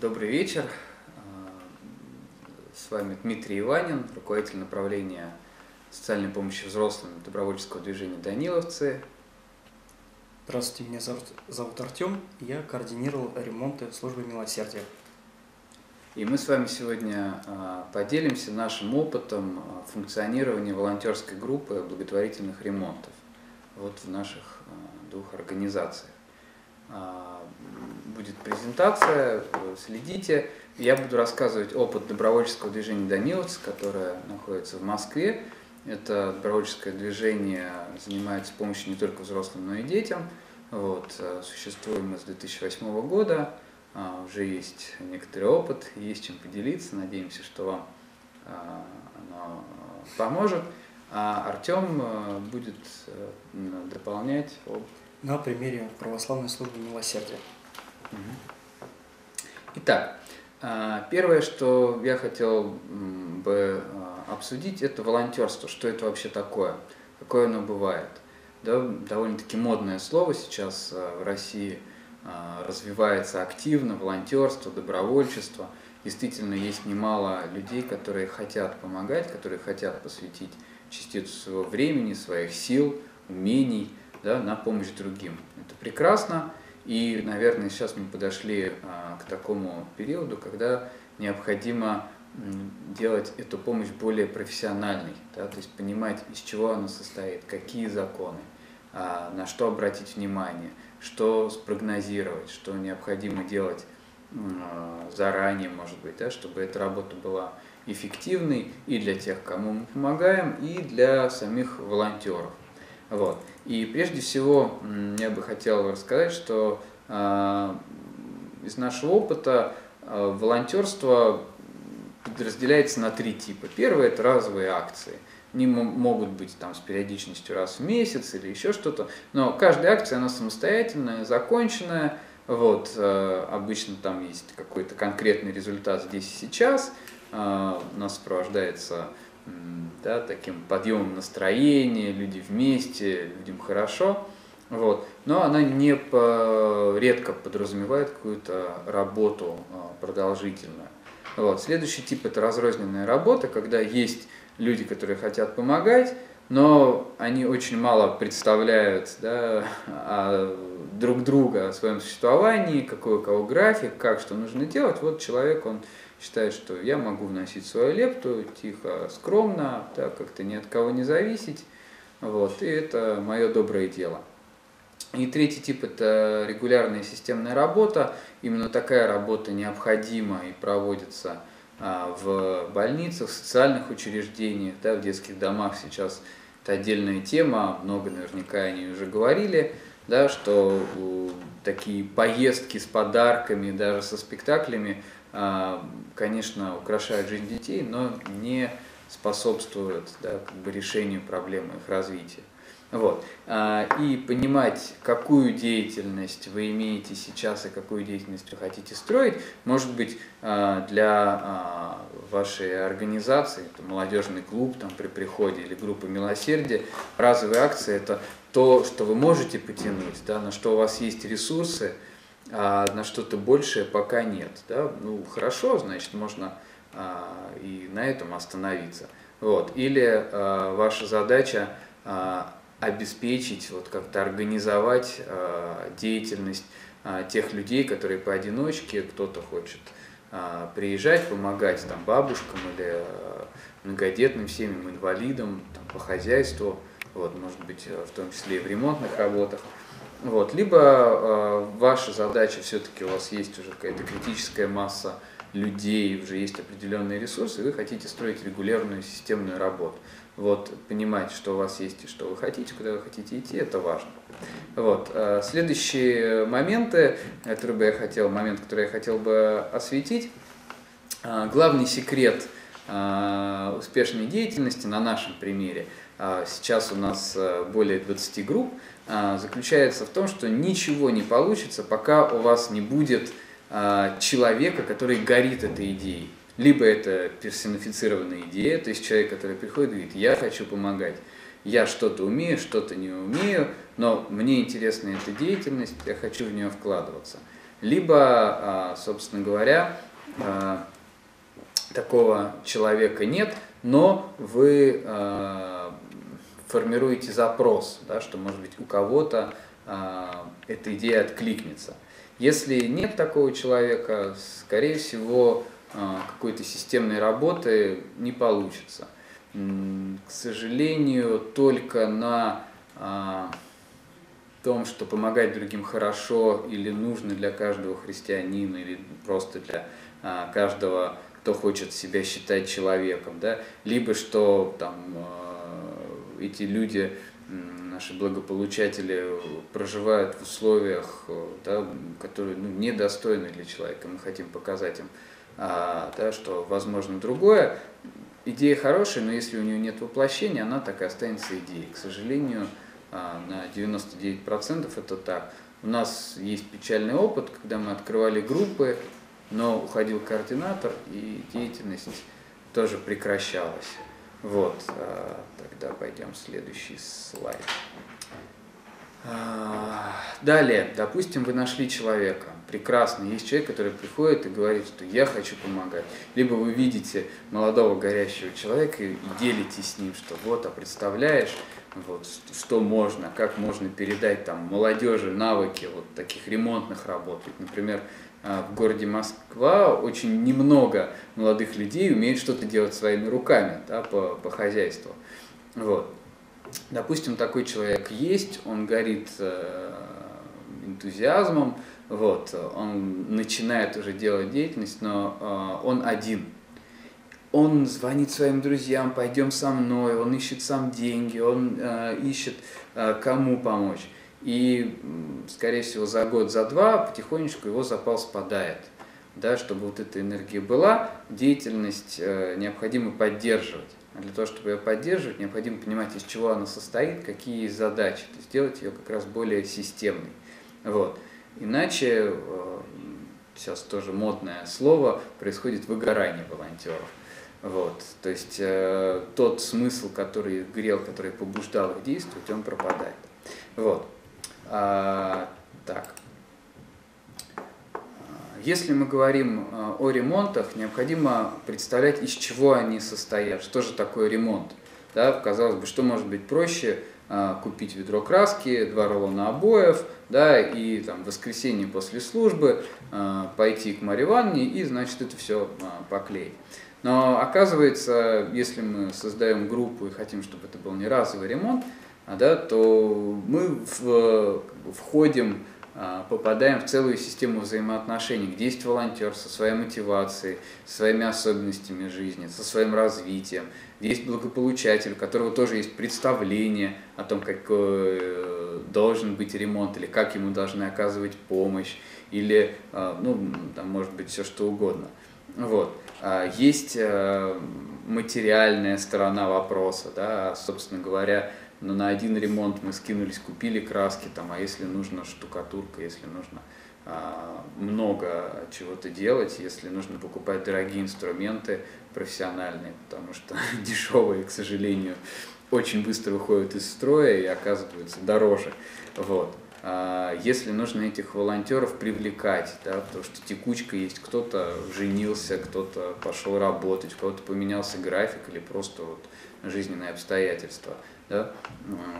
Добрый вечер. С вами Дмитрий Иванин, руководитель направления социальной помощи взрослым добровольческого движения «Даниловцы». Здравствуйте, меня зовут, зовут Артем, я координировал ремонты службы милосердия. И мы с вами сегодня поделимся нашим опытом функционирования волонтерской группы благотворительных ремонтов вот в наших двух организациях. Будет презентация, следите. Я буду рассказывать опыт добровольческого движения «Даниловцы», которое находится в Москве. Это добровольческое движение занимается помощью не только взрослым, но и детям. Вот, существуем мы с 2008 года, уже есть некоторый опыт, есть чем поделиться. Надеемся, что вам оно поможет. А Артем будет дополнять об... На примере православной службы милосердия. Итак, первое, что я хотел бы обсудить, это волонтерство. Что это вообще такое? Какое оно бывает? Да, довольно-таки модное слово сейчас в России развивается активно, волонтерство, добровольчество. Действительно, есть немало людей, которые хотят помогать, которые хотят посвятить частицу своего времени, своих сил, умений да, на помощь другим. Это прекрасно, и, наверное, сейчас мы подошли а, к такому периоду, когда необходимо делать эту помощь более профессиональной, да, то есть понимать, из чего она состоит, какие законы, а, на что обратить внимание, что спрогнозировать, что необходимо делать заранее, может быть, да, чтобы эта работа была эффективной и для тех, кому мы помогаем, и для самих волонтеров. Вот. И прежде всего я бы хотел рассказать, что э, из нашего опыта э, волонтерство разделяется на три типа. Первое – это разовые акции. Они могут быть там с периодичностью раз в месяц или еще что-то, но каждая акция, она самостоятельная, законченная, вот, э, обычно там есть какой-то конкретный результат здесь и сейчас, э, нас сопровождается да, таким подъемом настроения, люди вместе, людям хорошо. Вот. Но она не по, редко подразумевает какую-то работу а, продолжительную. Вот. Следующий тип это разрозненная работа, когда есть люди, которые хотят помогать, но они очень мало представляют да, о, друг друга, о своем существовании, какой у кого график, как что нужно делать. Вот человек, он считает, что я могу вносить свою лепту тихо, скромно, так как-то ни от кого не зависеть. Вот, и это мое доброе дело. И третий тип – это регулярная системная работа. Именно такая работа необходима и проводится а, в больницах, в социальных учреждениях, да, в детских домах сейчас это отдельная тема, много наверняка они уже говорили, да, что такие поездки с подарками, даже со спектаклями конечно, украшают жизнь детей, но не способствуют да, как бы решению проблемы их развития. Вот. А, и понимать, какую деятельность вы имеете сейчас и какую деятельность вы хотите строить, может быть, а, для вашей организации, это молодежный клуб там, при приходе или группа милосердия, разовые акции – это то, что вы можете потянуть, да, на что у вас есть ресурсы, а на что-то большее пока нет. Да? Ну, хорошо, значит, можно а, и на этом остановиться. Вот. Или а, ваша задача а, обеспечить, вот как-то организовать а, деятельность а, тех людей, которые поодиночке, кто-то хочет а, приезжать, помогать там, бабушкам или а, многодетным семьям, инвалидам там, по хозяйству, вот, может быть, в том числе и в ремонтных работах. Вот. Либо э, ваша задача, все-таки у вас есть уже какая-то критическая масса людей, уже есть определенные ресурсы, и вы хотите строить регулярную системную работу. Вот, понимать, что у вас есть и что вы хотите, куда вы хотите идти, это важно. Вот. Э, следующие моменты, которые бы я хотел, момент, который я хотел бы осветить, э, главный секрет э, успешной деятельности на нашем примере, сейчас у нас более 20 групп, а, заключается в том, что ничего не получится, пока у вас не будет а, человека, который горит этой идеей. Либо это персонифицированная идея, то есть человек, который приходит и говорит, я хочу помогать, я что-то умею, что-то не умею, но мне интересна эта деятельность, я хочу в нее вкладываться. Либо, собственно говоря, такого человека нет, но вы формируете запрос, да, что, может быть, у кого-то эта идея откликнется. Если нет такого человека, скорее всего, какой-то системной работы не получится. К сожалению, только на том, что помогать другим хорошо или нужно для каждого христианина, или просто для а, каждого, кто хочет себя считать человеком, да, либо что там эти люди, наши благополучатели, проживают в условиях, да, которые ну, недостойны для человека, мы хотим показать им, а, да, что возможно другое. Идея хорошая, но если у нее нет воплощения, она так и останется идеей. К сожалению, а, на 99% это так. У нас есть печальный опыт, когда мы открывали группы, но уходил координатор, и деятельность тоже прекращалась. Вот, а, тогда пойдем следующий слайд. А, далее, допустим, вы нашли человека, прекрасно, есть человек, который приходит и говорит, что я хочу помогать. Либо вы видите молодого горящего человека и делитесь с ним, что вот, а представляешь, вот, что можно, как можно передать там молодежи навыки вот таких ремонтных работ. Ведь, например, а, в городе Москва очень немного молодых людей умеют что-то делать своими руками да, по, по хозяйству. Вот. Допустим, такой человек есть, он горит э, энтузиазмом, вот, он начинает уже делать деятельность, но э, он один – он звонит своим друзьям, пойдем со мной, он ищет сам деньги, он э, ищет кому помочь. И, скорее всего, за год, за два потихонечку его запал спадает. Да, чтобы вот эта энергия была, деятельность э, необходимо поддерживать. Для того, чтобы ее поддерживать, необходимо понимать, из чего она состоит, какие задачи, то есть сделать ее как раз более системной. Вот. Иначе, э, сейчас тоже модное слово, происходит выгорание волонтеров. Вот, то есть э, тот смысл, который грел, который побуждал их действовать, он пропадает. Вот. А, так. Если мы говорим э, о ремонтах, необходимо представлять, из чего они состоят, что же такое ремонт. Да, казалось бы, что может быть проще э, купить ведро краски, два рулона обоев, да, и там, в воскресенье после службы э, пойти к Марье Ивановне и, значит, это все поклеить. Но оказывается, если мы создаем группу и хотим, чтобы это был не разовый ремонт, да, то мы в, входим, попадаем в целую систему взаимоотношений, где есть волонтер со своей мотивацией, со своими особенностями жизни, со своим развитием, где есть благополучатель, у которого тоже есть представление о том, какой э, должен быть ремонт, или как ему должны оказывать помощь, или, а, ну, там может быть все что угодно. Вот. А, есть э, материальная сторона вопроса, да, собственно говоря, но на один ремонт мы скинулись, купили краски, там, а если нужно штукатурка, если нужно а, много чего-то делать, если нужно покупать дорогие инструменты профессиональные, потому что дешевые, к сожалению, очень быстро выходят из строя и оказываются дороже. Вот. А, если нужно этих волонтеров привлекать, да, потому что текучка есть, кто-то женился, кто-то пошел работать, у кого-то поменялся график или просто вот жизненные обстоятельства. Да?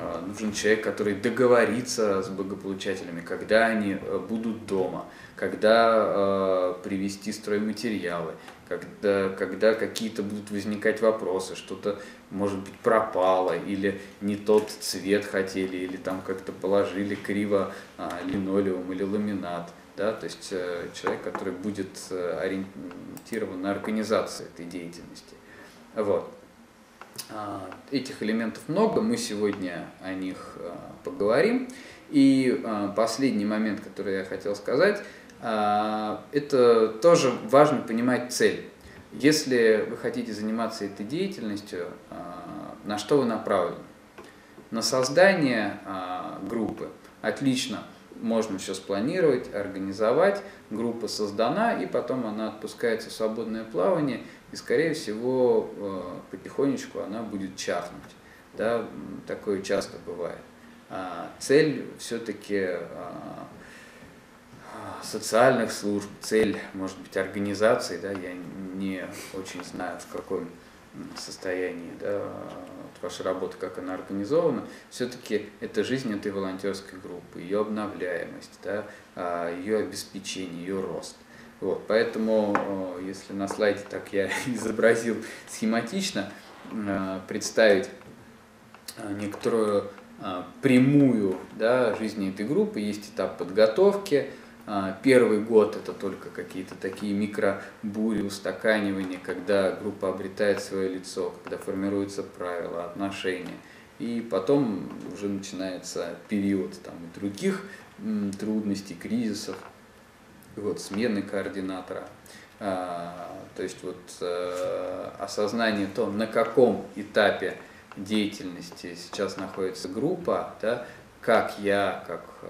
А, нужен человек, который договорится с благополучателями, когда они э, будут дома, когда э, привезти стройматериалы, когда, когда какие-то будут возникать вопросы, что-то, может быть, пропало, или не тот цвет хотели, или там как-то положили криво а, линолеум или ламинат. Да, то есть э, человек, который будет э, ориентирован на организацию этой деятельности. Вот. А, этих элементов много, мы сегодня о них а, поговорим. И а, последний момент, который я хотел сказать – это тоже важно понимать цель. Если вы хотите заниматься этой деятельностью, на что вы направлены? На создание группы. Отлично, можно все спланировать, организовать, группа создана, и потом она отпускается в свободное плавание, и, скорее всего, потихонечку она будет чахнуть. Да, такое часто бывает. Цель все-таки социальных служб, цель, может быть, организации, да, я не очень знаю, в каком состоянии да, ваша работа, как она организована, все-таки это жизнь этой волонтерской группы, ее обновляемость, да, а, ее обеспечение, ее рост. Вот, поэтому, если на слайде так я изобразил схематично, а, представить а, некоторую прямую да, жизни этой группы, есть этап подготовки, Первый год это только какие-то такие микробури, устаканивания, когда группа обретает свое лицо, когда формируются правила, отношения. И потом уже начинается период там, и других трудностей, кризисов, вот, смены координатора. А, то есть вот э, осознание то, на каком этапе деятельности сейчас находится группа, да, как я, как э,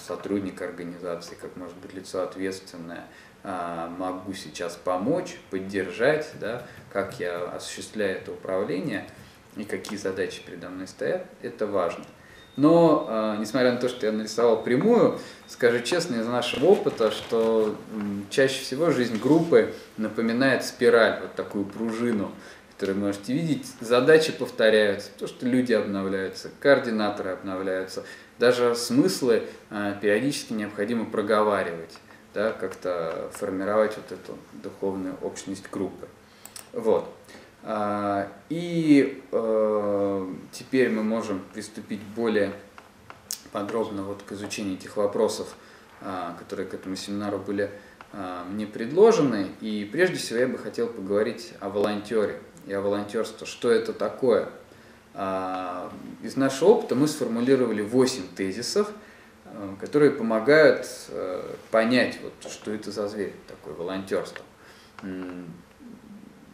сотрудник организации, как может быть лицо ответственное, а, могу сейчас помочь, поддержать, да, как я осуществляю это управление и какие задачи передо мной стоят, это важно. Но, а, несмотря на то, что я нарисовал прямую, скажу честно из нашего опыта, что чаще всего жизнь группы напоминает спираль, вот такую пружину, которую можете видеть. Задачи повторяются, то, что люди обновляются, координаторы обновляются, даже смыслы а, периодически необходимо проговаривать, да, как-то формировать вот эту духовную общность группы. Вот. А, и э, теперь мы можем приступить более подробно вот к изучению этих вопросов, а, которые к этому семинару были мне предложены. И прежде всего я бы хотел поговорить о волонтере и о волонтерстве. Что это такое? А, из нашего опыта мы сформулировали 8 тезисов, э, которые помогают э, понять, вот, что это за зверь такое волонтерство.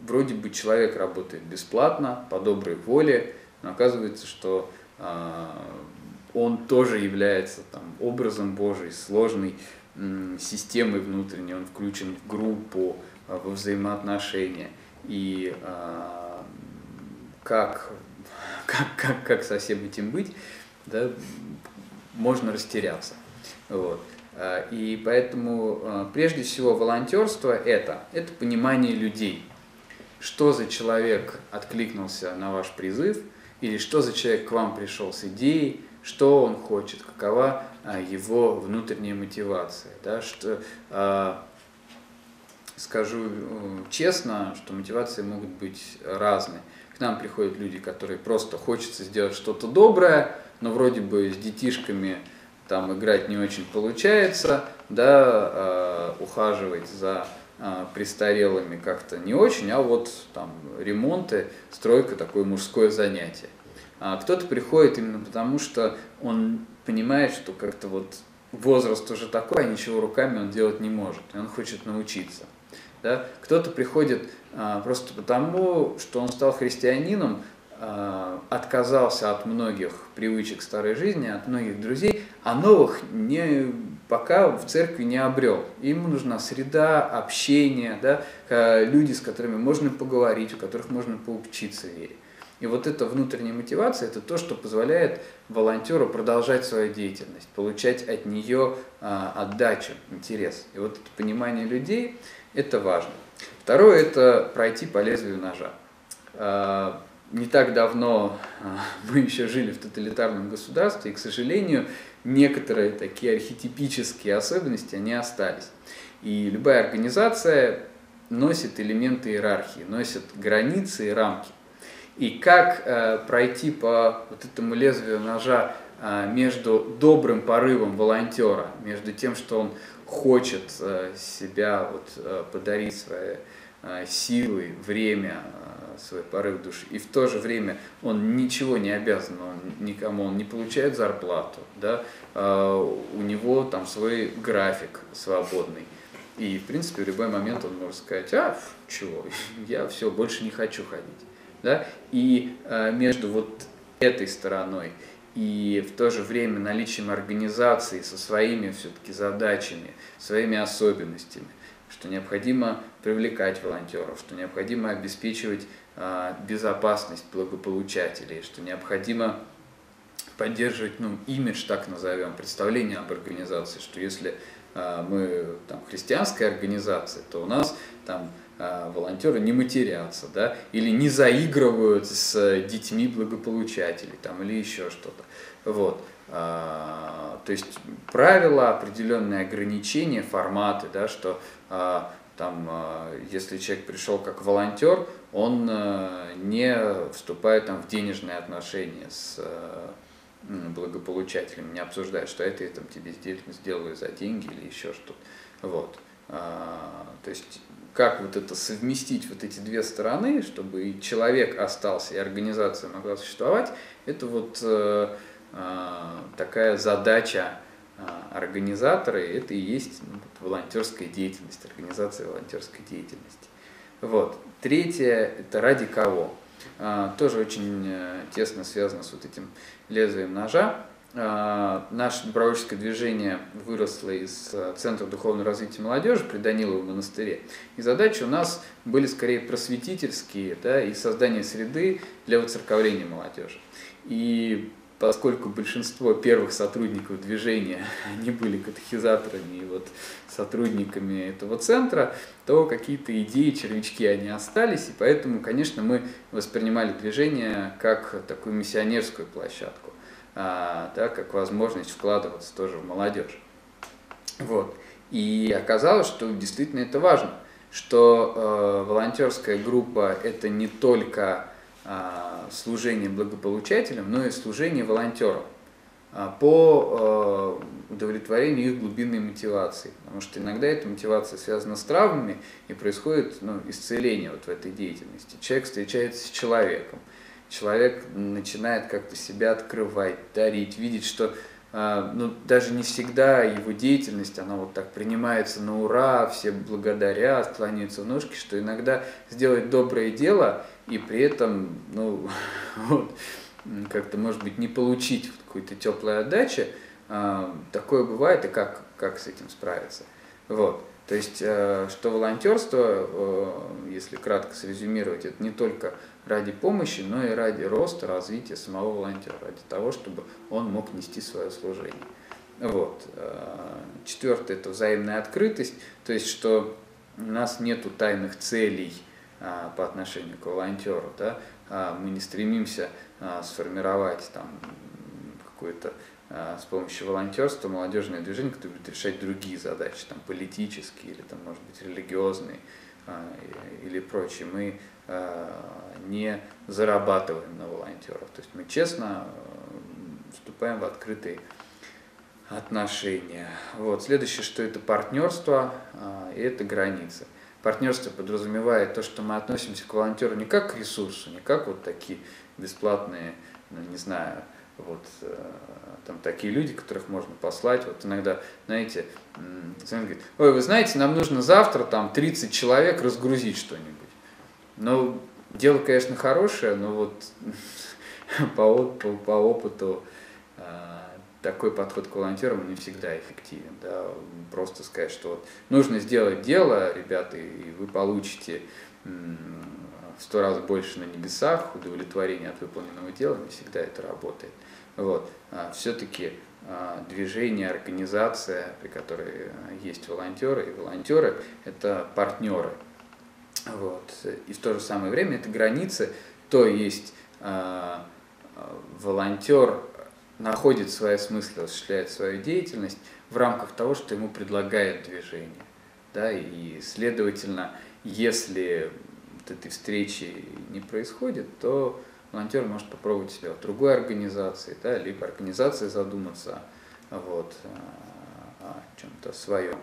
Вроде бы человек работает бесплатно, по доброй воле, но оказывается, что а, он тоже является там, образом Божий, сложной системой внутренней, он включен в группу, а, во взаимоотношения. И как как, как, как со всем этим быть, да, можно растеряться. Вот. А, и поэтому а, прежде всего волонтерство это, это понимание людей. Что за человек откликнулся на ваш призыв, или что за человек к вам пришел с идеей, что он хочет, какова а, его внутренняя мотивация. Да, что, скажу э, честно, что мотивации могут быть разные. К нам приходят люди, которые просто хочется сделать что-то доброе, но вроде бы с детишками там играть не очень получается, да, э, ухаживать за престарелыми как-то не очень, а вот там ремонты, стройка такое мужское занятие. А кто-то приходит именно потому, что он понимает, что как-то вот возраст уже такой, а ничего руками он делать не может, и он хочет научиться. Да? Кто-то приходит а, просто потому, что он стал христианином, а, отказался от многих привычек старой жизни, от многих друзей, а новых не, пока в церкви не обрел. Ему нужна среда, общение, да, люди, с которыми можно поговорить, у которых можно поучиться вере. И вот эта внутренняя мотивация – это то, что позволяет волонтеру продолжать свою деятельность, получать от нее а, отдачу, интерес. И вот это понимание людей – это важно. Второе – это пройти по лезвию ножа. А, не так давно мы еще жили в тоталитарном государстве, и, к сожалению, некоторые такие архетипические особенности, они остались. И любая организация носит элементы иерархии, носит границы и рамки. И как э, пройти по вот этому лезвию ножа э, между добрым порывом волонтера, между тем, что он хочет э, себя вот, э, подарить свои э, силы, время, свой порыв души, и в то же время он ничего не обязан, он никому, он не получает зарплату, да, у него там свой график свободный. И, в принципе, в любой момент он может сказать, а, чего, я все, больше не хочу ходить. Да? И между вот этой стороной и в то же время наличием организации со своими все-таки задачами, своими особенностями, что необходимо привлекать волонтеров, что необходимо обеспечивать а, безопасность благополучателей, что необходимо поддерживать ну, имидж, так назовем, представление об организации, что если мы там христианская организация, то у нас там волонтеры не матерятся, да, или не заигрывают с детьми благополучателей, там, или еще что-то. Вот. То есть правила, определенные ограничения, форматы, да, что там, если человек пришел как волонтер, он не вступает там, в денежные отношения с благополучателем, не обсуждает, что это я там тебе сделаю за деньги или еще что-то. Вот. А, то есть как вот это совместить вот эти две стороны, чтобы и человек остался, и организация могла существовать, это вот э, э, такая задача э, организатора, и это и есть ну, волонтерская деятельность, организация волонтерской деятельности. Вот. Третье – это ради кого? А, тоже очень э, тесно связано с вот этим лезвием ножа. А, наше добровольческое движение выросло из э, Центра духовного развития молодежи при Даниловом монастыре. И задачи у нас были скорее просветительские да, и создание среды для воцерковления молодежи. И поскольку большинство первых сотрудников движения, они были катехизаторами и вот сотрудниками этого центра, то какие-то идеи, червячки, они остались, и поэтому, конечно, мы воспринимали движение как такую миссионерскую площадку, а, да, как возможность вкладываться тоже в молодежь. Вот. И оказалось, что действительно это важно, что э, волонтерская группа это не только служение благополучателям, но и служение волонтерам а, по а, удовлетворению их глубинной мотивации. Потому что иногда эта мотивация связана с травмами и происходит ну, исцеление вот в этой деятельности. Человек встречается с человеком, человек начинает как-то себя открывать, дарить, видеть, что ну, даже не всегда его деятельность, она вот так принимается на ура, все благодарят, кланяются в ножки, что иногда сделать доброе дело и при этом, ну, вот, как-то, может быть, не получить какой-то теплой отдачи, а, такое бывает, и как, как с этим справиться. Вот. То есть, э, что волонтерство, э, если кратко срезюмировать, это не только ради помощи, но и ради роста, развития самого волонтера, ради того, чтобы он мог нести свое служение. Вот. Э, Четвертое – это взаимная открытость, то есть, что у нас нет тайных целей – по отношению к волонтеру. Да? А, мы не стремимся а, сформировать там какое-то с помощью волонтерства молодежное движение, которое будет решать другие задачи, там, политические или, там, может быть, религиозные или прочие. Мы не зарабатываем на волонтерах. То есть мы честно вступаем в открытые отношения. Вот. Следующее, что это партнерство, и это границы. Партнерство подразумевает то, что мы относимся к волонтеру не как к ресурсу, не как вот такие бесплатные, ну, не знаю, вот э, там такие люди, которых можно послать. Вот иногда, знаете, говорит, ой, вы знаете, нам нужно завтра там 30 человек разгрузить что-нибудь. Ну, дело, конечно, хорошее, но вот по, по, по опыту такой подход к волонтерам не всегда эффективен. Да? Просто сказать, что вот нужно сделать дело, ребята, и вы получите в сто раз больше на небесах удовлетворение от выполненного дела, не всегда это работает. Вот. А все-таки а, движение, организация, при которой а, есть волонтеры, и волонтеры – это партнеры. Вот. И в то же самое время это границы, то есть волонтер находит свои смыслы, осуществляет свою деятельность в рамках того, что ему предлагает движение. Да, и, следовательно, если вот этой встречи не происходит, то волонтер может попробовать себя в другой организации, да, либо организация задуматься вот, о чем-то своем,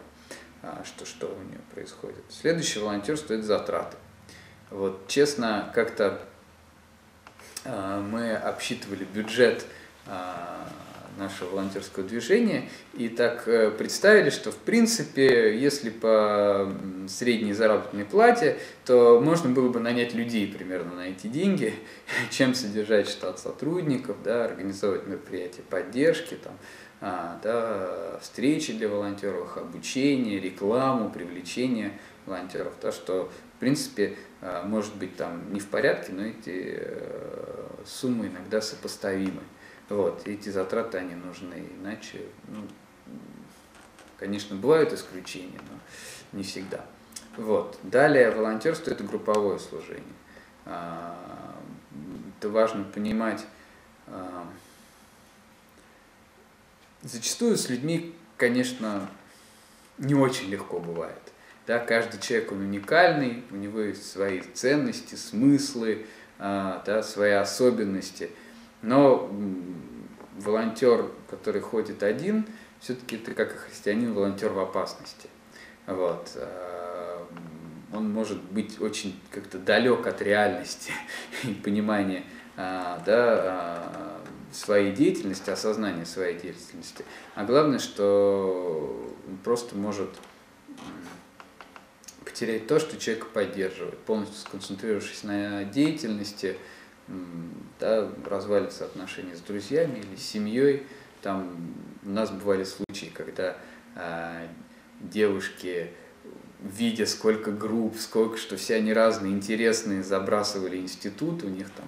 а, что, что у нее происходит. Следующее волонтерство – это затраты. Вот, честно, как-то а, мы обсчитывали бюджет а, нашего волонтерского движения и так э, представили, что в принципе, если по средней заработной плате, то можно было бы нанять людей примерно на эти деньги, чем содержать штат сотрудников, да, организовывать мероприятия поддержки, там, а, да, встречи для волонтеров, обучение, рекламу, привлечение волонтеров. То, что в принципе а, может быть там не в порядке, но эти э, суммы иногда сопоставимы. Вот, эти затраты, они нужны, иначе ну, Конечно, бывают исключения, но не всегда. Вот. Далее волонтерство – это групповое служение. А, это важно понимать. А, зачастую с людьми, конечно, не очень легко бывает. Да, каждый человек, он уникальный, у него есть свои ценности, смыслы, а, да, свои особенности. Но волонтер, который ходит один, все-таки ты как христианин волонтер в опасности. Вот. А, он может быть очень как-то далек от реальности и понимания а, да, своей деятельности, осознания своей деятельности. А главное, что он просто может потерять то, что человек поддерживает, полностью сконцентрировавшись на деятельности, да, развалится отношения с друзьями или с семьей. Там у нас бывали случаи, когда э, девушки, видя сколько групп, сколько, что все они разные, интересные, забрасывали институт, у них там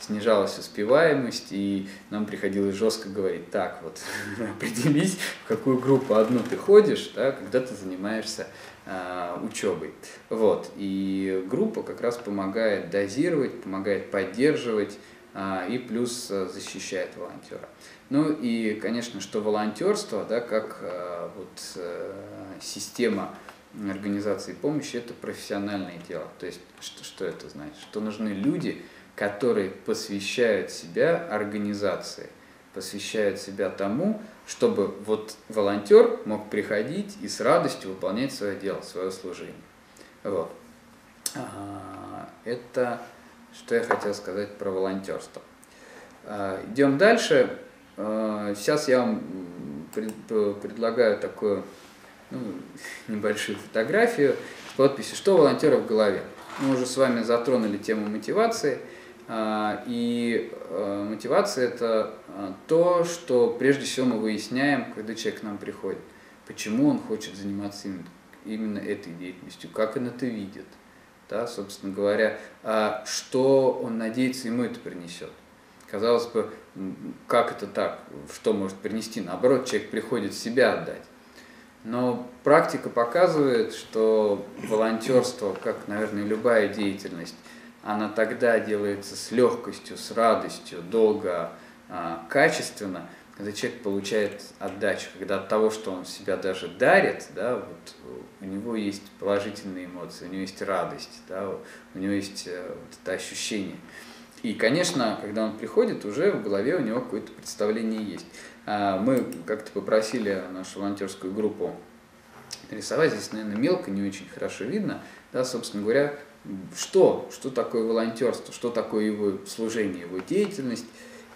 снижалась успеваемость, и нам приходилось жестко говорить, так, вот определись, в какую группу одну ты ходишь, да, когда ты занимаешься учебой. Вот. И группа как раз помогает дозировать, помогает поддерживать э, и плюс э, защищает волонтера. Ну и, конечно, что волонтерство, да, как э, вот, э, система организации помощи, это профессиональное дело. То есть, что, что это значит? Что нужны люди, которые посвящают себя организации, посвящают себя тому, чтобы вот волонтер мог приходить и с радостью выполнять свое дело, свое служение. Вот. Это что я хотел сказать про волонтерство. А, идем дальше. А, сейчас я вам предлагаю такую ну, небольшую фотографию с подписью «Что волонтеров в голове?». Мы уже с вами затронули тему мотивации – а, и а, мотивация – это а, то, что прежде всего мы выясняем, когда человек к нам приходит. Почему он хочет заниматься именно, именно этой деятельностью, как он это видит. Да, собственно говоря, что он надеется, ему это принесет. Казалось бы, как это так, что может принести? Наоборот, человек приходит себя отдать. Но практика показывает, что волонтерство, как, наверное, любая деятельность, она тогда делается с легкостью, с радостью, долго, а, качественно, когда человек получает отдачу, когда от того, что он себя даже дарит, да, вот у него есть положительные эмоции, у него есть радость, да, у него есть э, вот это ощущение. И, конечно, когда он приходит, уже в голове у него какое-то представление есть. А, мы как-то попросили нашу волонтерскую группу рисовать, здесь, наверное, мелко, не очень хорошо видно, да, собственно говоря, что, что такое волонтерство, что такое его служение, его деятельность.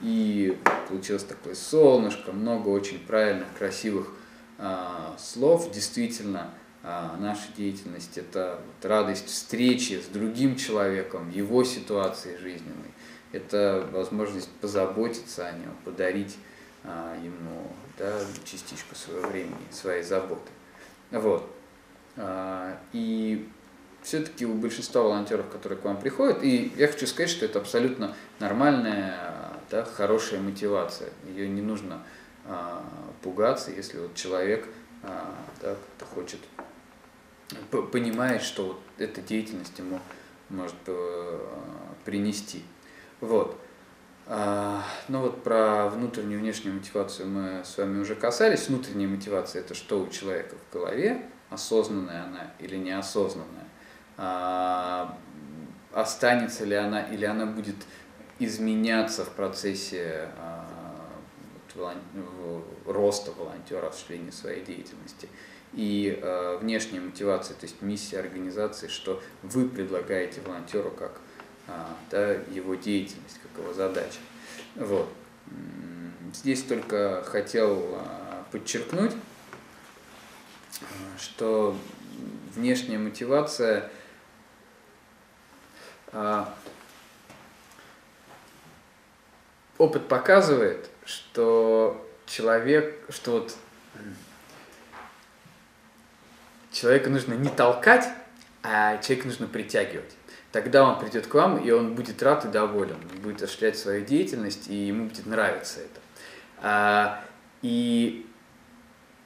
И получилось такое солнышко, много очень правильных, красивых а, слов. Действительно, а, наша деятельность – это вот радость встречи с другим человеком, его ситуацией жизненной. Это возможность позаботиться о нем, подарить а, ему да, частичку своего времени, своей заботы. Вот. А, и все-таки у большинства волонтеров, которые к вам приходят, и я хочу сказать, что это абсолютно нормальная, да, хорошая мотивация. Ее не нужно а, пугаться, если вот человек а, да, хочет, понимает, что вот эта деятельность ему может а, принести. Вот. А, ну вот про внутреннюю и внешнюю мотивацию мы с вами уже касались. Внутренняя мотивация – это что у человека в голове, осознанная она или неосознанная. А, останется ли она или она будет изменяться в процессе а, роста волонтера, осуществления своей деятельности. И э, внешняя мотивация, то есть миссия организации, что вы предлагаете волонтеру как да, его деятельность, как его задача. Вот. Здесь только хотел подчеркнуть, что внешняя мотивация а, опыт показывает, что человек, что вот человека нужно не толкать, а человека нужно притягивать. Тогда он придет к вам, и он будет рад и доволен, будет осуществлять свою деятельность, и ему будет нравиться это. А, и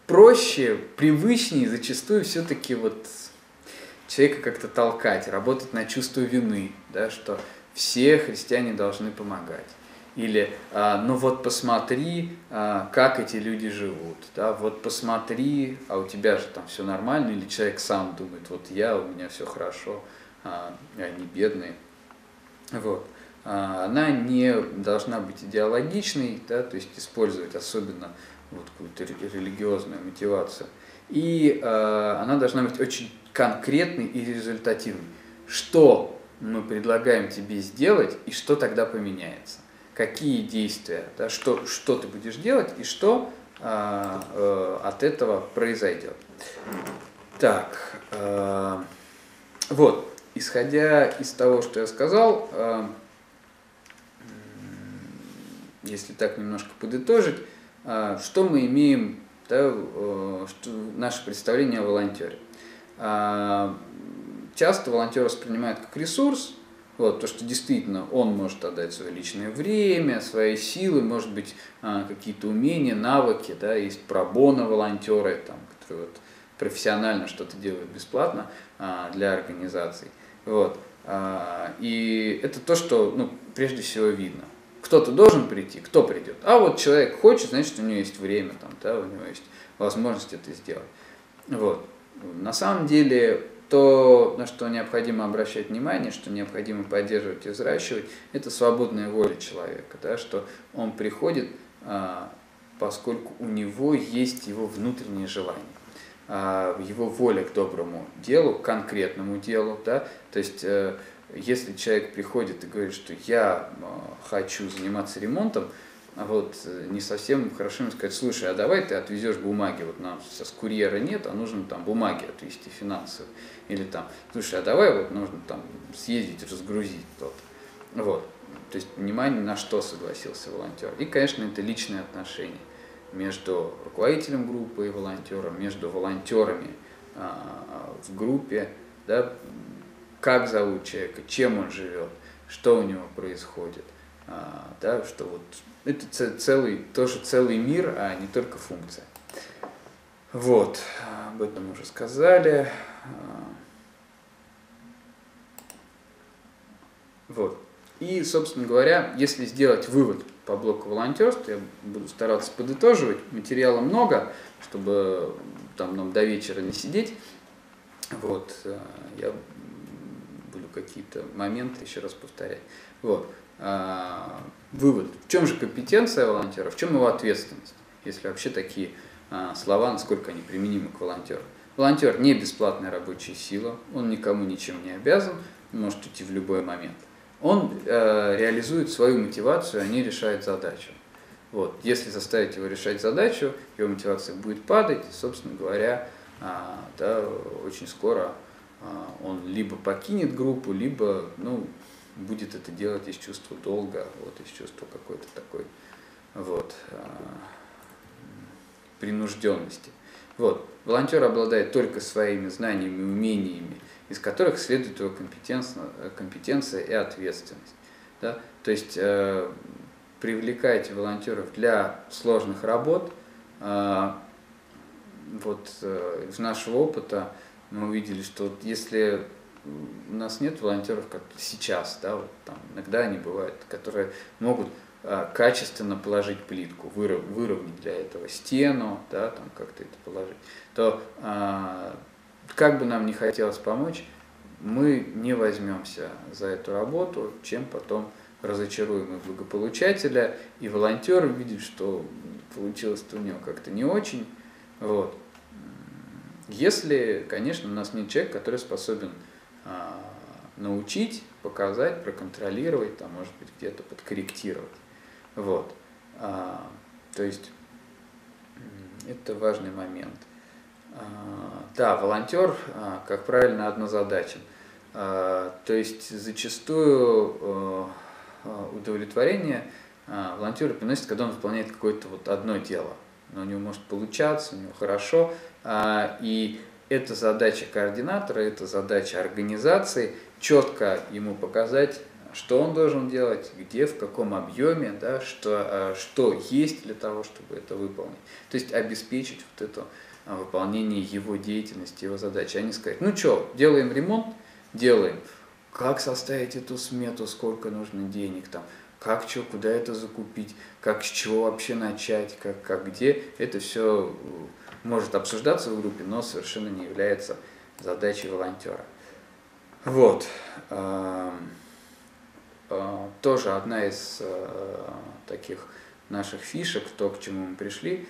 проще, привычнее зачастую все-таки вот человека как-то толкать, работать на чувство вины, да, что все христиане должны помогать. Или, а, ну вот посмотри, а, как эти люди живут, да, вот посмотри, а у тебя же там все нормально, или человек сам думает, вот я, у меня все хорошо, а, они бедные. Вот. Она не должна быть идеологичной, да, то есть использовать особенно вот какую-то религиозную мотивацию. И она должна быть очень конкретный и результативный. Что мы предлагаем тебе сделать и что тогда поменяется? Какие действия, да, что, что ты будешь делать и что э, э, от этого произойдет. Так, э, вот, исходя из того, что я сказал, э, если так немножко подытожить, э, что мы имеем, да, э, что, наше представление о волонтере. А, часто волонтер воспринимает как ресурс, вот, то, что действительно он может отдать свое личное время, свои силы, может быть, а, какие-то умения, навыки, да, есть пробона волонтеры, там, которые вот профессионально что-то делают бесплатно а, для организаций. Вот. И это то, что ну, прежде всего видно. Кто-то должен прийти, кто придет. А вот человек хочет, значит, у него есть время, там, да, у него есть возможность это сделать. Вот. На самом деле, то, на что необходимо обращать внимание, что необходимо поддерживать и взращивать, это свободная воля человека, да, что он приходит, а, поскольку у него есть его внутреннее желание а, его воля к доброму делу, к конкретному делу, да, то есть э, если человек приходит и говорит, что я а, хочу заниматься ремонтом, вот э, не совсем хорошо им сказать, слушай, а давай ты отвезешь бумаги, вот нам сейчас курьера нет, а нужно там бумаги отвезти финансовые. Или там, слушай, а давай вот нужно там съездить, разгрузить тот. Вот. То есть внимание на что согласился волонтер. И, конечно, это личные отношения между руководителем группы и волонтером, между волонтерами а, в группе, да, как зовут человека, чем он живет, что у него происходит, а, да, что вот это целый, тоже целый мир, а не только функция. Вот, об этом уже сказали. Вот. И, собственно говоря, если сделать вывод по блоку волонтерства, я буду стараться подытоживать, материала много, чтобы там нам до вечера не сидеть. Вот, я буду какие-то моменты еще раз повторять. Вот. Вывод. В чем же компетенция волонтера, в чем его ответственность, если вообще такие а, слова, насколько они применимы к волонтеру. Волонтер не бесплатная рабочая сила, он никому ничем не обязан, может уйти в любой момент. Он э, реализует свою мотивацию, а не решает задачу. Вот. Если заставить его решать задачу, его мотивация будет падать, собственно говоря, а, да, очень скоро а, он либо покинет группу, либо ну, будет это делать из чувства долга, вот, из чувства какой-то такой вот, а, принужденности. Вот. Волонтер обладает только своими знаниями и умениями, из которых следует его компетенция, компетенция и ответственность. Да? То есть э, привлекайте волонтеров для сложных работ. Э, вот э, из нашего опыта мы увидели, что вот если у нас нет волонтеров, как сейчас, да, вот там иногда они бывают, которые могут а, качественно положить плитку, выров, выровнять для этого стену, да, там как-то это положить, то а, как бы нам не хотелось помочь, мы не возьмемся за эту работу, чем потом разочаруем и благополучателя, и волонтер видит, что получилось-то у него как-то не очень. Вот. Если, конечно, у нас нет человека, который способен научить, показать, проконтролировать, там, может быть, где-то подкорректировать. Вот. А, то есть это важный момент. А, да, волонтер, как правильно, однозадачен. То есть зачастую удовлетворение волонтер приносит, когда он выполняет какое-то вот одно дело. Но у него может получаться, у него хорошо. И это задача координатора, это задача организации, четко ему показать, что он должен делать, где, в каком объеме, да, что, что есть для того, чтобы это выполнить. То есть обеспечить вот это выполнение его деятельности, его задачи, а не сказать, ну что, делаем ремонт, делаем, как составить эту смету, сколько нужно денег там, как что, куда это закупить, как с чего вообще начать, как, как где, это все может обсуждаться в группе, но совершенно не является задачей волонтера. Вот. Тоже одна из э, таких наших фишек, то, к чему мы пришли,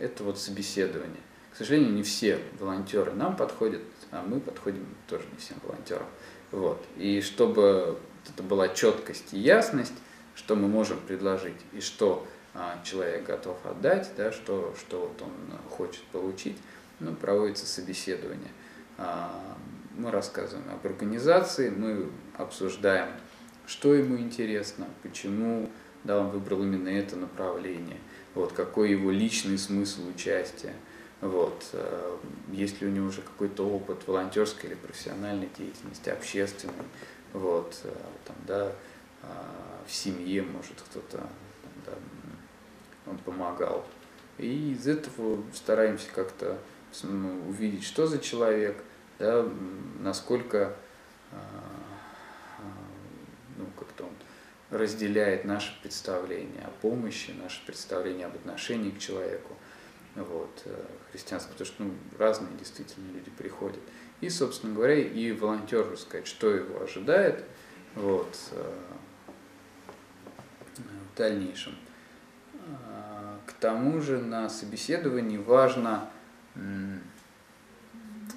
это вот собеседование. К сожалению, не все волонтеры нам подходят, а мы подходим тоже не всем волонтерам. Вот. И чтобы это была четкость и ясность, что мы можем предложить и что человек готов отдать, да, что, что вот он хочет получить, ну, проводится собеседование. А, мы рассказываем об организации, мы обсуждаем, что ему интересно, почему да, он выбрал именно это направление, вот, какой его личный смысл участия, вот, э, есть ли у него уже какой-то опыт волонтерской или профессиональной деятельности, общественной, вот, э, там, да, а, в семье, может, кто-то он помогал. И из этого стараемся как-то увидеть, что за человек, да, насколько а, а, ну, как-то он разделяет наше представление о помощи, наше представление об отношении к человеку, вот, э, христианском, потому что ну, разные действительно люди приходят. И, собственно говоря, и волонтеру сказать, что его ожидает вот, э, в дальнейшем. Тому же на собеседовании важно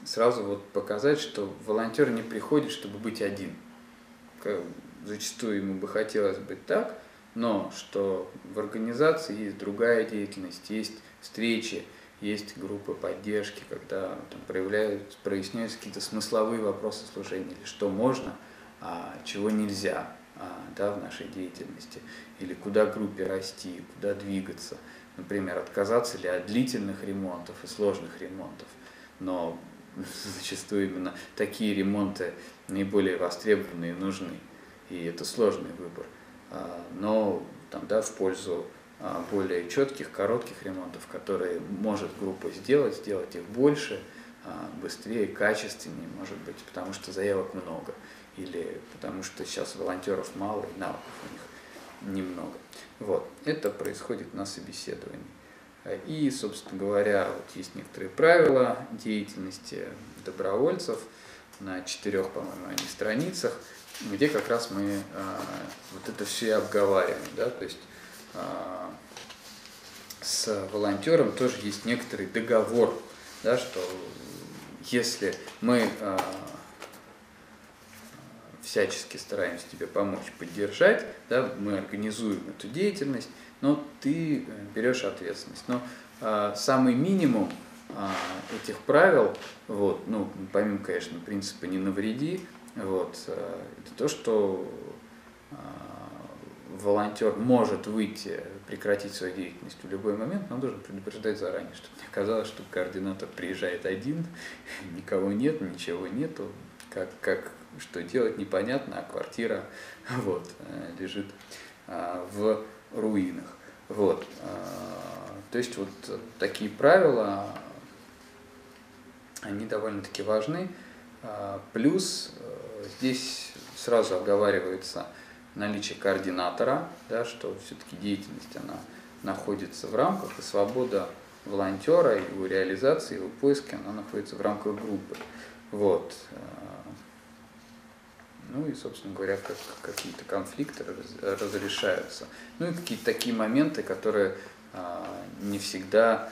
сразу вот показать, что волонтер не приходит, чтобы быть один. Зачастую ему бы хотелось быть так, но что в организации есть другая деятельность, есть встречи, есть группы поддержки, когда там, проявляют, проясняются какие-то смысловые вопросы служения, или что можно, а чего нельзя а, да, в нашей деятельности, или куда группе расти, куда двигаться. Например, отказаться ли от длительных ремонтов и сложных ремонтов. Но зачастую именно такие ремонты наиболее востребованы и нужны. И это сложный выбор. А, но там, да, в пользу а, более четких, коротких ремонтов, которые может группа сделать, сделать их больше, а, быстрее, качественнее, может быть, потому что заявок много, или потому что сейчас волонтеров мало и навыков у них немного. Вот. Это происходит на собеседовании. И, собственно говоря, вот есть некоторые правила деятельности добровольцев на четырех, по-моему, они страницах, где как раз мы э, вот это все и обговариваем. Да? То есть а, с волонтером тоже есть некоторый договор, да, что если мы а, всячески стараемся тебе помочь, поддержать, да, мы организуем эту деятельность, но ты берешь ответственность. Но а, самый минимум а, этих правил, вот, ну, помимо, конечно, принципа «не навреди», вот, а, это то, что а, волонтер может выйти, прекратить свою деятельность в любой момент, но должен предупреждать заранее, чтобы не оказалось, что координатор приезжает один, никого нет, ничего нету, как, как, что делать непонятно, а квартира вот, э, лежит а, в руинах. Вот. А, то есть вот такие правила, они довольно-таки важны. А, плюс э, здесь сразу оговаривается – наличие координатора, да, что все-таки деятельность она находится в рамках, и свобода волонтера, его реализации, его поиски, она находится в рамках группы. Вот. Ну и, собственно говоря, как, какие-то конфликты раз, разрешаются. Ну и какие-то такие моменты, которые а, не всегда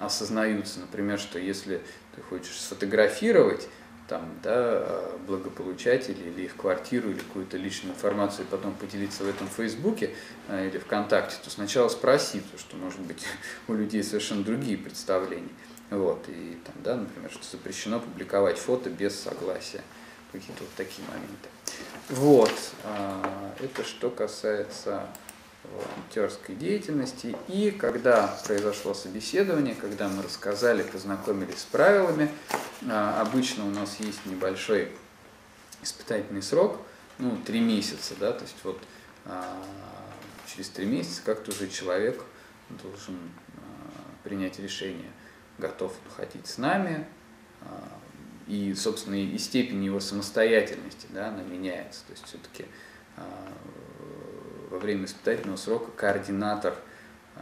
осознаются. Например, что если ты хочешь сфотографировать там, да, благополучателей или их квартиру, или какую-то личную информацию, и потом поделиться в этом Фейсбуке э, или ВКонтакте, то сначала спроси, потому что, может быть, у людей совершенно другие представления. Вот, и там, да, например, что запрещено публиковать фото без согласия. Какие-то вот такие моменты. Вот, э, это что касается волонтерской деятельности. И когда произошло собеседование, когда мы рассказали, познакомились с правилами, а, обычно у нас есть небольшой испытательный срок, ну, три месяца, да, то есть вот а, через три месяца как-то уже человек должен а, принять решение, готов ходить с нами, а, и, собственно, и степень его самостоятельности, да, она меняется, то есть все-таки а, во время испытательного срока координатор а,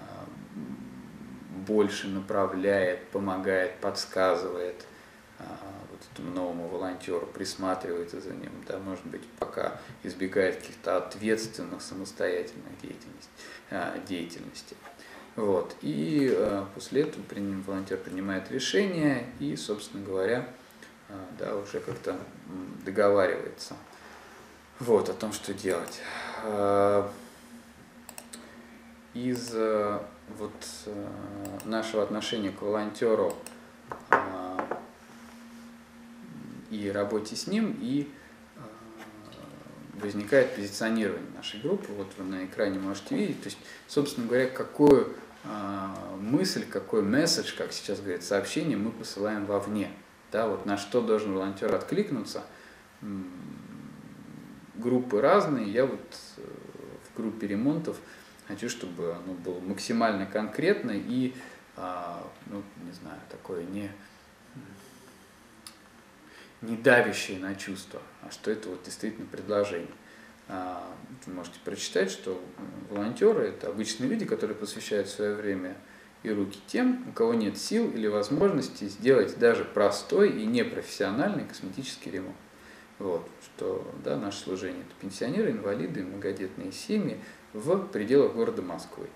больше направляет, помогает, подсказывает, этому новому волонтеру, присматривается за ним, да, может быть, пока избегает каких-то ответственных самостоятельных деятельности. А, деятельности. Вот. И после этого волонтер принимает решение и, собственно говоря, да, уже как-то договаривается вот, о том, что делать. Э, из э, вот, э, нашего отношения к волонтеру и работе с ним, и э, возникает позиционирование нашей группы. Вот вы на экране можете видеть. То есть, собственно говоря, какую мысль, какой месседж, как сейчас говорят, сообщение мы посылаем вовне. Да, вот на что должен волонтер откликнуться. Группы разные. Я вот э, в группе ремонтов хочу, чтобы оно было максимально конкретно и, ну, не знаю, такое не не давящие на чувства, а что это вот действительно предложение. А, вы можете прочитать, что волонтеры – это обычные люди, которые посвящают свое время и руки тем, у кого нет сил или возможности сделать даже простой и непрофессиональный косметический ремонт. Вот, что да, наше служение – это пенсионеры, инвалиды, многодетные семьи в пределах города Москвы.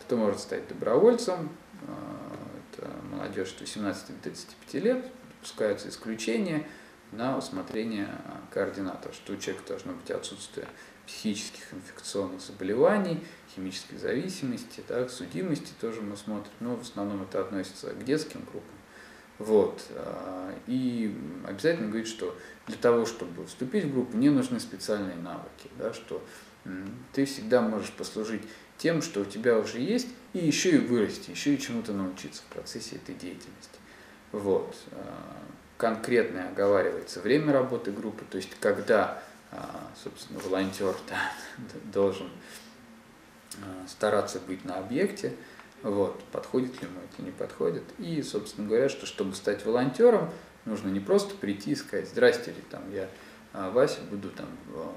Кто может стать добровольцем, а, это молодежь от 18 до 35 лет, допускаются исключения – на усмотрение координатора, что у человека должно быть отсутствие психических инфекционных заболеваний, химической зависимости, так, судимости тоже мы смотрим, но в основном это относится к детским группам. Вот. А, и обязательно говорит, что для того, чтобы вступить в группу, не нужны специальные навыки, да, что ты всегда можешь послужить тем, что у тебя уже есть, и еще и вырасти, еще и чему-то научиться в процессе этой деятельности. Вот. Конкретное оговаривается время работы группы, то есть когда, а, собственно, волонтер да, должен а, стараться быть на объекте, вот, подходит ли ему это, не подходит. И, собственно говоря, что чтобы стать волонтером, нужно не просто прийти и сказать, здрасте, или там я а, Вася, буду там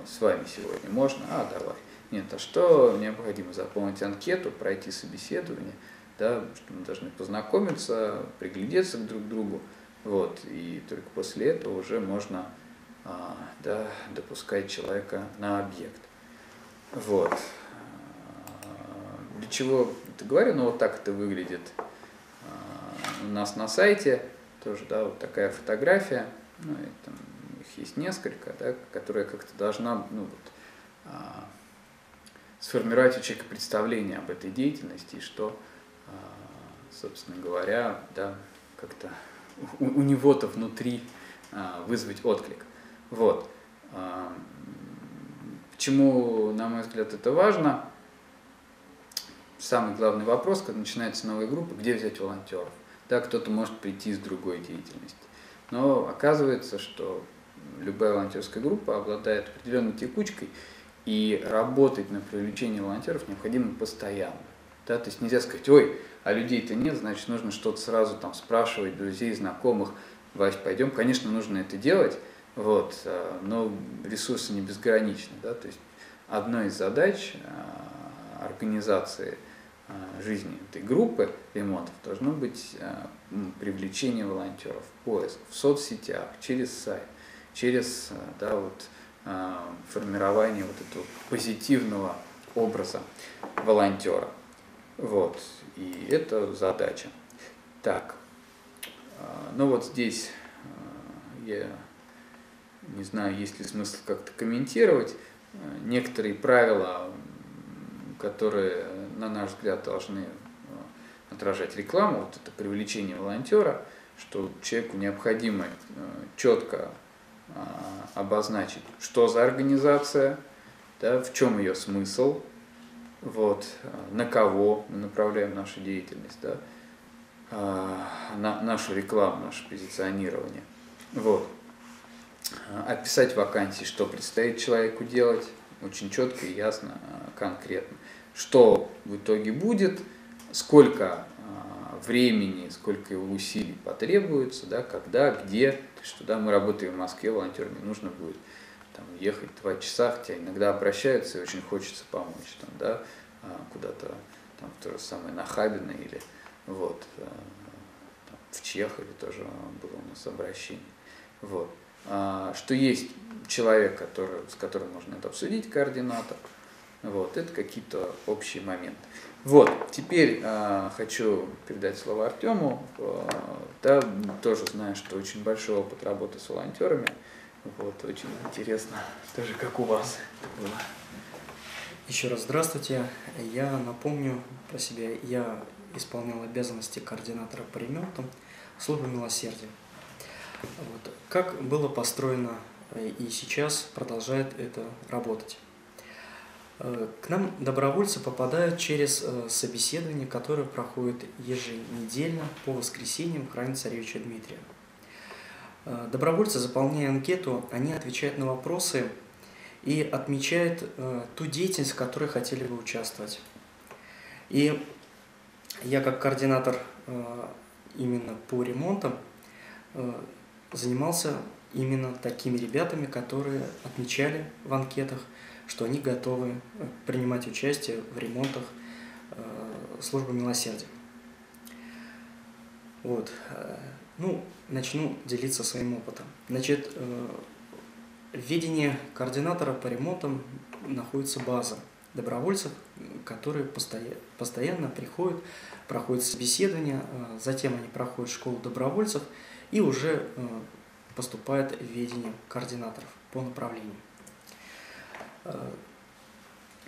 с вами сегодня, можно? А, давай. Нет, а что необходимо? Заполнить анкету, пройти собеседование, да, что мы должны познакомиться, приглядеться друг к другу, вот, и только после этого уже можно а, да, допускать человека на объект. Вот. Для чего это говорю? Ну, вот так это выглядит а, у нас на сайте. Тоже, да, вот такая фотография. Ну, и там их есть несколько, да, которая как-то должна, ну, вот, а, сформировать у человека представление об этой деятельности, и что, а, собственно говоря, да, как-то у, у него-то внутри а, вызвать отклик. Вот. А, почему, на мой взгляд, это важно? Самый главный вопрос, когда начинается новая группа, где взять волонтеров? Да, кто-то может прийти из другой деятельности. Но оказывается, что любая волонтерская группа обладает определенной текучкой, и работать на привлечение волонтеров необходимо постоянно. Да? То есть нельзя сказать, ой, а людей-то нет, значит, нужно что-то сразу там спрашивать, друзей, знакомых, Вась, пойдем. Конечно, нужно это делать, вот, э, но ресурсы не безграничны. Да? То есть одной из задач э, организации э, жизни этой группы ремонтов должно быть привлечение волонтеров, поиск в соцсетях, через сайт, через да, вот, формирование вот этого позитивного образа волонтера. Вот, и это задача. Так, а, ну вот здесь а, я не знаю, есть ли смысл как-то комментировать. А, некоторые правила, которые, на наш взгляд, должны отражать рекламу, вот это привлечение волонтера, что человеку необходимо четко обозначить, что за организация, да, в чем ее смысл, вот, на кого мы направляем нашу деятельность, да, а, на нашу рекламу, наше позиционирование. Вот. описать вакансии, что предстоит человеку делать, очень четко и ясно, конкретно. Что в итоге будет, сколько времени, сколько его усилий потребуется, да, когда, где. То есть туда мы работаем в Москве, волонтерам не нужно будет там, ехать два часа, хотя иногда обращаются и очень хочется помочь там, да, а, куда-то там, в то же самое Нахабино или вот, э, там, в Чехове тоже было у нас обращение. Вот. А, что есть человек, который, с которым можно это обсудить, координатор. Вот, это какие-то общие моменты. Вот, теперь э, хочу передать слово Артему. Э, да, тоже знаю, что очень большой опыт работы с волонтерами. Вот, очень интересно, тоже как у вас было. Еще раз здравствуйте. Я напомню про себя. Я исполнял обязанности координатора по ремонтам службы милосердия. Вот. Как было построено э, и сейчас продолжает это работать. Э, к нам добровольцы попадают через э, собеседование, которое проходит еженедельно по воскресеньям в храме царевича Дмитрия. Э, добровольцы, заполняя анкету, они отвечают на вопросы и отмечают ту деятельность, в которой хотели бы участвовать. И я как координатор именно по ремонтам занимался именно такими ребятами, которые отмечали в анкетах – что они готовы э, принимать участие в ремонтах э, службы милосердия. Вот. Э, ну, начну делиться своим опытом. Значит, в ведении координатора по ремонтам находится база добровольцев, которые постоянно приходят, проходят собеседование, затем они проходят школу добровольцев и уже поступают в ведение координаторов по направлению. Э,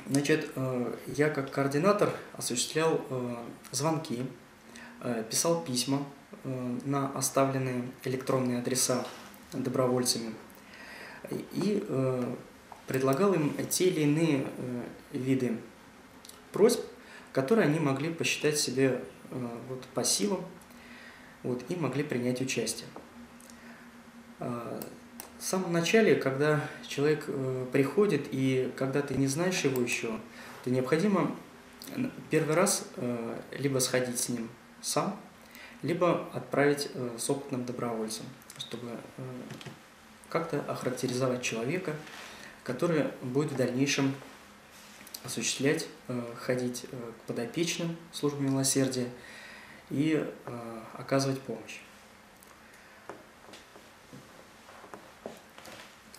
значит, э, я как координатор осуществлял э, звонки, писал письма на оставленные электронные адреса добровольцами и предлагал им те или иные виды просьб, которые они могли посчитать себе вот, по силам вот, и могли принять участие. В самом начале, когда человек э, приходит и когда ты не знаешь его еще, то необходимо первый раз э, либо сходить с ним сам, либо отправить э, с опытным добровольцем, чтобы как-то охарактеризовать человека, который будет в дальнейшем осуществлять, ходить к подопечным службы милосердия и оказывать помощь.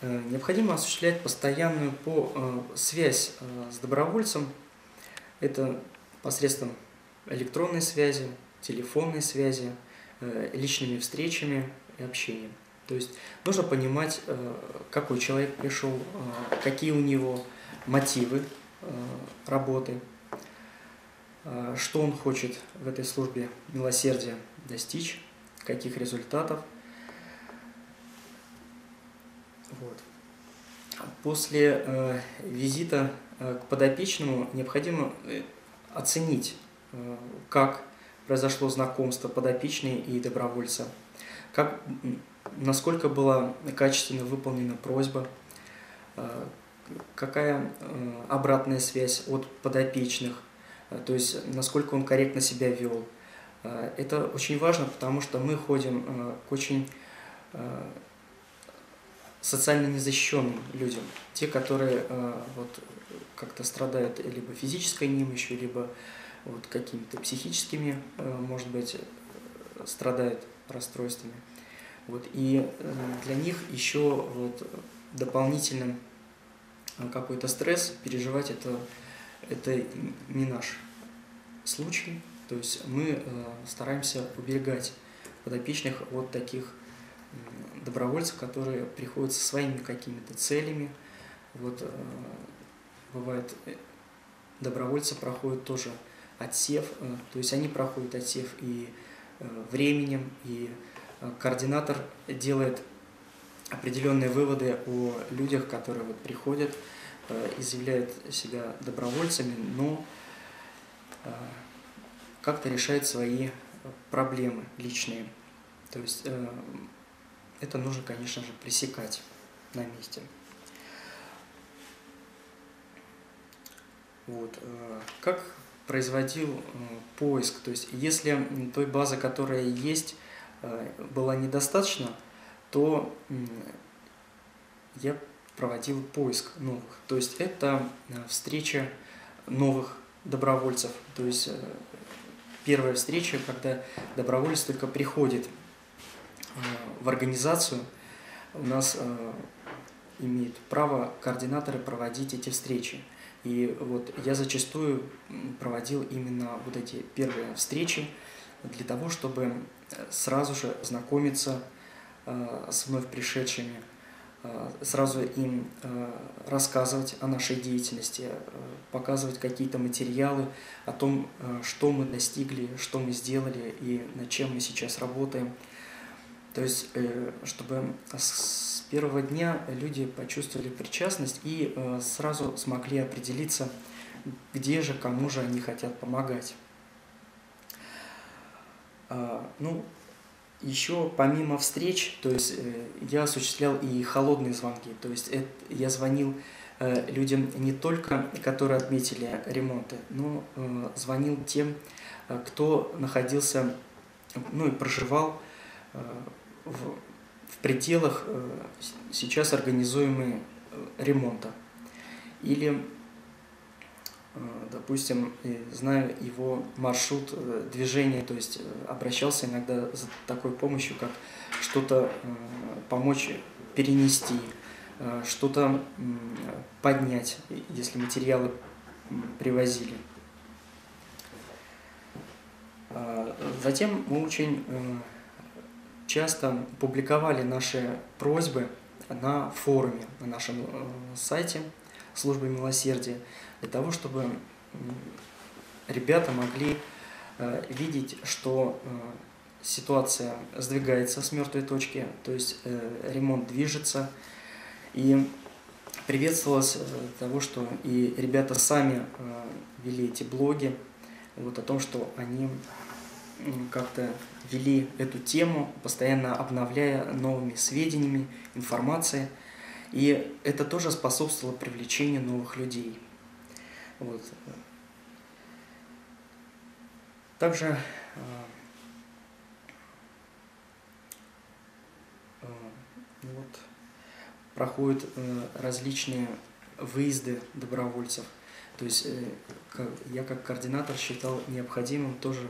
Э, необходимо осуществлять постоянную по, э, связь э, с добровольцем. Это посредством электронной связи, телефонной связи, личными встречами и общением. То есть нужно понимать, какой человек пришел, какие у него мотивы работы, что он хочет в этой службе милосердия достичь, каких результатов – вот. После э, визита э, к подопечному необходимо э, оценить, э, как произошло знакомство подопечной и добровольца, как, насколько была качественно выполнена просьба, э, какая э, обратная связь от подопечных, э, то есть насколько он корректно себя вел. Это очень важно, потому что мы ходим к очень социально незащищенным людям, те, которые вот, как-то страдают либо физической немощью, либо вот, какими-то психическими, э, может быть, страдают расстройствами. Вот, и э, для них еще вот, дополнительно какой-то стресс переживать это, это не наш случай. То есть мы стараемся уберегать подопечных от таких добровольцев, которые приходят со своими какими-то целями. Вот э, бывает, э, добровольцы проходят тоже отсев, э, то есть они проходят отсев и временем, и координатор делает определенные выводы о людях, которые вот приходят, изъявляют себя добровольцами, но как-то решают свои проблемы личные. То есть это нужно, конечно же, пресекать на месте. Вот. Как производил поиск? То есть, если той базы, которая есть, была недостаточно, то я проводил поиск новых. То есть это встреча новых добровольцев. То есть первая встреча, когда доброволец только приходит в организацию, у нас имеют право координаторы проводить эти встречи. И вот я зачастую проводил именно вот эти первые встречи для того, чтобы сразу же знакомиться с вновь пришедшими, сразу им рассказывать о нашей деятельности, показывать какие-то материалы о том, что мы достигли, что мы сделали и над чем мы сейчас работаем. То есть, э, чтобы с первого дня люди почувствовали причастность и э, сразу смогли определиться, где же, кому же они хотят помогать. А, ну, еще помимо встреч, то есть э, я осуществлял и холодные звонки, то есть это, я звонил людям не только, которые отметили ремонты, но звонил тем, кто находился, ну и проживал в, в пределах э, сейчас организуемые э, ремонта. Или, э, допустим, знаю его маршрут движения, то есть обращался иногда за такой помощью, как что-то помочь перенести, что-то поднять, если материалы привозили. Затем мы очень часто публиковали наши просьбы на форуме, на нашем э, сайте службы милосердия, для того, чтобы ребята могли э, видеть, что э, ситуация сдвигается с мертвой точки, то есть ремонт движется, и приветствовалось того, что и ребята сами вели эти блоги, вот о том, что они как-то вели эту тему, постоянно обновляя новыми сведениями, информацией. И это тоже способствовало привлечению новых людей. Вот. Также э, э, вот, проходят э, различные выезды добровольцев. То есть я как координатор считал необходимым тоже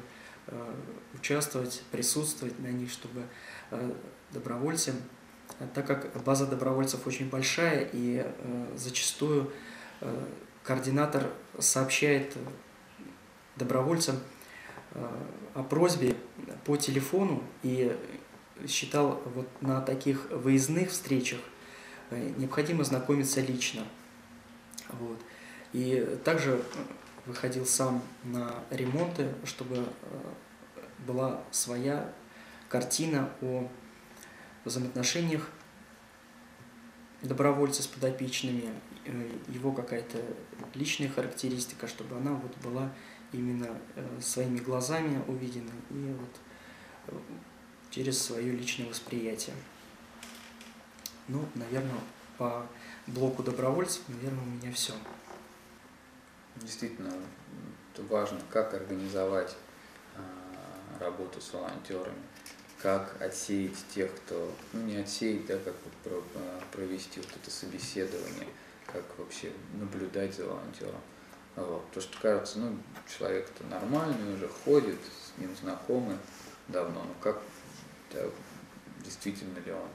участвовать, присутствовать на них, чтобы э, добровольцы, э, так как база добровольцев очень большая и зачастую координатор сообщает добровольцам о просьбе по телефону и считал вот на таких выездных встречах необходимо знакомиться лично. Вот. И также выходил сам на ремонты, чтобы э, была своя картина о взаимоотношениях добровольца с подопечными, э, его какая-то личная характеристика, чтобы она вот была именно э, своими глазами увидена и вот через свое личное восприятие. Ну, наверное, по блоку добровольцев, наверное, у меня все действительно важно, как организовать работу с волонтерами, как отсеять тех, кто, ну не отсеять, да, как а, провести вот это собеседование, как вообще наблюдать за волонтером. Вот. Потому что кажется, ну, человек-то нормальный уже ходит, с ним знакомы давно, но как, да, действительно ли он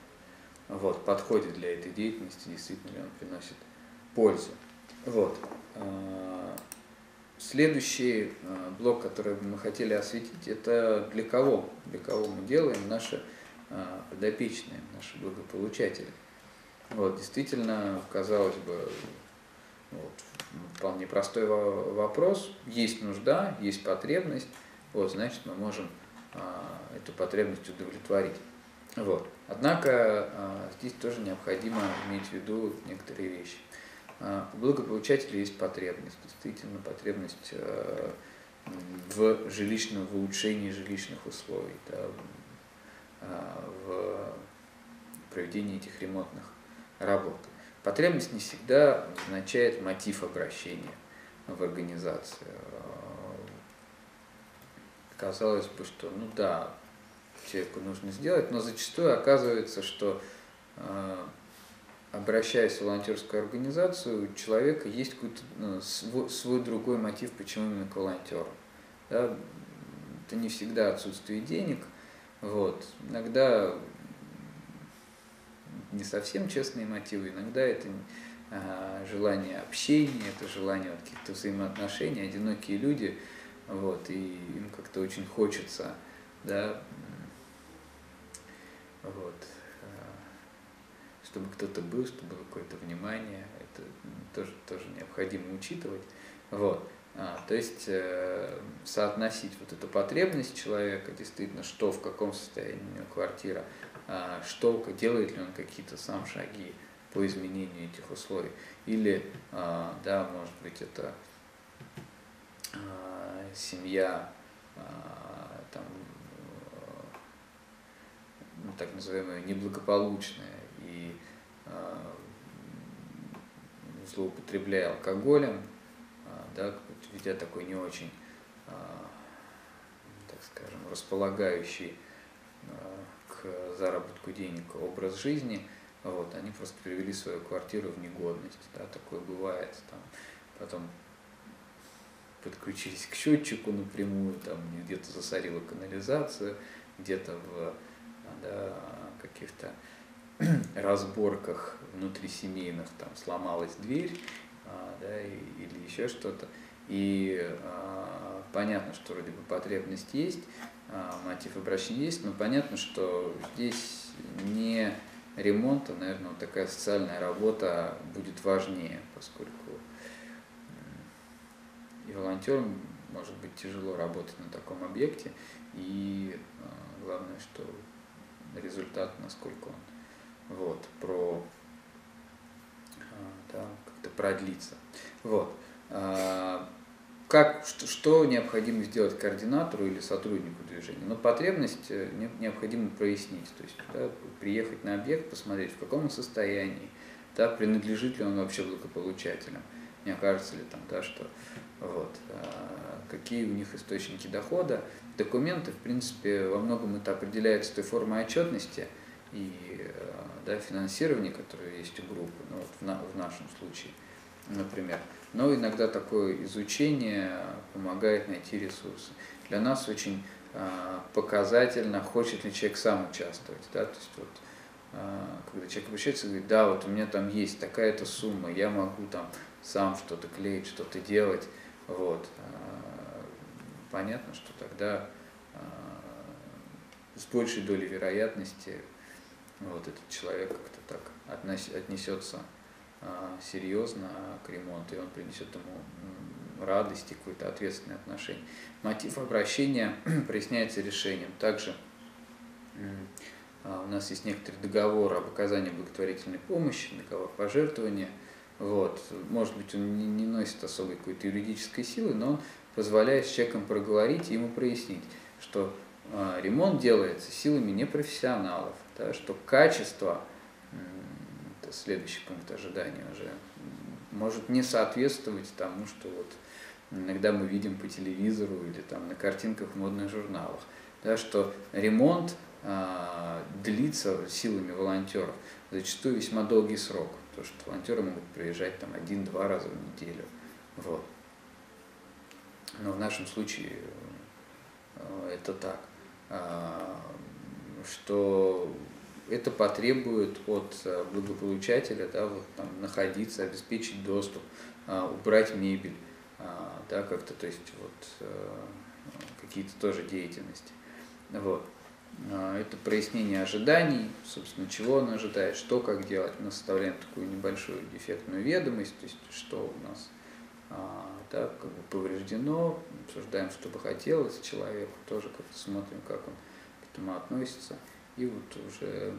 вот, подходит для этой деятельности, действительно ли он приносит пользу. Вот. Следующий а, блок, который мы хотели осветить, это для кого, для кого мы делаем наши а, подопечные, наши благополучатели. Вот, действительно, казалось бы, вот, вполне простой вопрос. Есть нужда, есть потребность, вот, значит, мы можем эту потребность удовлетворить. Вот. Однако здесь тоже необходимо иметь в виду некоторые вещи. А, у благополучателя есть потребность, действительно потребность э, в жилищном, в улучшении жилищных условий, да, а, в проведения этих ремонтных работ. Потребность не всегда означает мотив обращения в организацию. Казалось бы, что ну да, человеку нужно сделать, но зачастую оказывается, что э, обращаясь в волонтерскую организацию, у человека есть какой-то ну, свой, свой другой мотив, почему именно к волонтеру. Да? Это не всегда отсутствие денег, вот. иногда не совсем честные мотивы, иногда это а, желание общения, это желание вот, каких-то взаимоотношений, одинокие люди, вот, и им как-то очень хочется, да, вот, чтобы кто-то был, чтобы было какое-то внимание, это тоже, тоже необходимо учитывать. Вот. А, то есть э, соотносить вот эту потребность человека, действительно, что, в каком состоянии у него квартира, а, что, делает ли он какие-то сам шаги по изменению этих условий. Или, а, да, может быть, это а, семья, а, там, ну, так называемая неблагополучная, Э, злоупотребляя алкоголем, э, да, ведя такой не очень, э, так скажем, располагающий к заработку денег образ жизни, вот, они просто привели свою квартиру в негодность, да, такое бывает, там, потом подключились к счетчику напрямую, там где-то засорила канализацию, где-то в да, каких-то разборках внутрисемейных там сломалась дверь а, да, или еще что-то. И а, понятно, что вроде бы потребность есть, а, мотив обращения есть, но понятно, что здесь не ремонт, а, наверное, вот такая социальная работа будет важнее, поскольку и волонтерам может быть тяжело работать на таком объекте, и главное, что результат, насколько он вот, про а, да, как-то продлиться. Вот. А, как, что, что необходимо сделать координатору или сотруднику движения? Ну, потребность э, необходимо прояснить, то есть да, приехать на объект, посмотреть, в каком он состоянии, да, принадлежит ли он вообще благополучателям, не окажется ли там, да, что вот, а, какие у них источники дохода. Документы, в принципе, во многом это определяется той формой отчетности и да, финансирование, которое есть у группы, ну, вот в, на, в нашем случае, например. Но иногда такое изучение помогает найти ресурсы. Для нас очень э, показательно, хочет ли человек сам участвовать. Да? То есть вот, э, когда человек обращается и говорит, да, вот у меня там есть такая-то сумма, я могу там сам что-то клеить, что-то делать. Вот. Э, понятно, что тогда с большей долей вероятности вот этот человек как-то так отнесется а, серьезно к ремонту, и он принесет ему радость и какое-то ответственное отношение. Мотив обращения проясняется решением. Также а, у нас есть некоторый договор об оказании благотворительной помощи, договор пожертвования. Вот. Может быть, он не, не носит особой какой-то юридической силы, но он позволяет с человеком проговорить и ему прояснить, что а, ремонт делается силами непрофессионалов, да, что качество, это следующий пункт ожидания уже, может не соответствовать тому, что вот иногда мы видим по телевизору или там на картинках в модных журналах, да, что ремонт а, длится силами волонтеров зачастую весьма долгий срок, потому что волонтеры могут приезжать там один-два раза в неделю. Вот. Но в нашем случае э, это так. А, что это потребует от э, благополучателя да, вот, там, находиться, обеспечить доступ, а, убрать мебель, а, да, как-то, то есть вот э, какие-то тоже деятельности. Вот. Это прояснение ожиданий, собственно, чего он ожидает, что как делать. Мы составляем такую небольшую дефектную ведомость, то есть что у нас да, как бы повреждено, обсуждаем, что бы хотелось человеку, тоже как-то смотрим, как он этому относится, и вот уже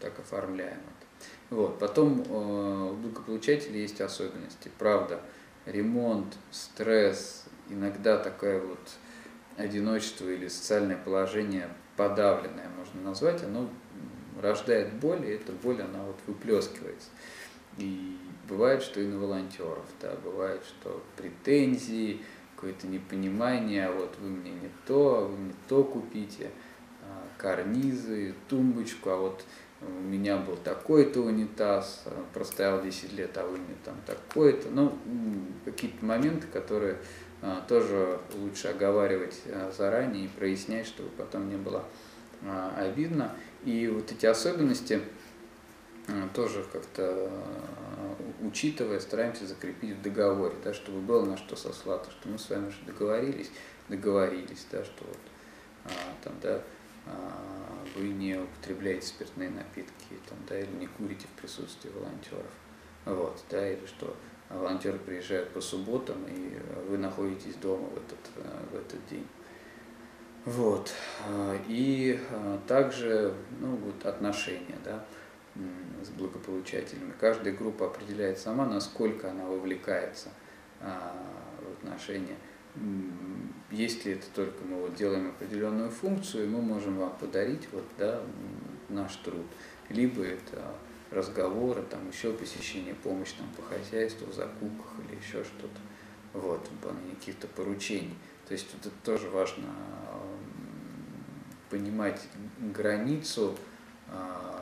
так оформляем это. Вот. Потом э, у благополучателей есть особенности. Правда, ремонт, стресс, иногда такое вот одиночество или социальное положение подавленное, можно назвать, оно рождает боль, и эта боль, она вот выплескивается. И бывает, что и на волонтеров, да, бывает, что претензии, какое-то непонимание, а вот вы мне не то, а вы мне то купите, карнизы, тумбочку, а вот у меня был такой-то унитаз, а, простоял 10 лет, а вы мне там такой-то. Ну, какие-то моменты, которые а, тоже лучше оговаривать заранее и прояснять, чтобы потом не было обидно. И вот эти особенности тоже как-то учитывая, стараемся закрепить в договоре, да, чтобы было на что сослаться, что мы с вами уже договорились, договорились, да, что вот, а, там, да, а, вы не употребляете спиртные напитки, там, да, или не курите в присутствии волонтеров, вот, да, или что волонтеры приезжают по субботам, и вы находитесь дома в этот, в этот день. Вот. А, и также ну, вот отношения, да, с благополучателями. Каждая группа определяет сама, насколько она вовлекается а, в отношения. Если это только мы вот делаем определенную функцию, мы можем вам подарить вот, да, наш труд. Либо это разговоры, там еще посещение, помощь там, по хозяйству, закупках или еще что-то. Вот, выполнение каких-то поручений. То есть это тоже важно понимать границу а,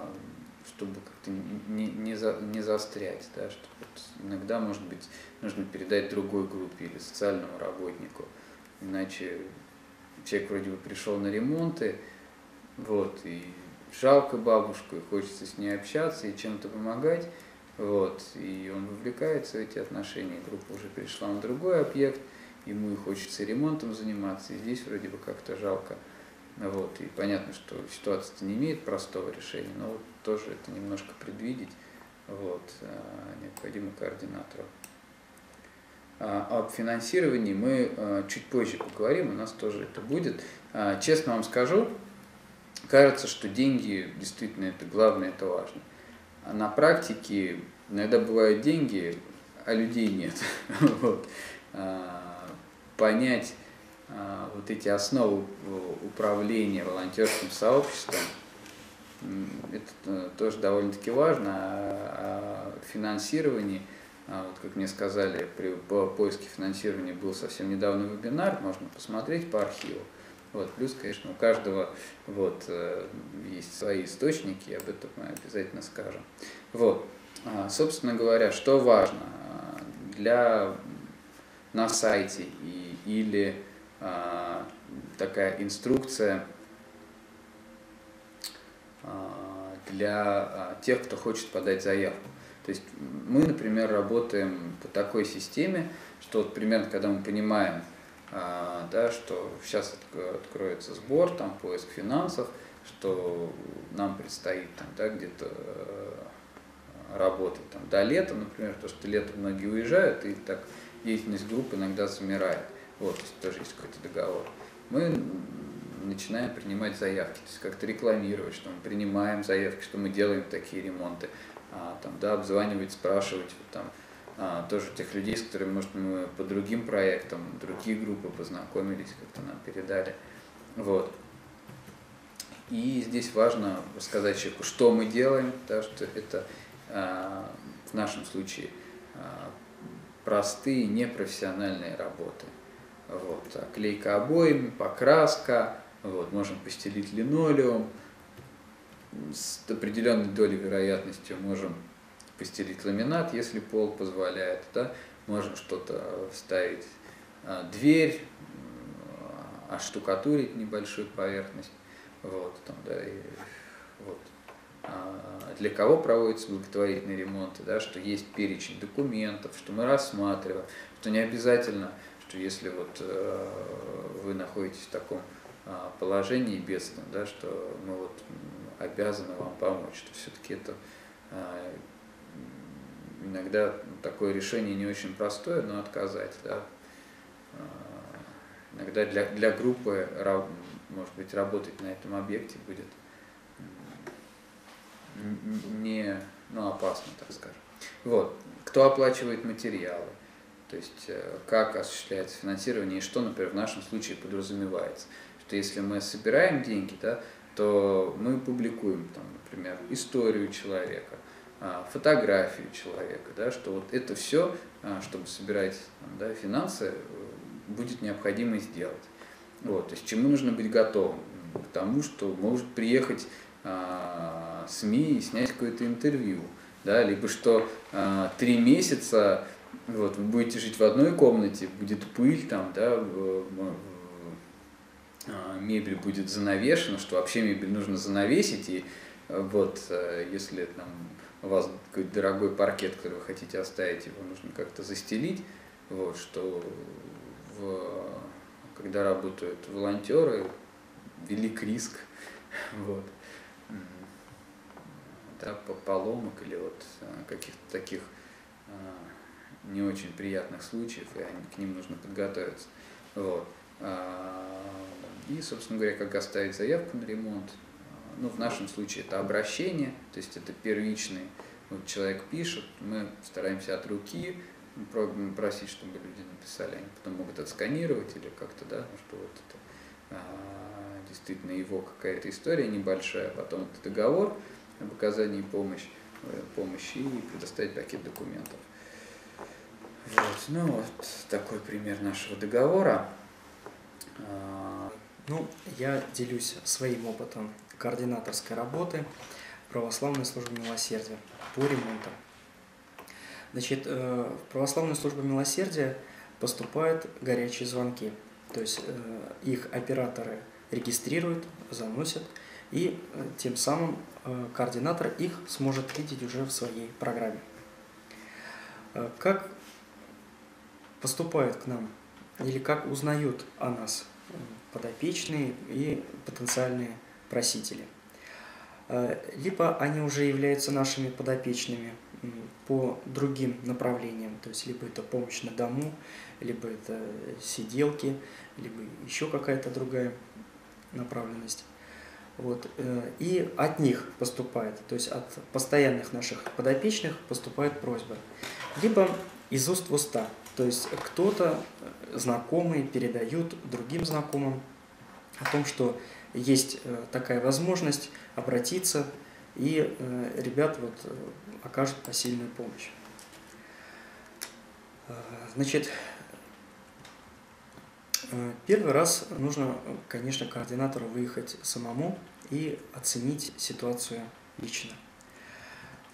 чтобы как-то не, не, за, не застрять, да, что вот иногда, может быть, нужно передать другой группе или социальному работнику, иначе человек вроде бы пришел на ремонты, вот, и жалко бабушку, и хочется с ней общаться и чем-то помогать, вот, и он вовлекается в эти отношения, группа уже перешла на другой объект, ему и хочется ремонтом заниматься, и здесь вроде бы как-то жалко вот, и понятно, что ситуация не имеет простого решения, но вот тоже это немножко предвидеть вот, а, необходимо координатору. А об финансировании мы а, чуть позже поговорим, у нас тоже это будет. А, честно вам скажу, кажется, что деньги действительно это главное, это важно. А на практике иногда бывают деньги, а людей нет. Вот. Понять а, вот эти основы управления волонтерским сообществом, это э, тоже довольно-таки важно. А, о финансировании, а, вот как мне сказали, при поиске финансирования был совсем недавно вебинар, можно посмотреть по архиву. Вот, плюс, конечно, у каждого вот, э, есть свои источники, об этом мы обязательно скажем. Вот, собственно говоря, что важно для на сайте и, или а, такая инструкция а, для а, тех, кто хочет подать заявку. То есть мы, например, работаем по такой системе, что вот примерно когда мы понимаем, да, что сейчас откроется сбор, там поиск финансов, что нам предстоит там, да, где-то работать там, до лета, например, потому что летом многие уезжают, и так деятельность группы иногда замирает вот, то есть тоже есть какой-то договор, мы начинаем принимать заявки, то есть как-то рекламировать, что мы принимаем заявки, что мы делаем такие ремонты, а, там, да, обзванивать, спрашивать, вот, там, а, тоже тех людей, с которыми, может, мы по другим проектам, другие группы познакомились, как-то нам передали. Вот. И здесь важно рассказать человеку, что мы делаем, да, что это а, в нашем случае а, простые непрофессиональные работы. Вот, клейка обоями, покраска, вот, можем постелить линолеум, с определенной долей вероятностью можем постелить ламинат, если пол позволяет, да, можем что-то вставить, а, дверь, оштукатурить небольшую поверхность, вот, там, да, и, вот. А для кого проводятся благотворительные ремонты, да, что есть перечень документов, что мы рассматриваем, что не обязательно что если вот э, вы находитесь в таком а, положении бедственном, да, что мы вот обязаны вам помочь, что все-таки это а, иногда такое решение не очень простое, но отказать, да. А, иногда для, для группы, может быть, работать на этом объекте будет не ну, опасно, так скажем. Вот. Кто оплачивает материалы? То есть э, как осуществляется финансирование и что, например, в нашем случае подразумевается. Что если мы собираем деньги, да, то мы публикуем, там, например, историю человека, а, фотографию человека, да, что вот это все, а, чтобы собирать да, финансы, будет необходимо сделать. Вот, то есть чему нужно быть готовым? К тому, что может приехать а, СМИ и снять какое-то интервью, да, либо что а, три месяца вот, вы будете жить в одной комнате, будет пыль там, да, мебель будет занавешена, что вообще мебель нужно занавесить, и вот, э, если там у вас какой-то дорогой паркет, который вы хотите оставить, его нужно как-то застелить, вот, что в, когда работают волонтеры, велик риск, вот, да, поломок или вот э, каких-то таких э, не очень приятных случаев, и к ним нужно подготовиться. Вот. А, и, собственно говоря, как оставить заявку на ремонт. Ну, в нашем случае это обращение, то есть это первичный. Вот человек пишет, мы стараемся от руки просить, чтобы люди написали, они потом могут отсканировать или как-то, да, что вот это а, действительно его какая-то история небольшая, потом это договор об оказании помощи, э, помощи и предоставить пакет документов. Вот, ну вот такой пример нашего договора. Ну, я делюсь своим опытом координаторской работы православной службы милосердия по ремонту. Значит, э, в православную службу милосердия поступают горячие звонки. То есть э, их операторы регистрируют, заносят, и э, тем самым координатор их сможет видеть уже в своей программе. Как поступают к нам или как узнают о нас подопечные и потенциальные просители. Э, либо они уже являются нашими подопечными по другим направлениям, то есть либо это помощь на дому, либо это сиделки, либо еще какая-то другая направленность. Вот. Э, и от них поступает, то есть от постоянных наших подопечных поступает просьба. Либо из уст в уста, то есть кто-то, э, знакомый, передают другим знакомым о том, что есть э, такая возможность обратиться, и э, ребят вот окажут посильную помощь. Значит, первый раз нужно, конечно, координатору выехать самому и оценить ситуацию лично.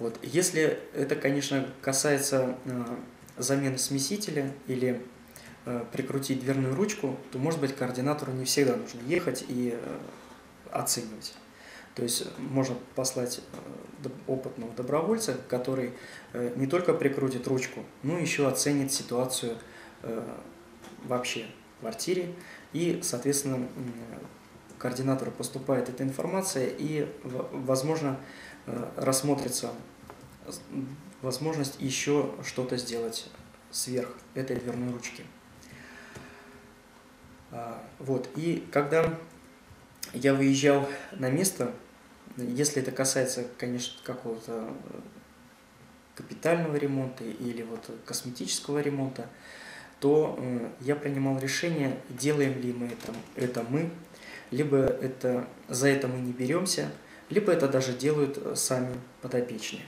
Вот. Если это, конечно, касается замены смесителя или э, прикрутить дверную ручку, то, может быть, координатору не всегда нужно ехать и э, оценивать. То есть можно послать э, опытного добровольца, который не только прикрутит ручку, но еще оценит ситуацию вообще в квартире. И, соответственно, координатору поступает эта информация и, возможно, рассмотрится возможность еще что-то сделать сверх этой дверной ручки. А, вот, и когда я выезжал на место, если это касается, конечно, какого-то капитального ремонта или вот косметического ремонта, то э, я принимал решение, делаем ли мы это, это мы, либо это, за это мы не беремся, либо это даже делают э, сами подопечные.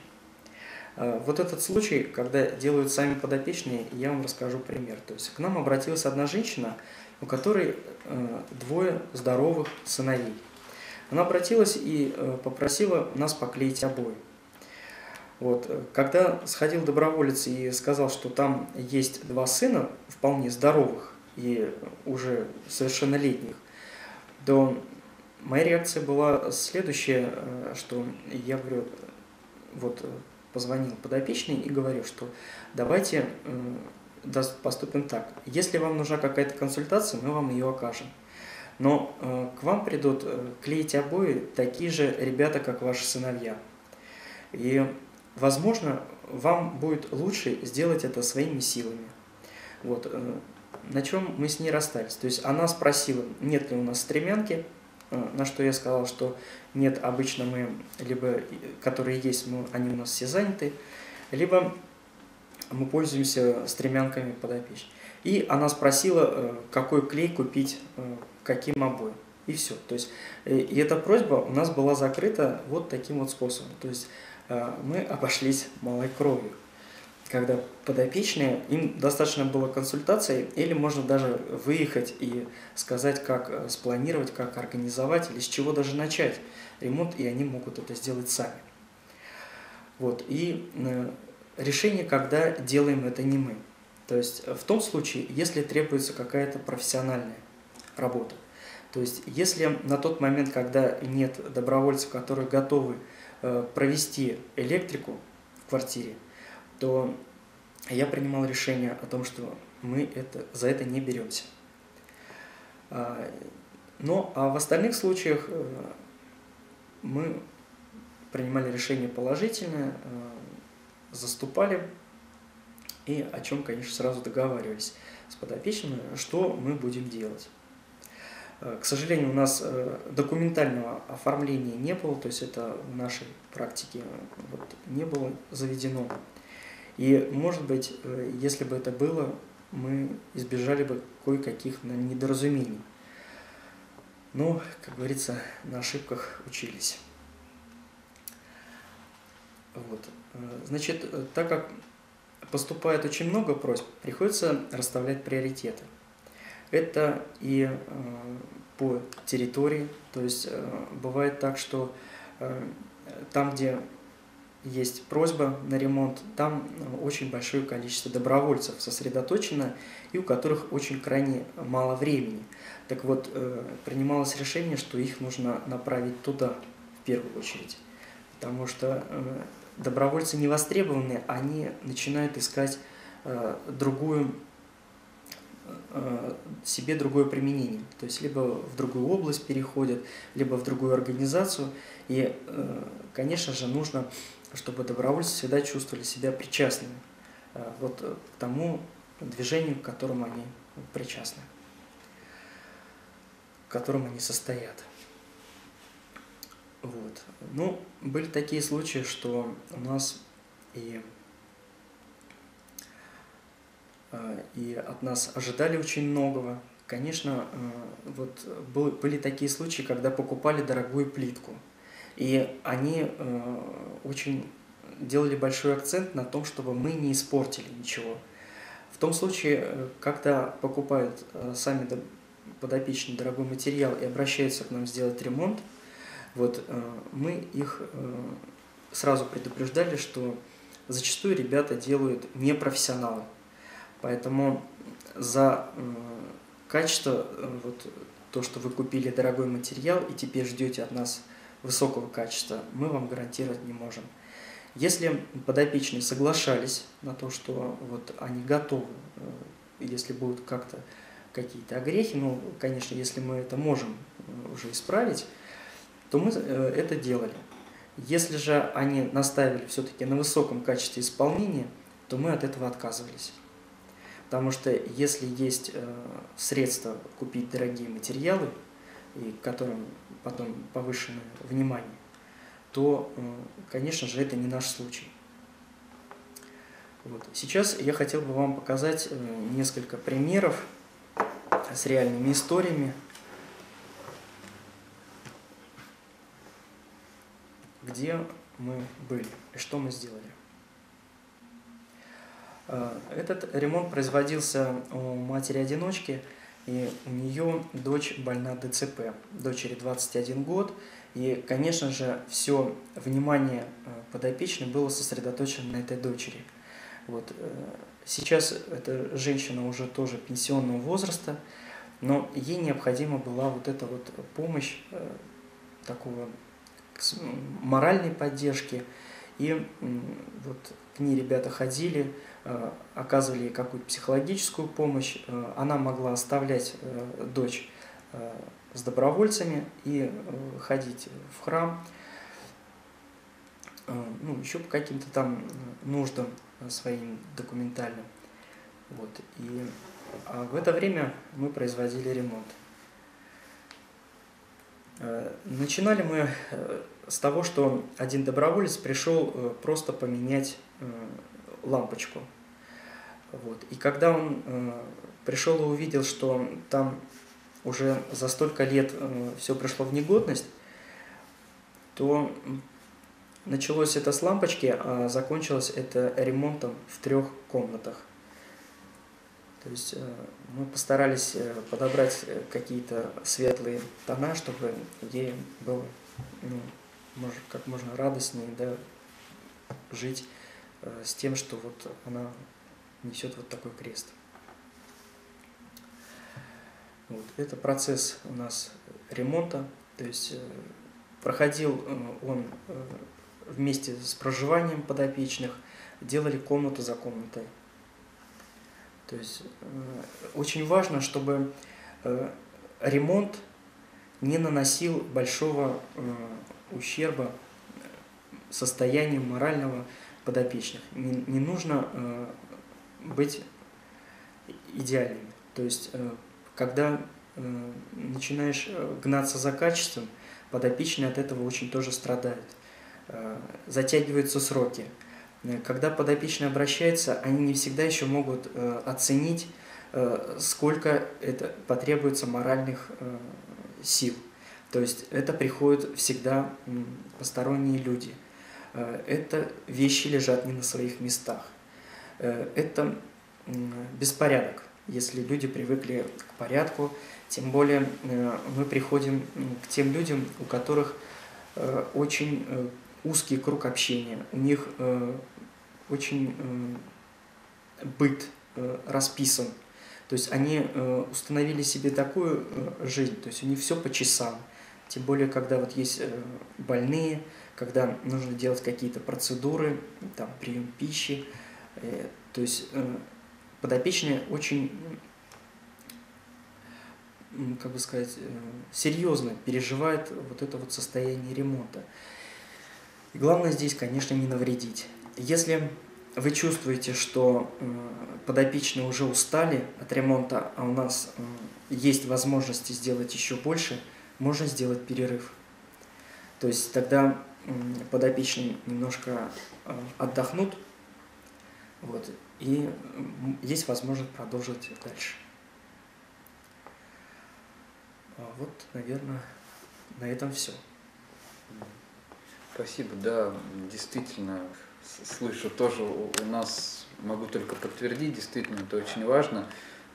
Э, вот этот случай, когда делают сами подопечные, я вам расскажу пример. То есть к нам обратилась одна женщина, у которой э, двое здоровых сыновей. Она обратилась и э, попросила нас поклеить обои. Вот. Когда сходил доброволец и сказал, что там есть два сына, вполне здоровых и уже совершеннолетних, то моя реакция была следующая, что я говорю, вот позвонил подопечный и говорю, что давайте поступим так. Если вам нужна какая-то консультация, мы вам ее окажем. Но э, к вам придут э, клеить обои такие же ребята, как ваши сыновья. И, возможно, вам будет лучше сделать это своими силами. Вот. Э, на чем мы с ней расстались. То есть она спросила, нет ли у нас стремянки, на что я сказал, что нет, обычно мы, либо которые есть, мы, они у нас все заняты, либо мы пользуемся стремянками подопечных. И она спросила, э, какой клей купить, э, каким обоим. И все. То есть, и эта просьба у нас была закрыта вот таким вот способом. То есть мы обошлись малой кровью когда подопечные, им достаточно было консультации, или можно даже выехать и сказать, как э, спланировать, как организовать, или с чего даже начать ремонт, и они могут это сделать сами. Вот. И э, решение, когда делаем это не мы. То есть в том случае, если требуется какая-то профессиональная работа. То есть если на тот момент, когда нет добровольцев, которые готовы э, провести электрику в квартире, то я принимал решение о том, что мы это, за это не беремся. А, но а в остальных случаях э, мы принимали решение положительное, э, заступали и о чем, конечно, сразу договаривались с подопечными, что мы будем делать. Э, к сожалению, у нас документального оформления не было, то есть это в нашей практике вот, не было заведено. И, может быть, э, если бы это было, мы избежали бы кое-каких недоразумений. Но, как говорится, на ошибках учились. Вот. Э, значит, э, так как поступает очень много просьб, приходится расставлять приоритеты. Это и по территории, то есть бывает так, что там, где есть просьба на ремонт, там э, очень большое количество добровольцев сосредоточено и у которых очень крайне мало времени. Так вот, э, принималось решение, что их нужно направить туда в первую очередь, потому что э, добровольцы не востребованы, они начинают искать другую себе другое применение. То есть либо в другую область переходят, либо в другую организацию. И, конечно же, нужно чтобы добровольцы всегда чувствовали себя причастными э, вот э, к тому движению, к которому они причастны, в котором они состоят. Вот. Ну, были такие случаи, что у нас и, э, и от нас ожидали очень многого. Конечно, вот были такие случаи, когда покупали дорогую плитку – и они э, очень делали большой акцент на том, чтобы мы не испортили ничего. В том случае, э, когда покупают э, сами подопечный дорогой материал и обращаются к нам сделать ремонт, вот мы их сразу предупреждали, что зачастую ребята делают непрофессионалы. Поэтому за качество, вот то, что вы купили дорогой материал и теперь ждете от нас высокого качества мы вам гарантировать не можем. Если подопечные соглашались на то, что вот они готовы, э, если будут как-то какие-то огрехи, ну, конечно, если мы это можем э, уже исправить, то мы э, это делали. Если же они наставили все-таки на высоком качестве исполнения, то мы от этого отказывались. Потому что если есть средства купить дорогие материалы, и которым потом повышенное внимание, то, э, конечно же, это не наш случай. Вот. Сейчас я хотел бы вам показать э, несколько примеров с реальными историями, где мы были и что мы сделали. Э, этот ремонт производился у матери-одиночки – и у нее дочь больна ДЦП, дочери 21 год, и, конечно же, все внимание э, подопечной было сосредоточено на этой дочери. Вот. Э, сейчас эта женщина уже тоже пенсионного возраста, но ей необходима была вот эта вот помощь э, такого моральной поддержки. И вот к ней ребята ходили, оказывали ей какую-то психологическую помощь. Э, она могла оставлять э, дочь с добровольцами и ходить в храм, ну, еще по каким-то там нуждам своим документальным. Вот. И а в это время мы производили ремонт. Начинали мы с того, что один доброволец пришел просто поменять лампочку. Вот. И когда он э, пришел и увидел, что там уже за столько лет э, все пришло в негодность, то началось это с лампочки, а закончилось это ремонтом в трех комнатах. То есть э, мы постарались э, подобрать какие-то светлые тона, чтобы ей было ну, может, как можно радостнее да, жить с тем, что вот она несет вот такой крест. Вот. Это процесс у нас ремонта, то есть э, проходил э, он э, вместе с проживанием подопечных, делали комнату за комнатой. То есть очень важно, чтобы ремонт не наносил большого ущерба состоянию морального подопечных. Не, не нужно быть идеальными. То есть когда э, начинаешь э, гнаться за качеством, подопечные от этого очень тоже страдают. Э, затягиваются сроки. Э, когда подопечные обращаются, они не всегда еще могут э, оценить, э, сколько это потребуется моральных э, сил. То есть это приходят всегда посторонние люди. Э, это вещи лежат не на своих местах. Э, это беспорядок если люди привыкли к порядку, тем более э, мы приходим к тем людям, у которых очень узкий круг общения, у них очень быт расписан. То есть они установили себе такую жизнь, то есть у них все по часам. Тем более, когда вот есть больные, когда нужно делать какие-то процедуры, там, прием пищи. То есть подопечные очень, как бы сказать, э, серьезно переживают вот это вот состояние ремонта. И главное здесь, конечно, не навредить. Если вы чувствуете, что э, подопечные уже устали от ремонта, а у нас э, есть возможности сделать еще больше, можно сделать перерыв. То есть тогда подопечные немножко отдохнут, вот, и есть возможность продолжить дальше. А вот, наверное, на этом все. Спасибо, да, действительно, слышу тоже у нас, могу только подтвердить, действительно, это очень важно.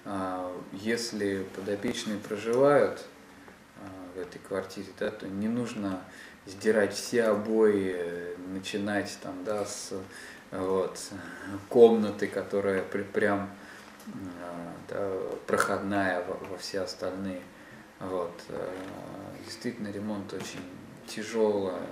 А, если подопечные проживают а, в этой квартире, да, то не нужно сдирать все обои, начинать там, да, с вот, комнаты, которая при, прям а, да, проходная во, во все остальные. Вот. Э, действительно, ремонт очень тяжелая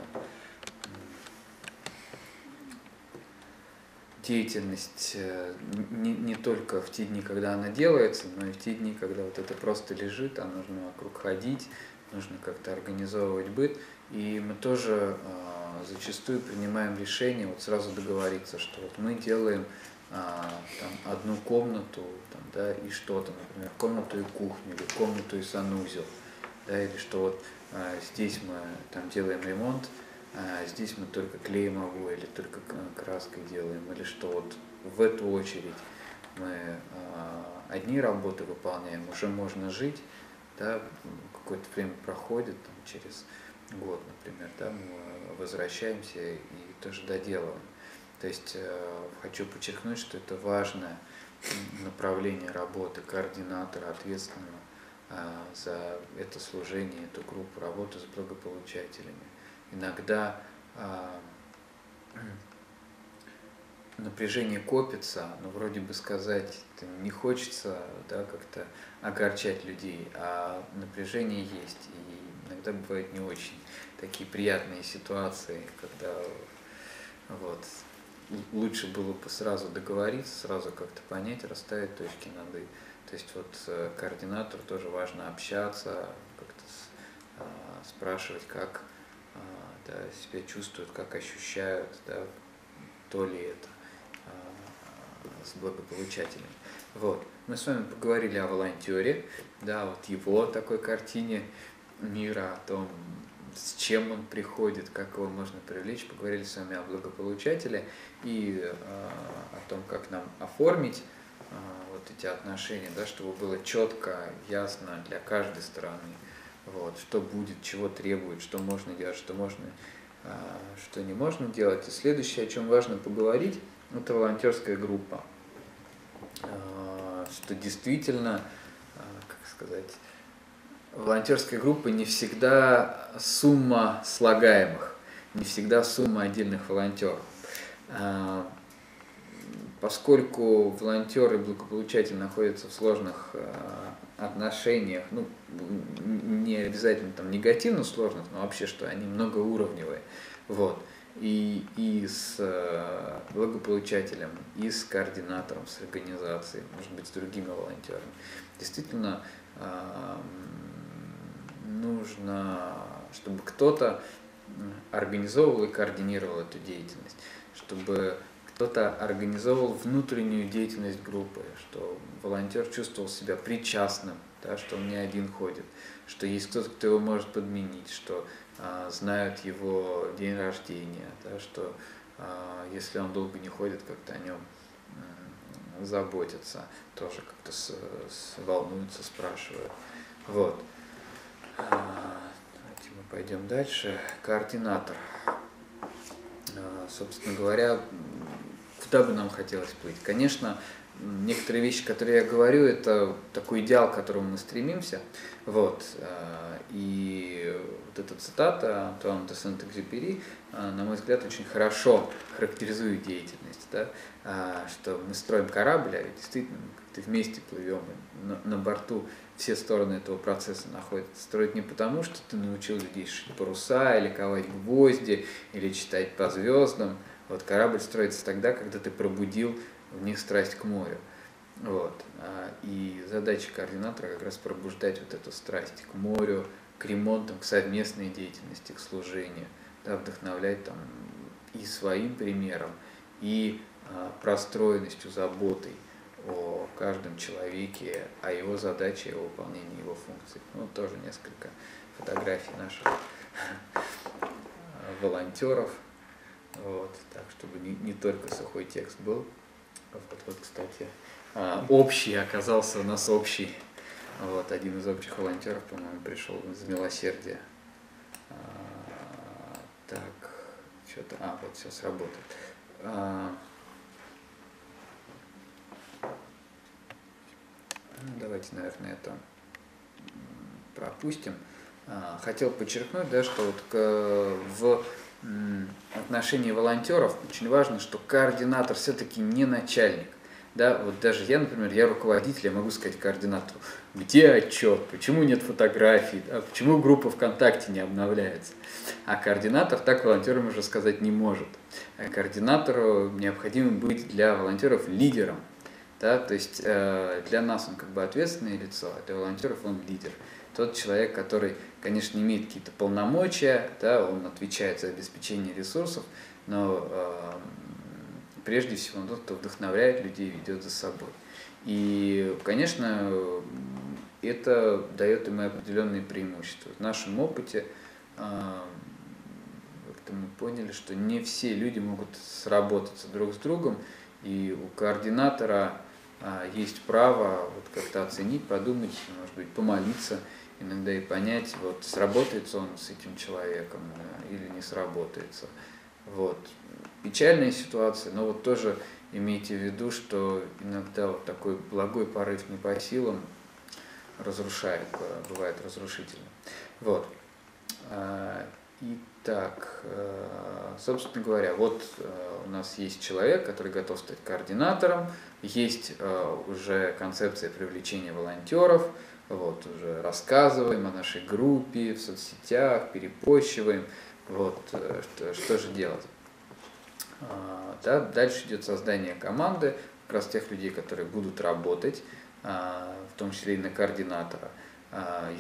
деятельность э, не, не только в те дни, когда она делается, но и в те дни, когда вот это просто лежит, а нужно вокруг ходить, нужно как-то организовывать быт. И мы тоже а, зачастую принимаем решение вот сразу договориться, что вот мы делаем а, там, одну комнату там, да, и что-то, например, комнату и кухню, или комнату и санузел, да, или что вот а, здесь мы там делаем ремонт, а здесь мы только клеем обои или только краской делаем, или что вот. В эту очередь мы а, одни работы выполняем, уже можно жить, да, какое-то время проходит, там, через год, например, да, мы возвращаемся и тоже доделываем. То есть э, хочу подчеркнуть, что это важное направление работы координатора, ответственного э, за это служение, эту группу, работу с благополучателями. Иногда э, напряжение копится, но вроде бы сказать не хочется да, как-то огорчать людей, а напряжение есть, и иногда бывает не очень такие приятные ситуации, когда вот, лучше было бы сразу договориться, сразу как-то понять, расставить точки над «и». То есть вот э, координатору тоже важно общаться, как-то а, спрашивать, как а, да, себя чувствуют, как ощущают, да, то ли это а, с благополучателем. Вот. Мы с вами поговорили о волонтере, да, вот его такой картине мира, о том, с чем он приходит, как его можно привлечь. Поговорили с вами о благополучателе и э, о том, как нам оформить вот эти отношения, да, чтобы было четко, ясно для каждой стороны, вот, что будет, чего требует, что можно делать, что можно, что не можно делать. И следующее, о чем важно поговорить, это волонтерская группа. Что действительно, как сказать, волонтерская группа не всегда сумма слагаемых, не всегда сумма отдельных волонтеров. А, поскольку волонтеры благополучатели находятся в сложных а, отношениях, ну, не обязательно там негативно сложных, но вообще, что они многоуровневые, вот, и, и с а, благополучателем, и с координатором, с организацией, может быть, с другими волонтерами. Действительно, нужно, чтобы кто-то организовывал и координировал эту деятельность, чтобы кто-то организовывал внутреннюю деятельность группы, что волонтер чувствовал себя причастным, да, что он не один ходит, что есть кто-то, кто его может подменить, что а, знают его день рождения, да, что а, если он долго не ходит, как-то о нем заботятся, тоже как-то с, с, волнуются, спрашивают. Вот. А, давайте мы пойдем дальше. Координатор. А, собственно говоря, куда бы нам хотелось плыть? Конечно, некоторые вещи, которые я говорю, это такой идеал, к которому мы стремимся. Вот. А, и вот эта цитата Антуана де Сент-Экзюпери, на мой взгляд, очень хорошо характеризует деятельность. Да? Что мы строим корабль, а действительно мы вместе плывем на борту все стороны этого процесса находятся. Строить не потому, что ты научил людей шить паруса, или ковать гвозди, или читать по звездам. Вот корабль строится тогда, когда ты пробудил в них страсть к морю. Вот. А, и задача координатора как раз пробуждать вот эту страсть к морю, к ремонтам, к совместной деятельности, к служению, да, вдохновлять там и своим примером, и а, простроенностью, заботой о каждом человеке, о его задаче, о выполнении его функций. Ну, тоже несколько фотографий наших волонтеров, вот, так, чтобы не, не только сухой текст был. Вот, вот кстати, а, общий оказался у нас общий. Вот, один из общих волонтеров, по-моему, пришел из милосердия. А, так, что-то, а, вот все сработает. А, давайте, наверное, это пропустим. А, хотел подчеркнуть, да, что вот в отношении волонтеров очень важно, что координатор все-таки не начальник. Да, вот даже я, например, я руководитель, я могу сказать координатору, где отчет, почему нет фотографий, да, почему группа ВКонтакте не обновляется. А координатор так волонтерам уже сказать не может. А координатору необходимо быть для волонтеров лидером, да, то есть э, для нас он как бы ответственное лицо, а для волонтеров он лидер. Тот человек, который, конечно, имеет какие-то полномочия, да, он отвечает за обеспечение ресурсов, но э, прежде всего он тот, кто вдохновляет людей, ведет за собой. И, конечно, это дает им определенные преимущества. В нашем опыте э, мы поняли, что не все люди могут сработаться друг с другом, и у координатора есть право вот как-то оценить, подумать, может быть, помолиться иногда и понять, вот сработается он с этим человеком э, или не сработается. Вот. Печальная ситуация, но вот тоже имейте в виду, что иногда вот такой благой порыв не по силам разрушает, бывает разрушительно. Вот. А, Итак, э, собственно говоря, вот э, у нас есть человек, который готов стать координатором, есть э, уже концепция привлечения волонтеров, вот, уже рассказываем о нашей группе в соцсетях, перепощиваем, вот, что, что же делать. Да, дальше идет создание команды, как раз тех людей, которые будут работать, в том числе и на координатора.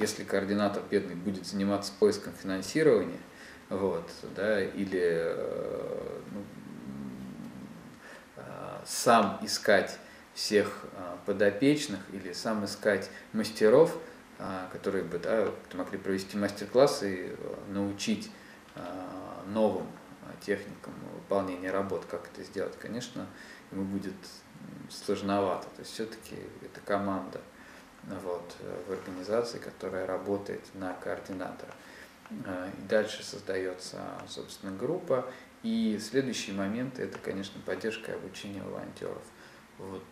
Если координатор бедный будет заниматься поиском финансирования, вот, да, или э, ну, а, сам искать всех а, подопечных или сам искать мастеров, которые бы да, могли провести мастер-классы и э, научить новым техникам выполнения работ, как это сделать, конечно, ему будет сложновато. То есть все-таки это команда вот, в организации, которая работает на координатора. И дальше создается, собственно, группа. И следующий момент – это, конечно, поддержка и обучение волонтеров. Вот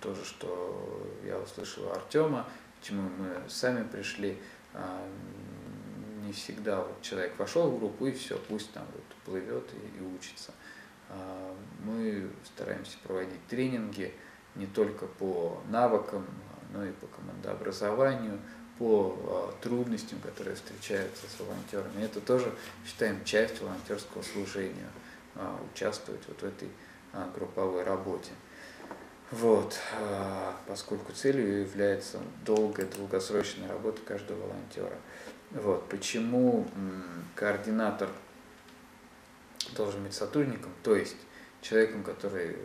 тоже, что я услышал у Артема, почему мы сами пришли, а, не всегда вот человек вошел в группу и все, пусть там вот плывет и, и учится. А, мы стараемся проводить тренинги не только по навыкам, но и по командообразованию, по а, трудностям, которые встречаются с волонтерами. Это тоже считаем часть волонтерского служения, участвовать вот в этой групповой работе. Вот, а, поскольку целью является долгая, долгосрочная работа каждого волонтера. Вот, почему координатор должен быть сотрудником, то есть человеком, который э,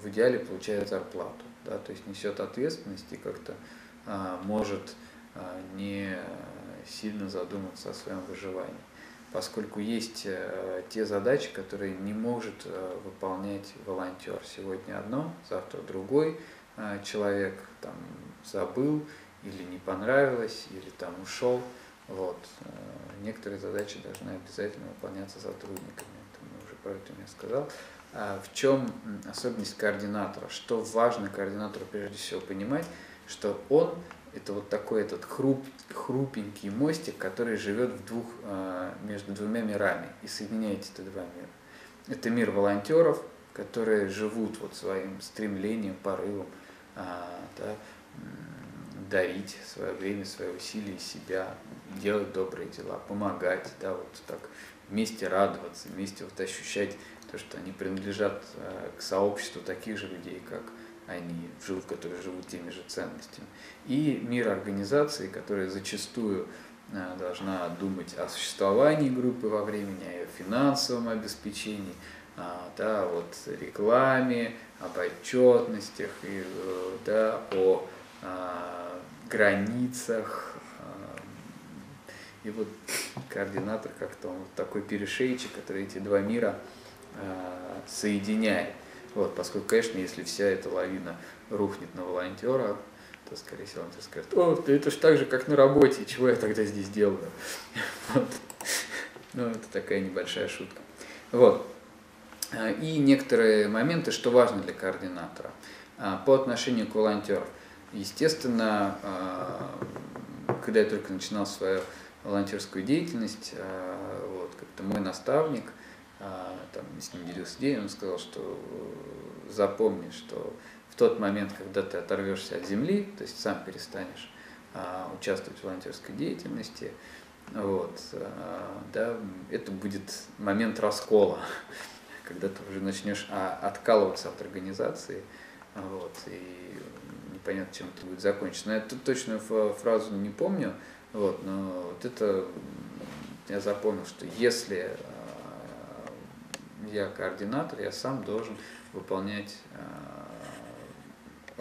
в идеале получает зарплату, да, то есть несет ответственность и как-то а, может а, не сильно задуматься о своем выживании поскольку есть э, те задачи, которые не может э, выполнять волонтер. Сегодня одно, завтра другой э, человек там забыл или не понравилось, или там ушел. Вот. Некоторые задачи должны обязательно выполняться сотрудниками. Это мы уже про это я сказал. А в чем особенность координатора? Что важно координатору прежде всего понимать, что он это вот такой этот хруп, хрупенький мостик, который живет в двух, а, между двумя мирами и соединяет эти два мира. Это мир волонтеров, которые живут вот своим стремлением, порывом а, да, дарить свое время, свои усилия, себя, делать добрые дела, помогать, да, вот так вместе радоваться, вместе вот ощущать то, что они принадлежат а, к сообществу таких же людей, как они живут, которые живут теми же ценностями. И мир организации, которая зачастую э, должна думать о существовании группы во времени, о ее финансовом обеспечении, а, да, вот рекламе, об отчетностях, и, э, да, о а, границах. А, и вот координатор как-то он такой перешейчик, который эти два мира соединяет. Вот, поскольку, конечно, если вся эта лавина рухнет на волонтера, то, скорее всего, он скажет, о, да это же так же, как на работе, чего я тогда здесь делаю? Вот. Ну, это такая небольшая шутка. Вот. А, и некоторые моменты, что важно для координатора а, по отношению к волонтерам. Естественно, а, когда я только начинал свою волонтерскую деятельность, вот, как-то мой наставник – там, с ним делился идеей, он сказал, что э, запомни, что в тот момент, когда ты оторвешься от земли, то есть сам перестанешь а, участвовать в волонтерской деятельности, вот, а, да, это будет момент раскола, когда ты уже начнешь а, откалываться от организации, вот, и непонятно, чем это будет закончено. Я тут точную фразу не помню, вот, но вот это я запомнил, что если я координатор, я сам должен выполнять э,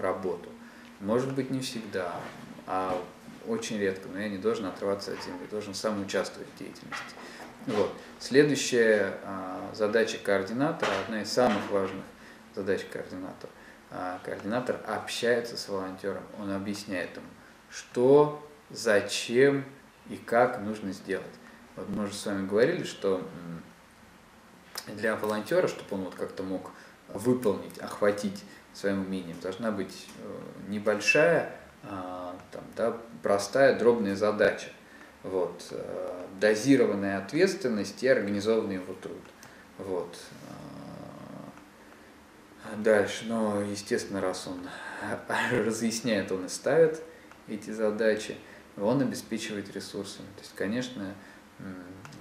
работу. Может быть, не всегда, а очень редко, но я не должен отрываться от земли, должен сам участвовать в деятельности. Вот. Следующая э, задача координатора, одна из самых важных задач координатора. Э, координатор общается с волонтером, он объясняет ему, что, зачем и как нужно сделать. Вот мы уже с вами говорили, что для волонтера, чтобы он вот как-то мог выполнить, охватить своим умением, должна быть э, небольшая, а, там, да, простая, дробная задача. Вот, э, дозированная ответственность и организованный его труд. Вот. А, дальше, но, естественно, раз он разъясняет, он и ставит эти задачи, он обеспечивает ресурсами. То есть, конечно,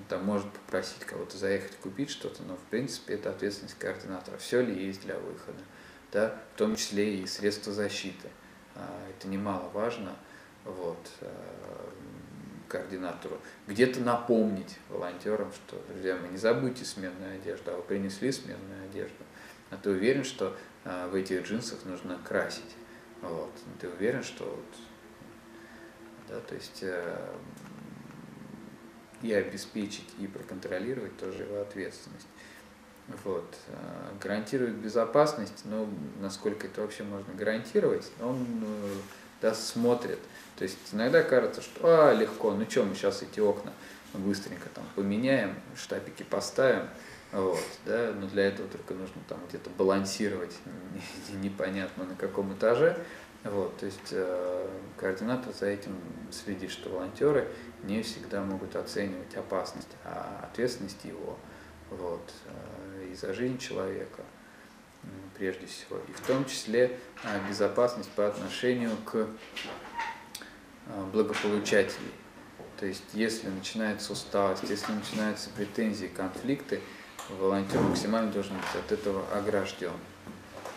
там может попросить кого-то заехать купить что-то, но в принципе это ответственность координатора. Все ли есть для выхода, да, в том числе и средства защиты. А, это немаловажно вот, а, координатору. Где-то напомнить волонтерам, что, друзья, мы не забудьте сменную одежду, а вы принесли сменную одежду. А ты уверен, что а, в этих джинсах нужно красить. Вот. Ты уверен, что вот, да, то есть э, и обеспечить, и проконтролировать тоже его ответственность. Вот. Гарантирует безопасность, ну, насколько это вообще можно гарантировать, он да, смотрит. То есть иногда кажется, что а, легко, ну что, мы сейчас эти окна быстренько там поменяем, штапики поставим, вот, да, но для этого только нужно там где-то балансировать, непонятно на каком этаже. Вот, то есть э, координатор за этим следит, что волонтеры не всегда могут оценивать опасность, а ответственность его вот, э, и за жизнь человека прежде всего, и в том числе э, безопасность по отношению к э, благополучателей. То есть если начинается усталость, если начинаются претензии, конфликты, волонтер максимально должен быть от этого огражден.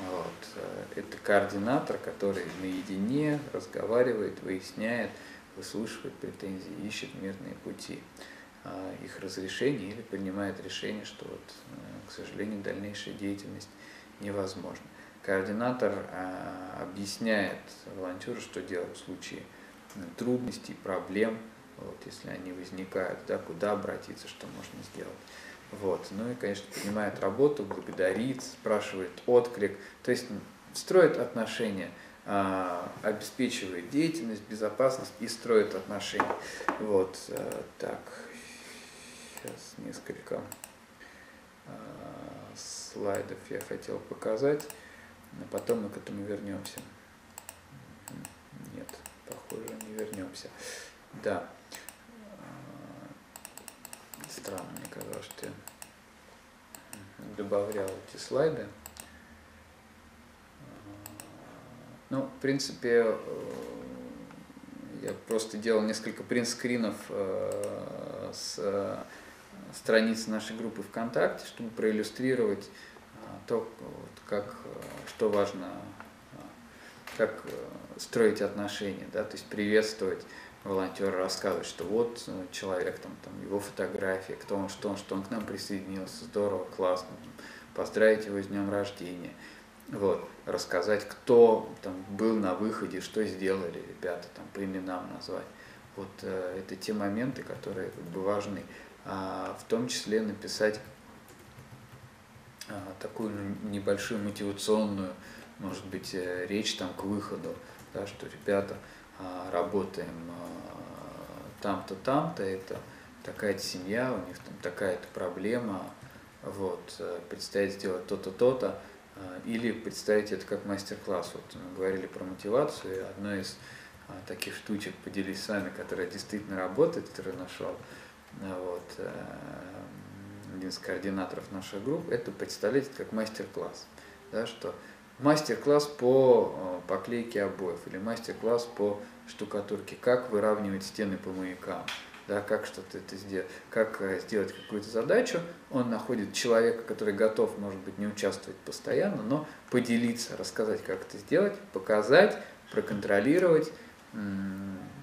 Вот. Э, это координатор, который наедине разговаривает, выясняет, выслушивает претензии, ищет мирные пути а, их разрешения или принимает решение, что, вот, э, к сожалению, дальнейшая деятельность невозможна. Координатор а, объясняет волонтеру, что делать в случае трудностей, проблем, вот, если они возникают, да, куда обратиться, что можно сделать. Вот. Ну и, конечно, принимает работу, благодарит, спрашивает отклик, то есть строит отношения, а, обеспечивает деятельность, безопасность и строит отношения. Вот, а, так, сейчас несколько а, слайдов я хотел показать, но потом мы к этому вернемся. Нет, похоже, не вернемся. Да странно, мне казалось, что я добавлял эти слайды. Ну, в принципе, э, я просто делал несколько принтскринов э, с э, страниц нашей группы ВКонтакте, чтобы проиллюстрировать то, как, что важно, как строить отношения, да, то есть приветствовать волонтеры рассказывают, что вот э, человек, там, там его фотография, кто он, что он, что он к нам присоединился, здорово, классно, поздравить его с днем рождения, вот, рассказать, кто там был на выходе, что сделали ребята, там, по именам назвать. Вот э, это те моменты, которые как бы важны, а, в том числе написать а, такую ну, небольшую мотивационную, может быть, э, речь там к выходу, да, что ребята, работаем а, там-то, там-то, это такая-то семья, у них там такая-то проблема, вот, э, представить сделать то-то, то-то, а, или представить это как мастер-класс. Вот мы говорили про мотивацию, и одна из таких штучек поделись с вами, которая действительно работает, которую нашел вот, э, один из координаторов нашей группы, это представлять это как мастер-класс. Да, что мастер-класс по э, поклейке обоев или мастер-класс по штукатурке, как выравнивать стены по маякам, да, как что-то это сделать, как э, сделать какую-то задачу, он находит человека, который готов, может быть, не участвовать постоянно, но поделиться, рассказать, как это сделать, показать, проконтролировать,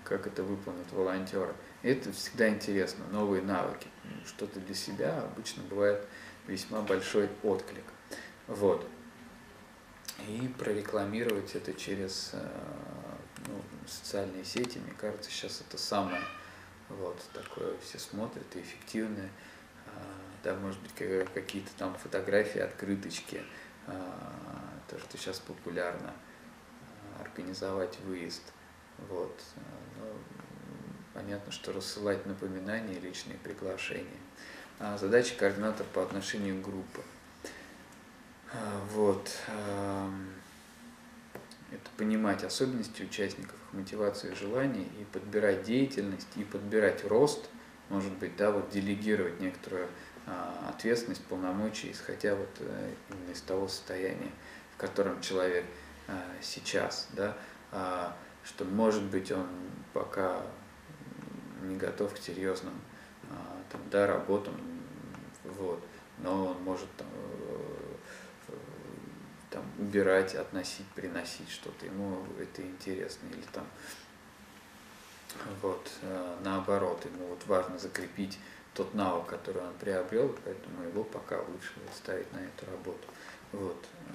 как это выполнит волонтеры. Это всегда интересно, новые навыки, что-то для себя обычно бывает весьма большой отклик. Вот и прорекламировать это через э, ну, социальные сети. Мне кажется, сейчас это самое вот такое все смотрят и эффективное. А, да, может быть, какие-то там фотографии, открыточки, а, то, что сейчас популярно, а, организовать выезд. Вот. Ну, понятно, что рассылать напоминания, личные приглашения. Задача координатора по отношению к группе. А, вот. Это понимать особенности участников, их мотивацию и желания, и подбирать деятельность, и подбирать рост, может быть, да, вот делегировать некоторую а, ответственность, полномочия, исходя вот э, именно из того состояния, в котором человек а, сейчас, да, что, может быть, он пока не готов к серьезным там, да, работам, вот, но он может там, там, убирать, относить, приносить что-то. Ему это интересно. Или там вот, э, наоборот, ему вот важно закрепить тот навык, который он приобрел, поэтому его пока лучше ставить на эту работу. Вот. Э,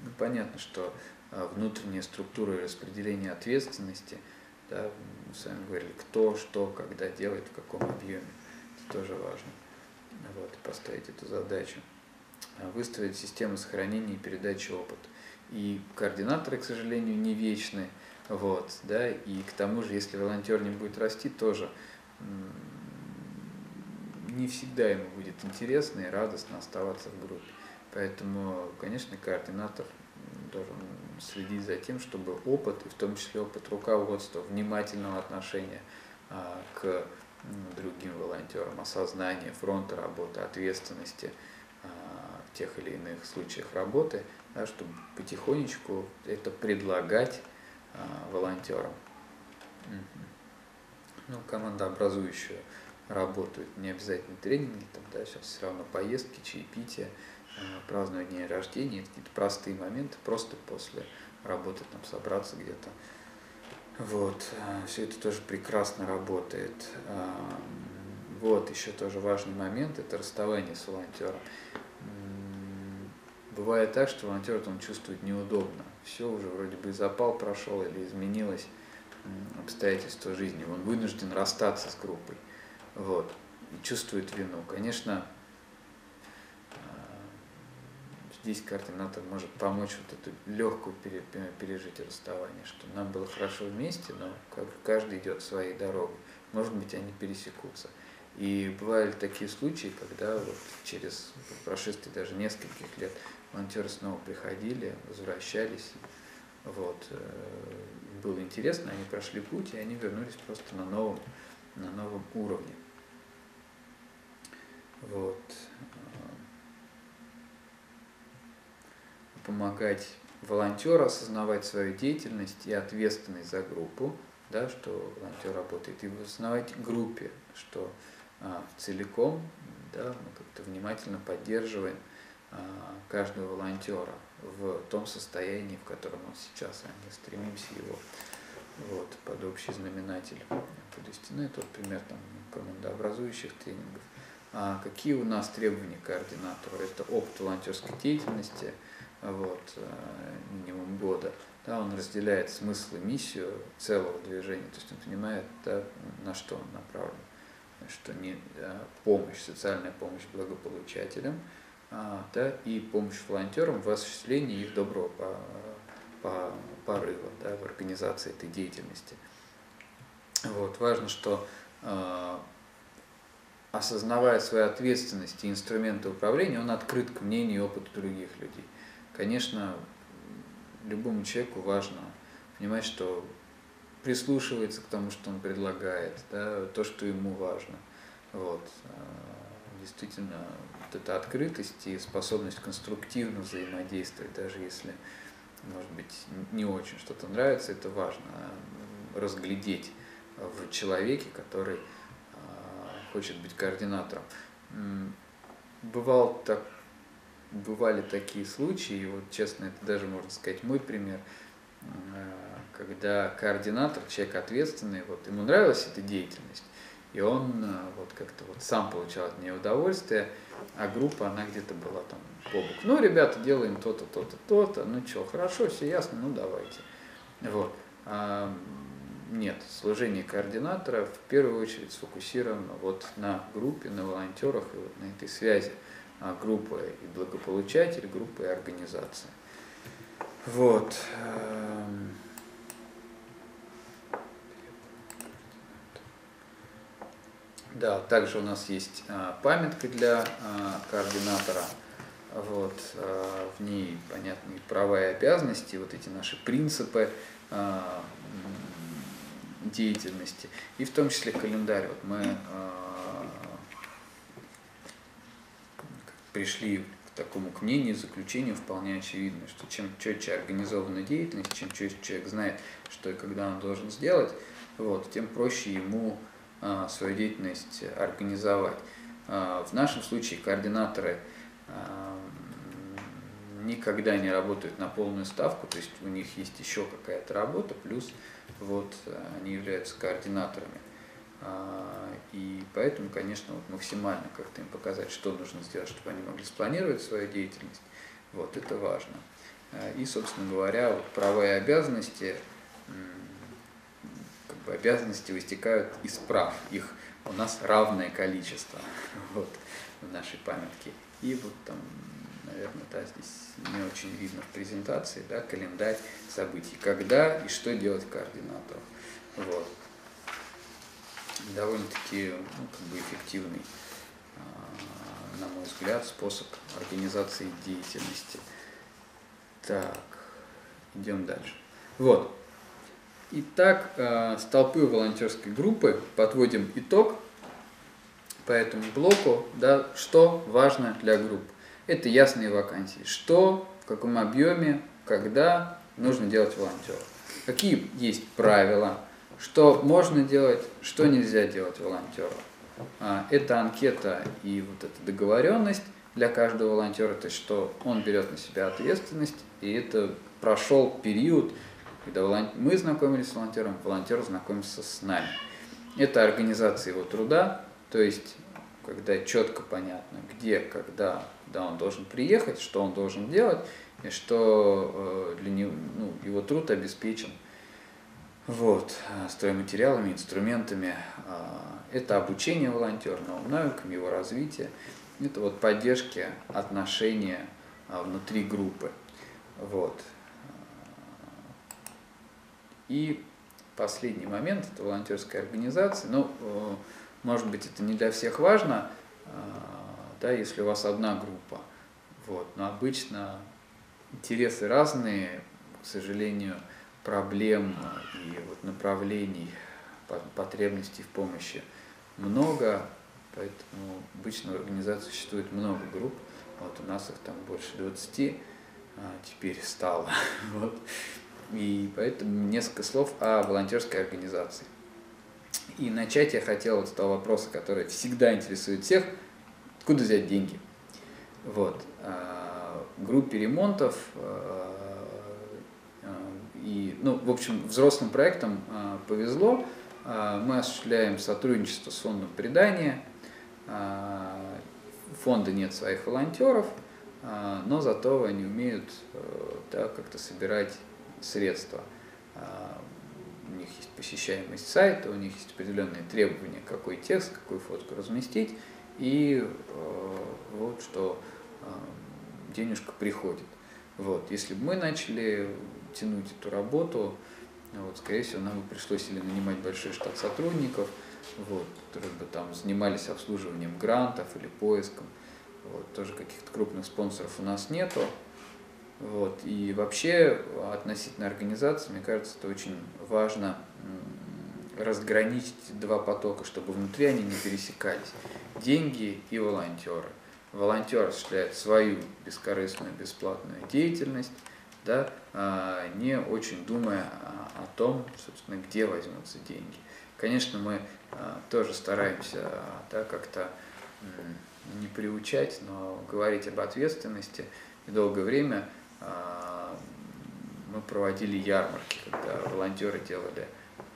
ну, понятно, что э, внутренняя структура и распределение ответственности, да, мы с вами говорили, кто, что, когда делает, в каком объеме, это тоже важно. Вот, поставить эту задачу. Выстроить систему сохранения и передачи опыта. И координаторы, к сожалению, не вечны. Вот, да, и к тому же, если волонтер не будет расти, тоже не всегда ему будет интересно и радостно оставаться в группе. Поэтому, конечно, координатор должен следить за тем, чтобы опыт, и в том числе опыт руководства, внимательного отношения а, к другим волонтерам, осознание фронта работы, ответственности тех или иных случаях работы, да, чтобы потихонечку это предлагать а, волонтерам. Ну, командообразующую работают, не обязательно тренинги, там, да, сейчас все равно поездки, чаепития, а, праздновать день рождения, какие-то простые моменты, просто после работы там собраться где-то. Вот, все это тоже прекрасно работает. Вот, еще тоже важный момент, это расставание с волонтером. Бывает так, что волонтер он чувствует неудобно. Все уже вроде бы запал прошел или изменилось обстоятельства жизни. Он вынужден расстаться с группой. Вот. И чувствует вину. Конечно, а, здесь координатор может помочь вот эту легкую пережить расставание, что нам было хорошо вместе, но каждый идет своей дорогой. Может быть, они пересекутся. И бывали такие случаи, когда вот через прошествие даже нескольких лет волонтеры снова приходили, возвращались. Вот. Э, было интересно, они прошли путь, и они вернулись просто на новом, на новом уровне. Вот. Помогать волонтеру осознавать свою деятельность и ответственность за группу, да, что волонтер работает, и осознавать группе, что а, целиком да, мы как-то внимательно поддерживаем каждого волонтера в том состоянии, в котором он сейчас, а не стремимся его вот, под общий знаменатель подвести. Ну, это вот пример там, командообразующих тренингов. А какие у нас требования координатору? Это опыт волонтерской деятельности, вот, э, минимум года. Да, он разделяет смысл и миссию целого движения, то есть он понимает, да, на что он направлен что не помощь, социальная помощь благополучателям, а, да, и помощь волонтерам в осуществлении их доброго по, по, порыва да, в организации этой деятельности. Вот, важно, что э, осознавая свою ответственность и инструменты управления, он открыт к мнению и опыту других людей. Конечно, любому человеку важно понимать, что прислушивается к тому, что он предлагает, да, то, что ему важно. Вот. А, действительно, вот эта открытость и способность конструктивно взаимодействовать, даже если, может быть, не очень что-то нравится, это важно. Разглядеть в человеке, который а, хочет быть координатором. Бывал так, бывали такие случаи, и вот честно, это даже можно сказать мой пример, а, когда координатор, человек ответственный, вот ему нравилась эта деятельность, и он э, вот как-то вот сам получал от нее удовольствие, а группа, она где-то была там по боку. Ну, ребята, делаем то-то, то-то, то-то, ну что, хорошо, все ясно, ну давайте. Вот. А, нет, служение координатора в первую очередь сфокусировано вот на группе, на волонтерах и вот на этой связи а группы и благополучатель, группы и организация. Вот. Да, также у нас есть а, памятка для а, координатора. Вот, а, в ней понятны права и обязанности, вот эти наши принципы деятельности, и в том числе календарь. Вот мы пришли к такому к мнению, заключению вполне очевидно, что чем четче организована деятельность, чем четче человек знает, что и когда он должен сделать, вот, тем проще ему свою деятельность организовать. А, в нашем случае координаторы а, никогда не работают на полную ставку, то есть у них есть еще какая-то работа, плюс вот они являются координаторами. И поэтому, конечно, вот максимально как-то им показать, что нужно сделать, чтобы они могли спланировать свою деятельность. Вот это важно. И, собственно говоря, вот права и обязанности обязанности вытекают из прав. Их у нас равное количество вот, в нашей памятке. И вот там наверное, да, здесь не очень видно в презентации, да, календарь событий, когда и что делать координатору. Вот. Довольно-таки ну, как бы эффективный, а, на мой взгляд, способ организации деятельности. Так, идем дальше. Вот. Итак, а, с толпы волонтерской группы подводим итог по этому блоку, да, что важно для групп. Это ясные вакансии. Что, в каком объеме, когда нужно делать волонтеру. Какие есть правила, что можно делать, что нельзя делать волонтеру. А, это анкета и вот эта договоренность для каждого волонтера, то есть что он берет на себя ответственность, и это прошел период, когда мы знакомились с волонтером, волонтер знакомится с нами. Это организация его труда, то есть когда четко понятно, где, когда, когда он должен приехать, что он должен делать, и что э, для него, ну, его труд обеспечен вот, э, стройматериалами, инструментами. А, это обучение волонтера новым навыкам, его развитие. Это вот поддержки отношения внутри группы. Вот. И последний момент, это волонтерская организация. Ну, э, может быть, это не для всех важно, а, да, если у вас одна группа. Вот. Но обычно интересы разные, к сожалению, проблем и вот направлений, потребностей в помощи много, поэтому обычно в организации существует много групп. Вот у нас их там больше 20, а теперь стало. Вот. И поэтому несколько слов о волонтерской организации. И начать я хотел вот с того вопроса, который всегда интересует всех, откуда взять деньги. Вот. А, группе ремонтов а, а, и, ну, в общем, взрослым проектам повезло. Мы осуществляем сотрудничество с фондом предания. Фонда нет своих волонтеров, но зато они умеют да, как-то собирать средства. А, у них есть посещаемость сайта, у них есть определенные требования, какой текст, какую фотку разместить, и э, вот что э, денежка приходит. Вот. Если бы мы начали тянуть эту работу, вот, скорее всего, нам бы пришлось или нанимать большой штат сотрудников, вот, которые бы там занимались обслуживанием грантов или поиском. Вот, тоже каких-то крупных спонсоров у нас нету. Вот. И вообще относительно организации, мне кажется, это очень важно разграничить два потока, чтобы внутри они не пересекались. Деньги и волонтеры. Волонтер осуществляет свою бескорыстную, бесплатную деятельность, да, а, не очень думая о том, собственно, где возьмутся деньги. Конечно, мы а, тоже стараемся да, как-то не приучать, но говорить об ответственности. Долгое время мы проводили ярмарки, когда волонтеры делали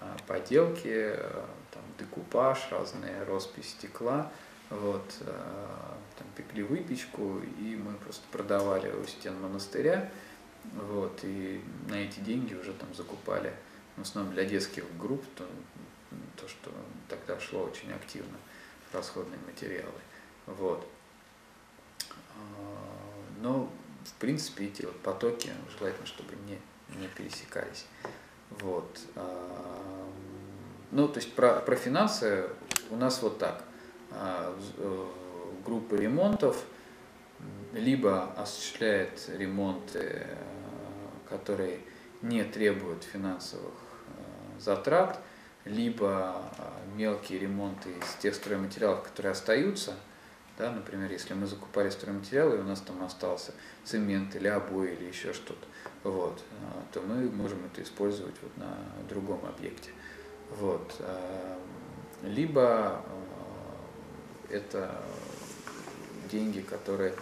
а, поделки, а, там декупаж, разные роспись стекла, вот, там пекли выпечку, и мы просто продавали у стен монастыря, вот, и на эти деньги уже там закупали, в основном для детских групп, то, то что тогда шло очень активно, расходные материалы, вот. Но в принципе, эти вот потоки желательно, чтобы не, не пересекались. Вот. А, ну, то есть про, про финансы у нас вот так. А, э, группа ремонтов либо осуществляет ремонты, которые не требуют финансовых э, затрат, либо мелкие ремонты из тех стройматериалов, которые остаются – да, например, если мы закупали стройматериалы, и у нас там остался цемент или обои или еще что-то, вот, а, то мы можем это использовать вот на другом объекте. Вот. А, либо а, это деньги, которые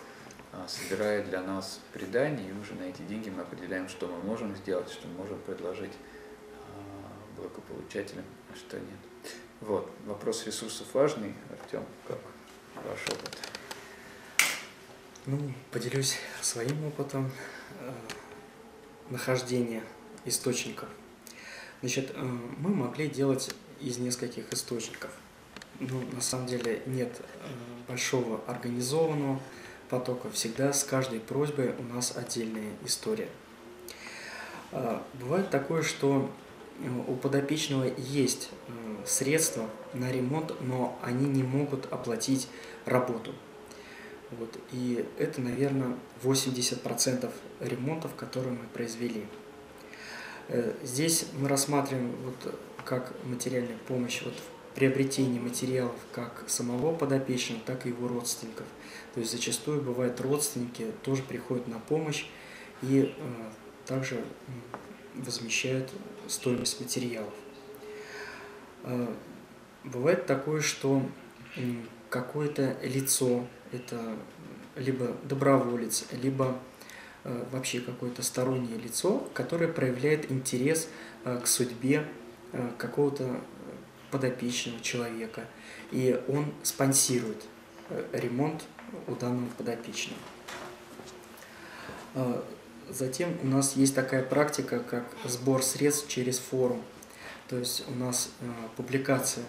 собирает для нас предание, и уже на эти деньги мы определяем, что мы можем сделать, что мы можем предложить благополучателям, а что нет. Вот. Вопрос ресурсов важный. Артем, как? Ваш опыт? Ну, поделюсь своим опытом э, нахождения источников. Значит, э, мы могли делать из нескольких источников. Ну, на самом деле нет э, большого организованного потока. Всегда с каждой просьбой у нас отдельная история. А, бывает такое, что э, у подопечного есть э, средства на ремонт, но они не могут оплатить работу. Вот. И это, наверное, 80% ремонтов, которые мы произвели. Э, здесь мы рассматриваем вот как материальная помощь вот в приобретении материалов как самого подопечного, так и его родственников. То есть зачастую бывают родственники тоже приходят на помощь и э, также возмещают стоимость материалов. Э, бывает такое, что какое-то лицо, это либо доброволец, либо э, вообще какое-то стороннее лицо, которое проявляет интерес э, к судьбе какого-то подопечного человека, и он спонсирует ремонт у данного подопечного. Затем у нас есть такая практика, как сбор средств через форум. То есть у нас публикация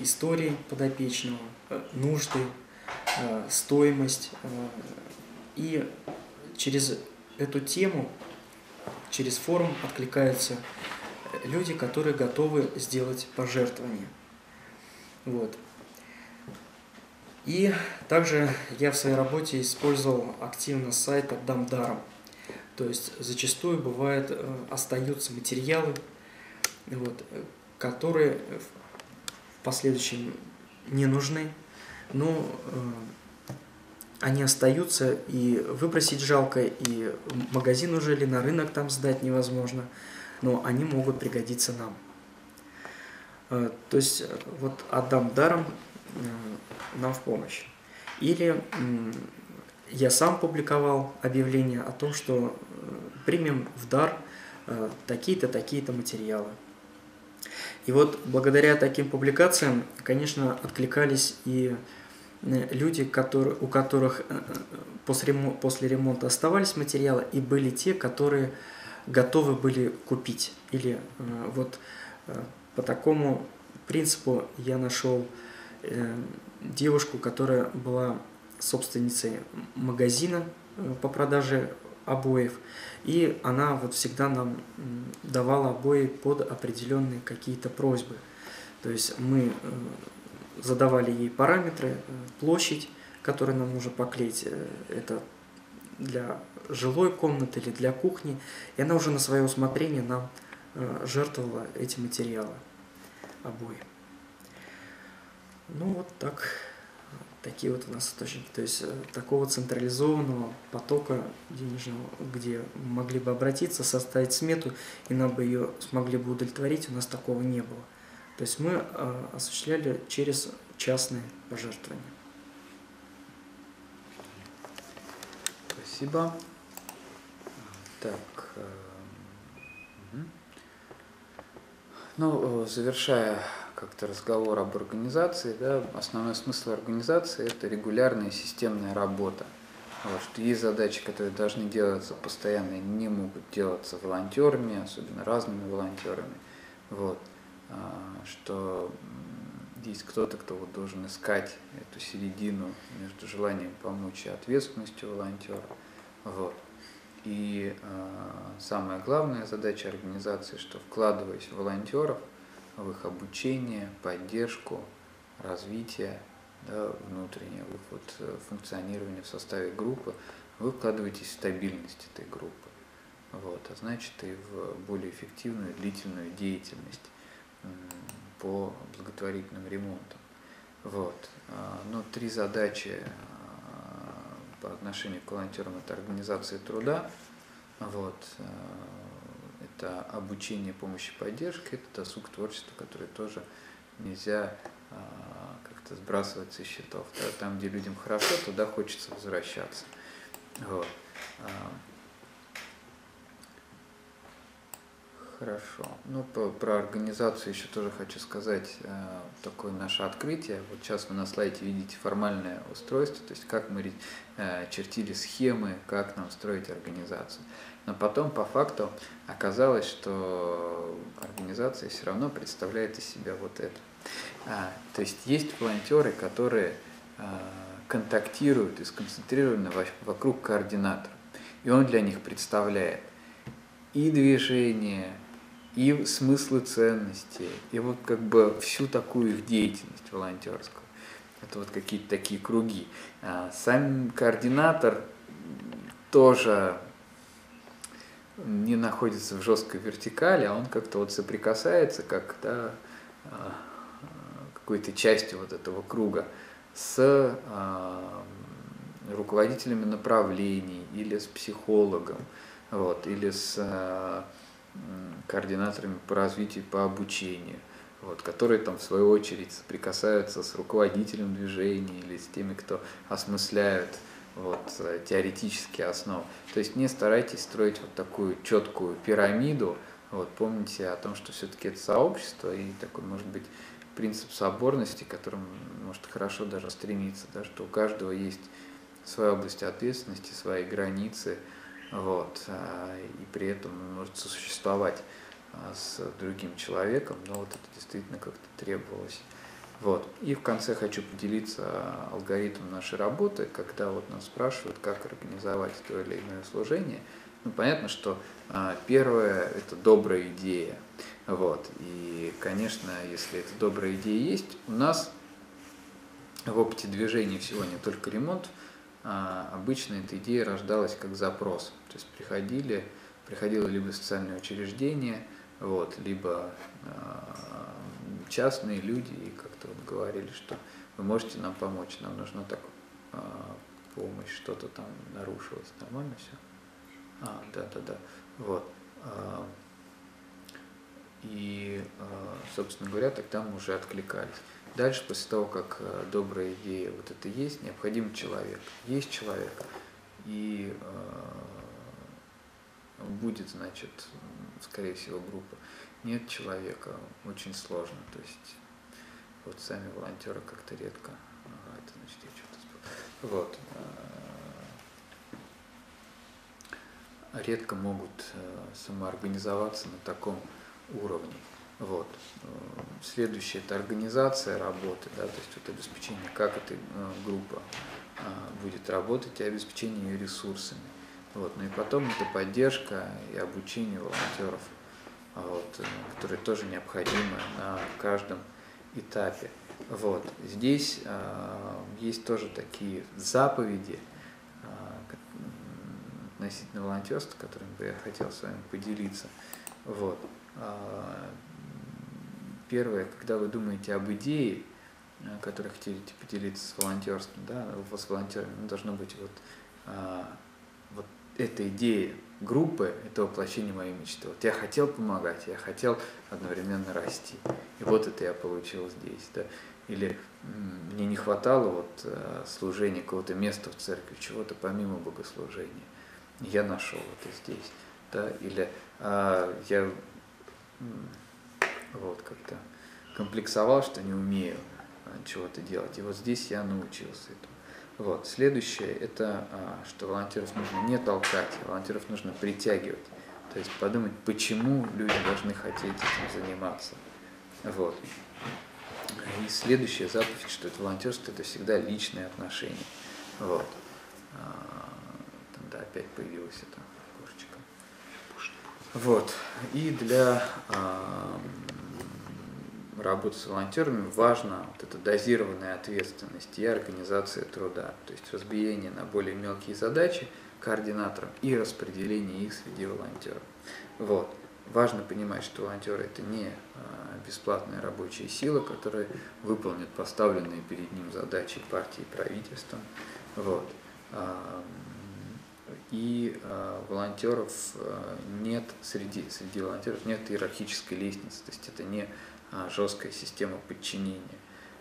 истории подопечного, нужды Э, стоимость. Э, и через эту тему, через форум откликаются люди, которые готовы сделать пожертвование. Вот. И также я в своей работе использовал активно сайт «Отдам даром». То есть зачастую бывает, э, остаются материалы, вот, которые в последующем не нужны, но э, они остаются, и выбросить жалко, и магазин уже или на рынок там сдать невозможно, но они могут пригодиться нам. Э, то есть э, вот отдам даром нам в помощь. Или я сам публиковал объявление о том, что примем в дар такие-то, такие-то материалы. И вот благодаря таким публикациям, конечно, откликались и Э, люди, которые, у которых э, э, после ремонта, после ремонта оставались материалы, и были те, которые готовы были купить. Или вот по такому принципу я нашел девушку, которая была собственницей магазина по продаже обоев, и она вот всегда нам давала обои под определенные какие-то просьбы. То есть мы задавали ей параметры, э, площадь, которую нам нужно поклеить, э, это для жилой комнаты или для кухни, и она уже на свое усмотрение нам э, жертвовала эти материалы обои. Ну вот так, такие вот у нас источники. То есть такого централизованного потока денежного, где могли бы обратиться, составить смету, и нам бы ее смогли бы удовлетворить, у нас такого не было. То есть мы э, осуществляли через частные пожертвования. Спасибо. Так. Э, ну, завершая как-то разговор об организации, да, основной смысл организации – это регулярная системная работа. Вот, что есть задачи, которые должны делаться постоянно, и не могут делаться волонтерами, особенно разными волонтерами. Вот. А, что есть кто-то, кто вот должен искать эту середину между желанием помочь и ответственностью волонтера. Вот. И э, самая главная задача организации, что вкладываясь в волонтеров, в их обучение, поддержку, развитие да, внутреннее, в их вот э, функционирование в составе группы, вы вкладываетесь в стабильность этой группы. Вот, а значит и в более эффективную длительную деятельность по благотворительным ремонтам. Вот. А, Но три задачи а, по отношению к волонтерам – это организация труда, вот, а, это обучение, помощь и поддержка, это досуг творчества, который тоже нельзя как-то сбрасывать со счетов. Там, где людям хорошо, туда хочется возвращаться. Вот. Хорошо. Ну, по, про организацию еще тоже хочу сказать э, такое наше открытие. Вот сейчас вы на слайде видите формальное устройство, то есть как мы э, чертили схемы, как нам строить организацию. Но потом по факту оказалось, что организация все равно представляет из себя вот это. А, то есть есть волонтеры, которые э, контактируют и сконцентрированы вокруг координатора. И он для них представляет и движение, и смыслы ценности, и вот как бы всю такую их деятельность волонтерскую. Это вот какие-то такие круги. А сам координатор тоже не находится в жесткой вертикали, а он как-то вот соприкасается, как да, а, какой-то частью вот этого круга с а, руководителями направлений или с психологом, вот, или с а, координаторами по развитию, по обучению, вот, которые там в свою очередь соприкасаются с руководителем движения или с теми, кто осмысляют вот, теоретические основы. То есть не старайтесь строить вот такую четкую пирамиду, вот, помните о том, что все-таки это сообщество и такой, может быть, принцип соборности, к которому может хорошо даже стремиться, да, что у каждого есть своя область ответственности, свои границы, вот, а, и при этом он может сосуществовать а, с другим человеком, но вот это действительно как-то требовалось. Вот. И в конце хочу поделиться алгоритмом нашей работы, когда вот нас спрашивают, как организовать то или иное служение. Ну, понятно, что а, первое – это добрая идея. Вот. И, конечно, если эта добрая идея есть, у нас в опыте движения всего не только ремонт, а обычно эта идея рождалась как запрос. То есть приходили, приходило либо социальное учреждение, вот, либо а, частные люди и как-то вот говорили, что вы можете нам помочь, нам нужна так а, помощь, что-то там нарушилось, нормально все? А, да, да, да. Вот. А, и, а, собственно говоря, тогда мы уже откликались. Дальше, после того, как а, добрая идея вот это есть, необходим человек. Есть человек, и будет, значит, скорее всего, группа. Нет человека, очень сложно. То есть вот сами волонтеры как-то редко. Ага, это значит, я что-то Вот. редко могут э, самоорганизоваться на таком уровне. Вот. Э, следующее – это организация работы, да, то есть вот обеспечение, как эта э, группа будет работать, и обеспечение ее ресурсами. Вот. Ну и потом это поддержка и обучение волонтеров, вот, которые тоже необходимы на каждом этапе. Вот. Здесь э, есть тоже такие заповеди, относительно волонтерства, которым бы я хотел с вами поделиться. Вот. А, первое, когда вы думаете об идее, которой хотите поделиться с волонтерством, да, у вас волонтерами, ну, должно быть вот, а, вот эта идея группы, это воплощение моей мечты. Вот я хотел помогать, я хотел одновременно расти. И вот это я получил здесь. Да. Или мне не хватало вот а, служения какого-то места в церкви, чего-то помимо богослужения я нашел это здесь, да, или а, я вот как-то комплексовал, что не умею а, чего-то делать, и вот здесь я научился этому. Вот. Следующее – это а, что волонтеров нужно не толкать, волонтеров нужно притягивать. То есть подумать, почему люди должны хотеть этим заниматься. Вот. И следующая заповедь, что это волонтерство – это всегда личные отношения. Вот. А, да, опять появилась эта кошечка. Вот. И для э, работы с волонтерами важна вот эта дозированная ответственность и организация труда, то есть разбиение на более мелкие задачи координаторам и распределение их среди волонтеров. Вот. Важно понимать, что волонтеры это не бесплатная рабочая сила, которая выполнит поставленные перед ним задачи партии и правительством. Вот и э, волонтеров э, нет среди, среди волонтеров нет иерархической лестницы, то есть это не э, жесткая система подчинения.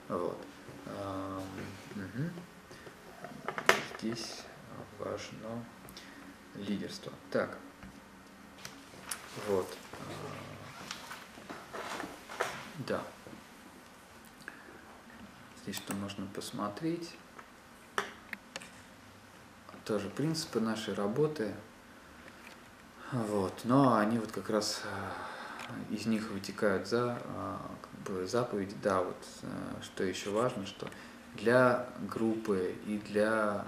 Вот. Здесь важно лидерство. Так, вот. Да. Здесь что можно посмотреть тоже принципы нашей работы. Вот. Но они вот как раз э, из них вытекают за как бы, заповеди. Да, вот э, что еще важно, что для группы и для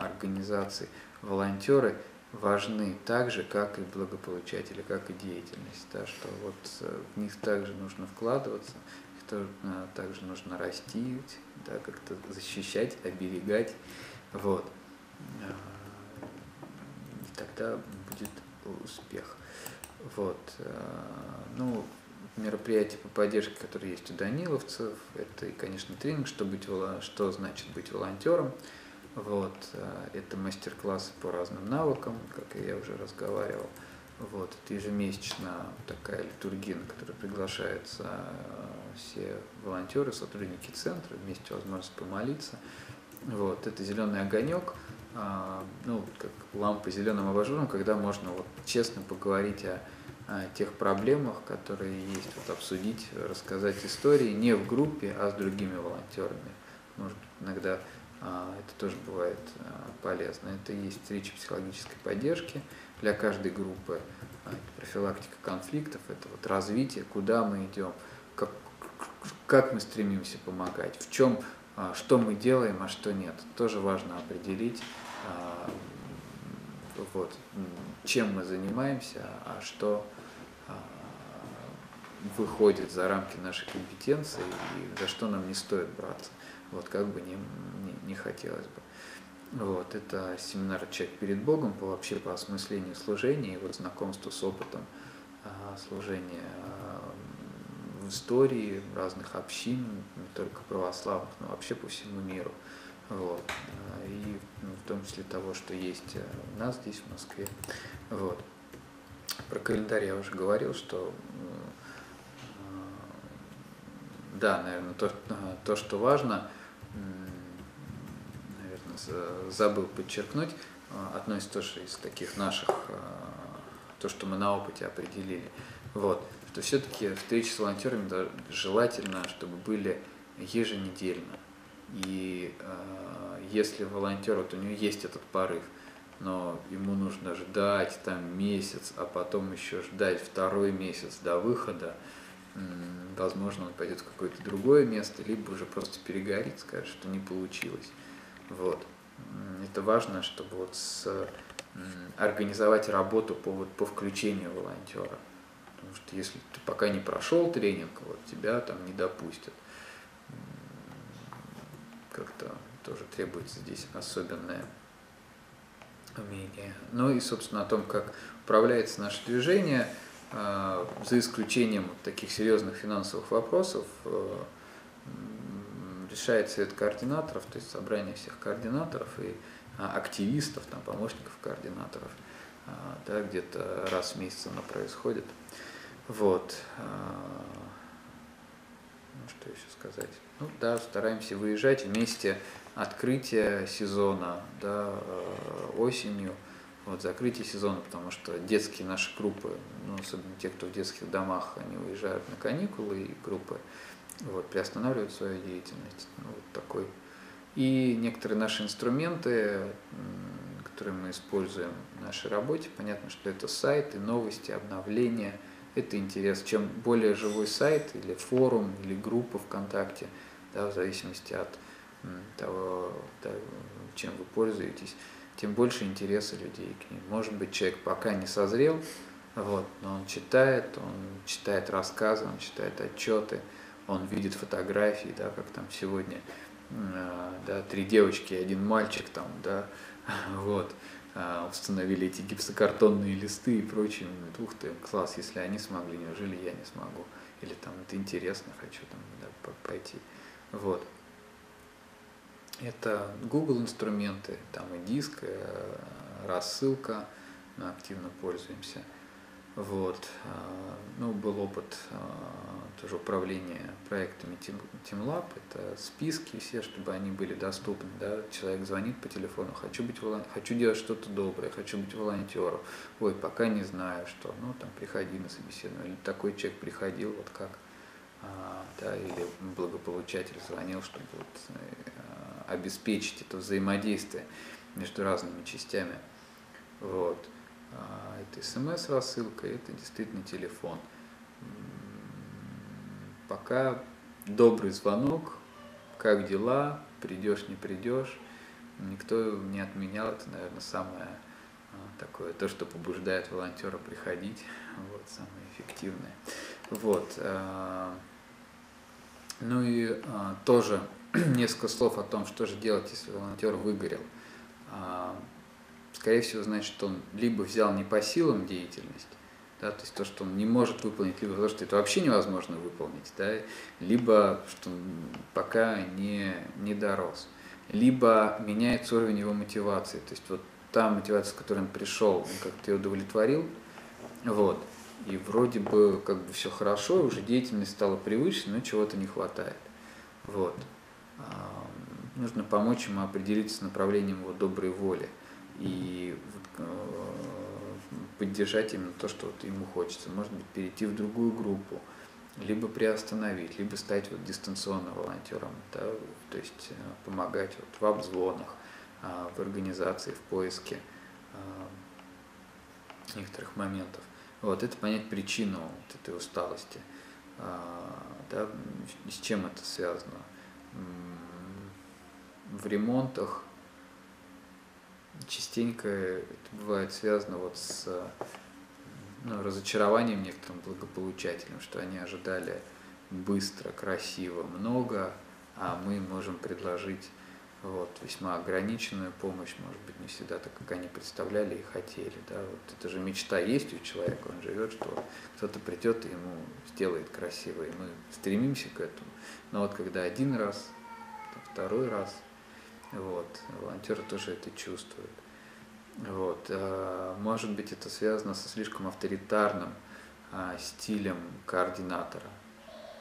организаций волонтеры важны так же, как и благополучатели, как и деятельность, да, что вот э, в них также нужно вкладываться, их тоже, э, также нужно растить, да, как-то защищать, оберегать, вот. Э, и тогда будет успех. Вот. Ну, мероприятия по поддержке, которые есть у даниловцев, это, и, конечно, тренинг, что, быть, что значит быть волонтером. Вот, э, это мастер-классы по разным навыкам, как я уже разговаривал. Вот, это ежемесячно такая литургия, на которую приглашаются э, все волонтеры, сотрудники центра, вместе возможность помолиться. Вот, это зеленый огонек, ну, как лампа зеленым абажуром, когда можно вот честно поговорить о, о тех проблемах, которые есть, вот обсудить, рассказать истории не в группе, а с другими волонтерами. Может иногда а, это тоже бывает а, полезно. Это есть встречи психологической поддержки для каждой группы, а, профилактика конфликтов, это вот развитие, куда мы идем, как, как мы стремимся помогать, в чем, что мы делаем, а что нет. Тоже важно определить, вот, чем мы занимаемся, а что выходит за рамки нашей компетенции и за что нам не стоит браться вот как бы не, не, не хотелось бы. Вот, это семинар «Человек перед Богом» по вообще по осмыслению служения и вот знакомству с опытом а, служения а, в истории разных общин, не только православных, но вообще по всему миру. Вот. А, и ну, в том числе того, что есть у нас здесь, в Москве. Вот. Про календарь я уже говорил, что да, наверное, то, то что важно, наверное, забыл подчеркнуть, а, из тоже из таких наших, а, то, что мы на опыте определили, вот, что все-таки встречи с волонтерами желательно, чтобы были еженедельно. И э, если волонтер, вот у него есть этот порыв, но ему нужно ждать там месяц, а потом еще ждать второй месяц до выхода, возможно, он пойдет в какое-то другое место, либо уже просто перегорит, скажет, что не получилось. Вот. Это важно, чтобы вот с, организовать работу по, вот, по включению волонтера. Потому что если ты пока не прошел тренинг, вот тебя там не допустят. Как-то тоже требуется здесь особенное умение. Ну и, собственно, о том, как управляется наше движение – а, за исключением таких серьезных финансовых вопросов, э, решает совет координаторов, то есть собрание всех координаторов и а, активистов, там, помощников координаторов, а, да, где-то раз в месяц оно происходит. Вот. Ну, что еще сказать? Ну да, стараемся выезжать вместе открытия сезона, да, э, осенью – вот, закрытие сезона, потому что детские наши группы, ну, особенно те, кто в детских домах, они уезжают на каникулы, и группы вот, приостанавливают свою деятельность. Ну, вот такой. И некоторые наши инструменты, которые мы используем в нашей работе, понятно, что это сайты, новости, обновления, это интерес. Чем более живой сайт или форум, или группа ВКонтакте, да, в зависимости от того, да, чем вы пользуетесь, тем больше интереса людей к ним. Может быть, человек пока не созрел, вот, но он читает, он читает рассказы, он читает отчеты, он видит фотографии, да, как там сегодня, э, да, три девочки и один мальчик там, да, вот, э, установили эти гипсокартонные листы и прочее. Ух ты, класс, если они смогли, неужели я не смогу? Или там это интересно, хочу там да, пойти. Вот. Это Google инструменты, там и диск, э, рассылка, мы активно пользуемся. Вот. А, ну, был опыт а, тоже управления проектами TeamLab, это списки все, чтобы они были доступны. Да? Человек звонит по телефону, хочу, быть волон... хочу делать что-то доброе, хочу быть волонтером. Ой, пока не знаю, что. Ну, там, приходи на собеседование. Или такой человек приходил, вот как. А, да, или благополучатель звонил, чтобы вот э, обеспечить это взаимодействие между разными частями. Вот. А, это смс-рассылка, это действительно телефон. Пока добрый звонок, как дела, придешь, не придешь, никто не отменял, это, наверное, самое а, такое, то, что побуждает волонтера приходить, вот, самое эффективное. Вот. А, ну и а, тоже несколько слов о том, что же делать, если волонтер выгорел. Скорее всего, значит, он либо взял не по силам деятельность, да, то есть то, что он не может выполнить, либо то, что это вообще невозможно выполнить, да, либо что он пока не, не дорос, либо меняется уровень его мотивации, то есть вот та мотивация, с которой он пришел, он как-то ее удовлетворил, вот, и вроде бы как бы все хорошо, уже деятельность стала привычной, но чего-то не хватает, вот. Нужно помочь ему определиться с направлением его доброй воли и э, поддержать именно то, что вот ему хочется. Может быть, перейти в другую группу, либо приостановить, либо стать вот дистанционным волонтером, да, то есть э, помогать вот в обзвонах, а, в организации, в поиске некоторых моментов. Вот это понять причину вот этой усталости, а, да, с чем это связано. В ремонтах частенько это бывает связано вот с ну, разочарованием некоторым благополучателям, что они ожидали быстро, красиво, много, а мы можем предложить вот, весьма ограниченную помощь, может быть, не всегда так, как они представляли и хотели. Да? Вот это же мечта есть у человека, он живет, что кто-то придет и ему сделает красиво, и мы стремимся к этому. Но вот когда один раз, второй раз – вот. Волонтеры тоже это чувствуют. Вот. А, может быть, это связано со слишком авторитарным а, стилем координатора.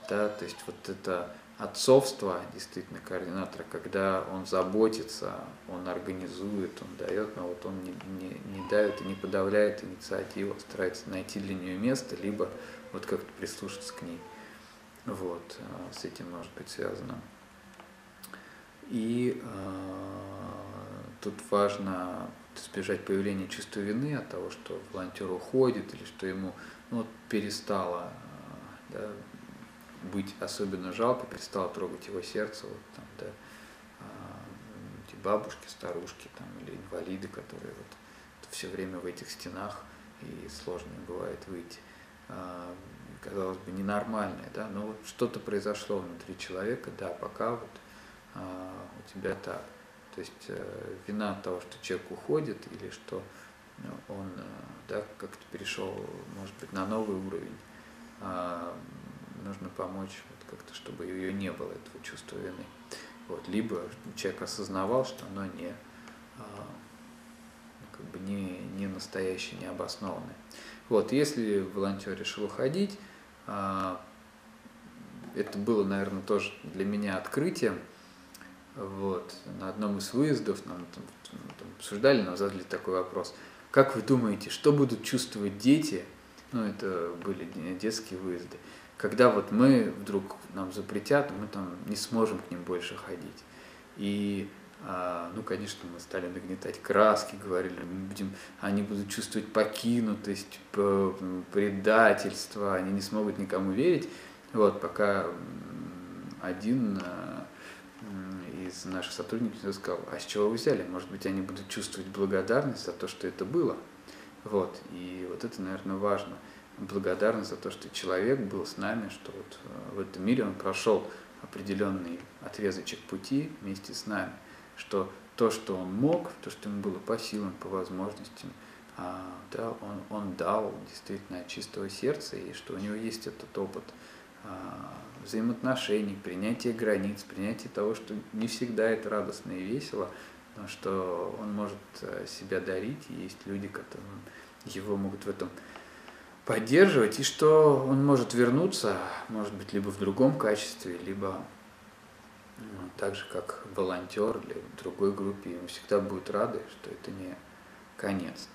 Да? То есть вот это отцовство действительно координатора, когда он заботится, он организует, он дает, но вот он не, не, не дает и не подавляет инициативу, старается найти для нее место, либо вот как-то прислушаться к ней. Вот, а, с этим может быть связано. И э, тут важно избежать появления чувства вины от того, что волонтер уходит или что ему ну, вот, перестало э, да, быть особенно жалко, перестало трогать его сердце, вот, там, да, э, эти бабушки, старушки там, или инвалиды, которые вот, все время в этих стенах и сложно бывает выйти. Э, казалось бы, ненормальное, да, но вот что-то произошло внутри человека, да, пока вот а, у тебя так. То есть э, вина от того, что человек уходит или что ну, он э, да, как-то перешел, может быть, на новый уровень, а, нужно помочь вот как-то, чтобы ее не было, этого чувства вины. Вот. Либо человек осознавал, что оно не, а, как бы не, не настоящее, не обоснованное. Вот. Если волонтер решил уходить, это было, наверное, тоже для меня открытием, вот. На одном из выездов нам там, там обсуждали, нам задали такой вопрос. Как вы думаете, что будут чувствовать дети, ну это были детские выезды, когда вот мы вдруг нам запретят, мы там не сможем к ним больше ходить. И а, ну, конечно, мы стали нагнетать краски, говорили, мы будем, они будут чувствовать покинутость, предательство, они не смогут никому верить. Вот, пока один а, из наших сотрудников сказал, а с чего вы взяли? Может быть, они будут чувствовать благодарность за то, что это было. Вот. И вот это, наверное, важно. Благодарность за то, что человек был с нами, что вот э, в этом мире он прошел определенный отрезочек пути вместе с нами, что то, что он мог, то, что ему было по силам, по возможностям, а, да, он, он дал действительно от чистого сердца, и что у него есть этот опыт а, взаимоотношений, принятия границ, принятия того, что не всегда это радостно и весело, но что он может э, себя дарить, и есть люди, которые его могут в этом поддерживать, и что он может вернуться, может быть, либо в другом качестве, либо ну, так же, как волонтер или в другой группе, ему всегда будут рады, что это не конец.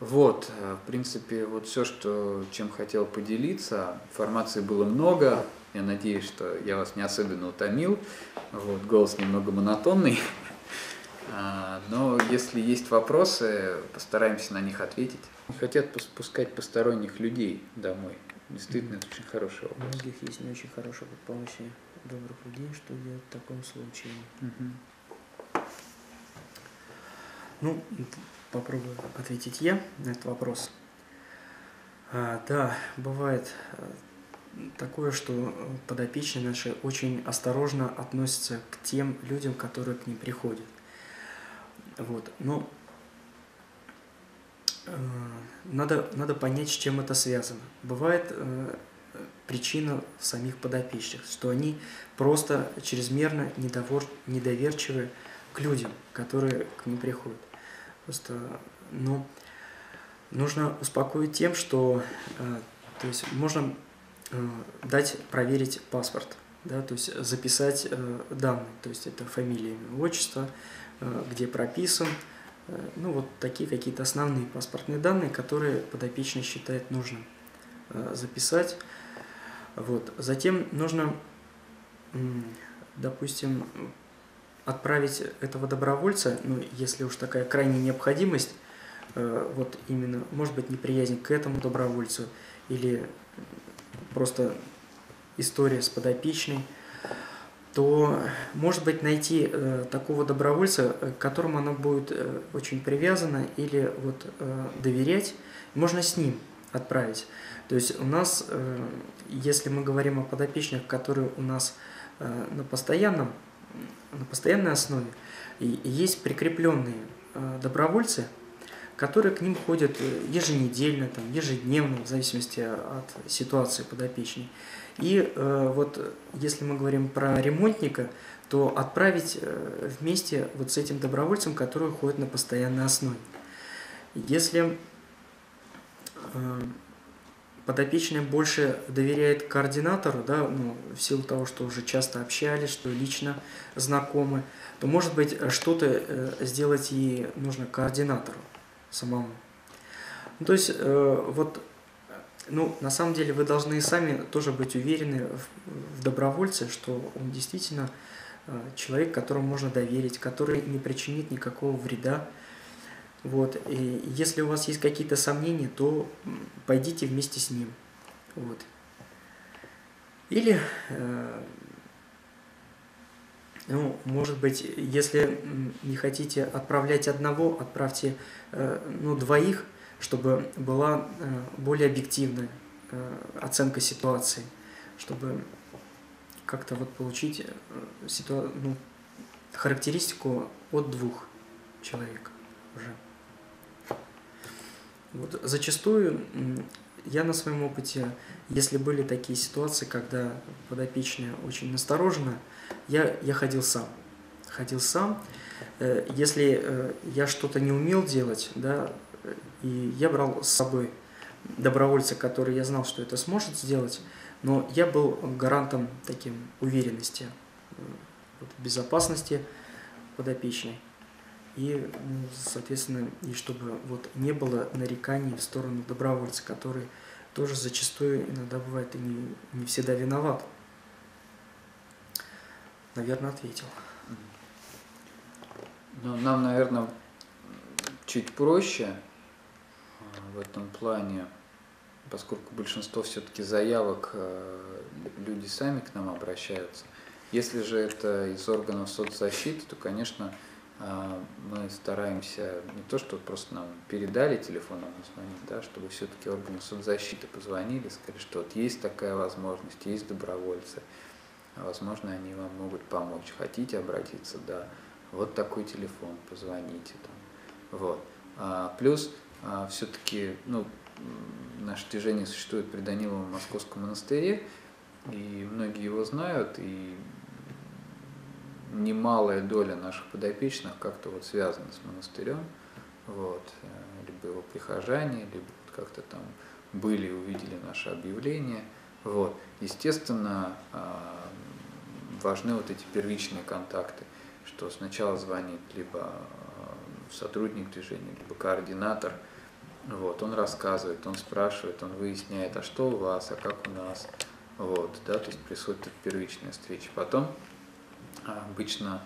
Вот, э, в принципе, вот все, что, чем хотел поделиться. Информации было много. Я надеюсь, что я вас не особенно утомил. Вот, голос немного монотонный. А, но если есть вопросы, постараемся на них ответить. Хотят пускать посторонних людей домой. Действительно, это очень хороший У вопрос. многих есть не очень хороший опыт помощи добрых людей, что делать в таком случае. Мгм. Ну, попробую ответить я на этот вопрос. А, да, бывает э, такое, что подопечные наши очень осторожно относятся к тем людям, которые к ним приходят. Вот, но э, надо, надо понять, с чем это связано. Бывает э, причина в самих подопечных, что они просто чрезмерно недовор, недоверчивы к людям, которые к ним приходят. Просто, ну, нужно успокоить тем, что, э, то есть, можно э, дать проверить паспорт, да, то есть записать э, данные, то есть это фамилия, имя, отчество, э, где прописан, э, ну вот такие какие-то основные паспортные данные, которые подопечный считает нужным э, записать. Вот. Затем нужно, допустим, отправить этого добровольца, ну, если уж такая крайняя необходимость, э, вот именно, может быть, неприязнь к этому добровольцу или просто история с подопечной, то, может быть, найти э, такого добровольца, э, к которому она будет э, очень привязана или вот э, доверять, можно с ним отправить. То есть у нас, э, если мы говорим о подопечных, которые у нас э, на постоянном, на постоянной основе, и и есть прикрепленные э, добровольцы, которые к ним ходят э, еженедельно, там, ежедневно, в зависимости от ситуации подопечной. И э, вот если мы говорим про ремонтника, то отправить э, вместе вот с этим добровольцем, который ходит на постоянной основе. Если э, подопечный больше доверяет координатору, да, ну, в силу того, что уже часто общались, что лично знакомы, то, может быть, что-то э, сделать и нужно координатору самому. Ну, то есть, э, вот, ну, на самом деле, вы должны сами тоже быть уверены в, в добровольце, что он действительно э, человек, которому можно доверить, который не причинит никакого вреда. Вот. И если у вас есть какие-то сомнения, то пойдите вместе с ним. Вот. Или, э, ну, может быть, если не хотите отправлять одного, отправьте э, ну, двоих, чтобы была э, более объективная э, оценка ситуации, чтобы как-то вот получить э, ситуа- ну, характеристику от двух человек уже. Вот. Зачастую я на своем опыте, если были такие ситуации, когда подопечная очень насторожена, я, я ходил сам. Ходил сам. Если я что-то не умел делать, да, и я брал с собой добровольца, который я знал, что это сможет сделать, но я был гарантом таким уверенности, э, вот, безопасности подопечной. И, ну, соответственно, и чтобы вот не было нареканий в сторону добровольца, который тоже зачастую иногда бывает и не, не всегда виноват. Наверное, ответил. Ну, нам, наверное, чуть проще в этом плане, поскольку большинство все-таки заявок э, люди сами к нам обращаются. Если же это из органов соцзащиты, то, конечно, а, мы стараемся не то, что просто нам передали телефон, нам звонить, да, чтобы все-таки органы соцзащиты позвонили, сказали, что вот есть такая возможность, есть добровольцы, возможно, они вам могут помочь. Хотите обратиться, да, вот такой телефон, позвоните там. Вот. А, плюс а, все-таки, ну, наше движение существует при Даниловом Московском монастыре, и многие его знают, и немалая доля наших подопечных как-то вот связана с монастырем, вот, э, либо его прихожане, либо как-то там были и увидели наше объявление, вот. Естественно, а, важны вот эти первичные контакты, что сначала звонит либо а, сотрудник движения, либо координатор, вот, он рассказывает, он спрашивает, он выясняет, а что у вас, а как у нас, вот, да, то есть происходит первичная встреча. Потом а, обычно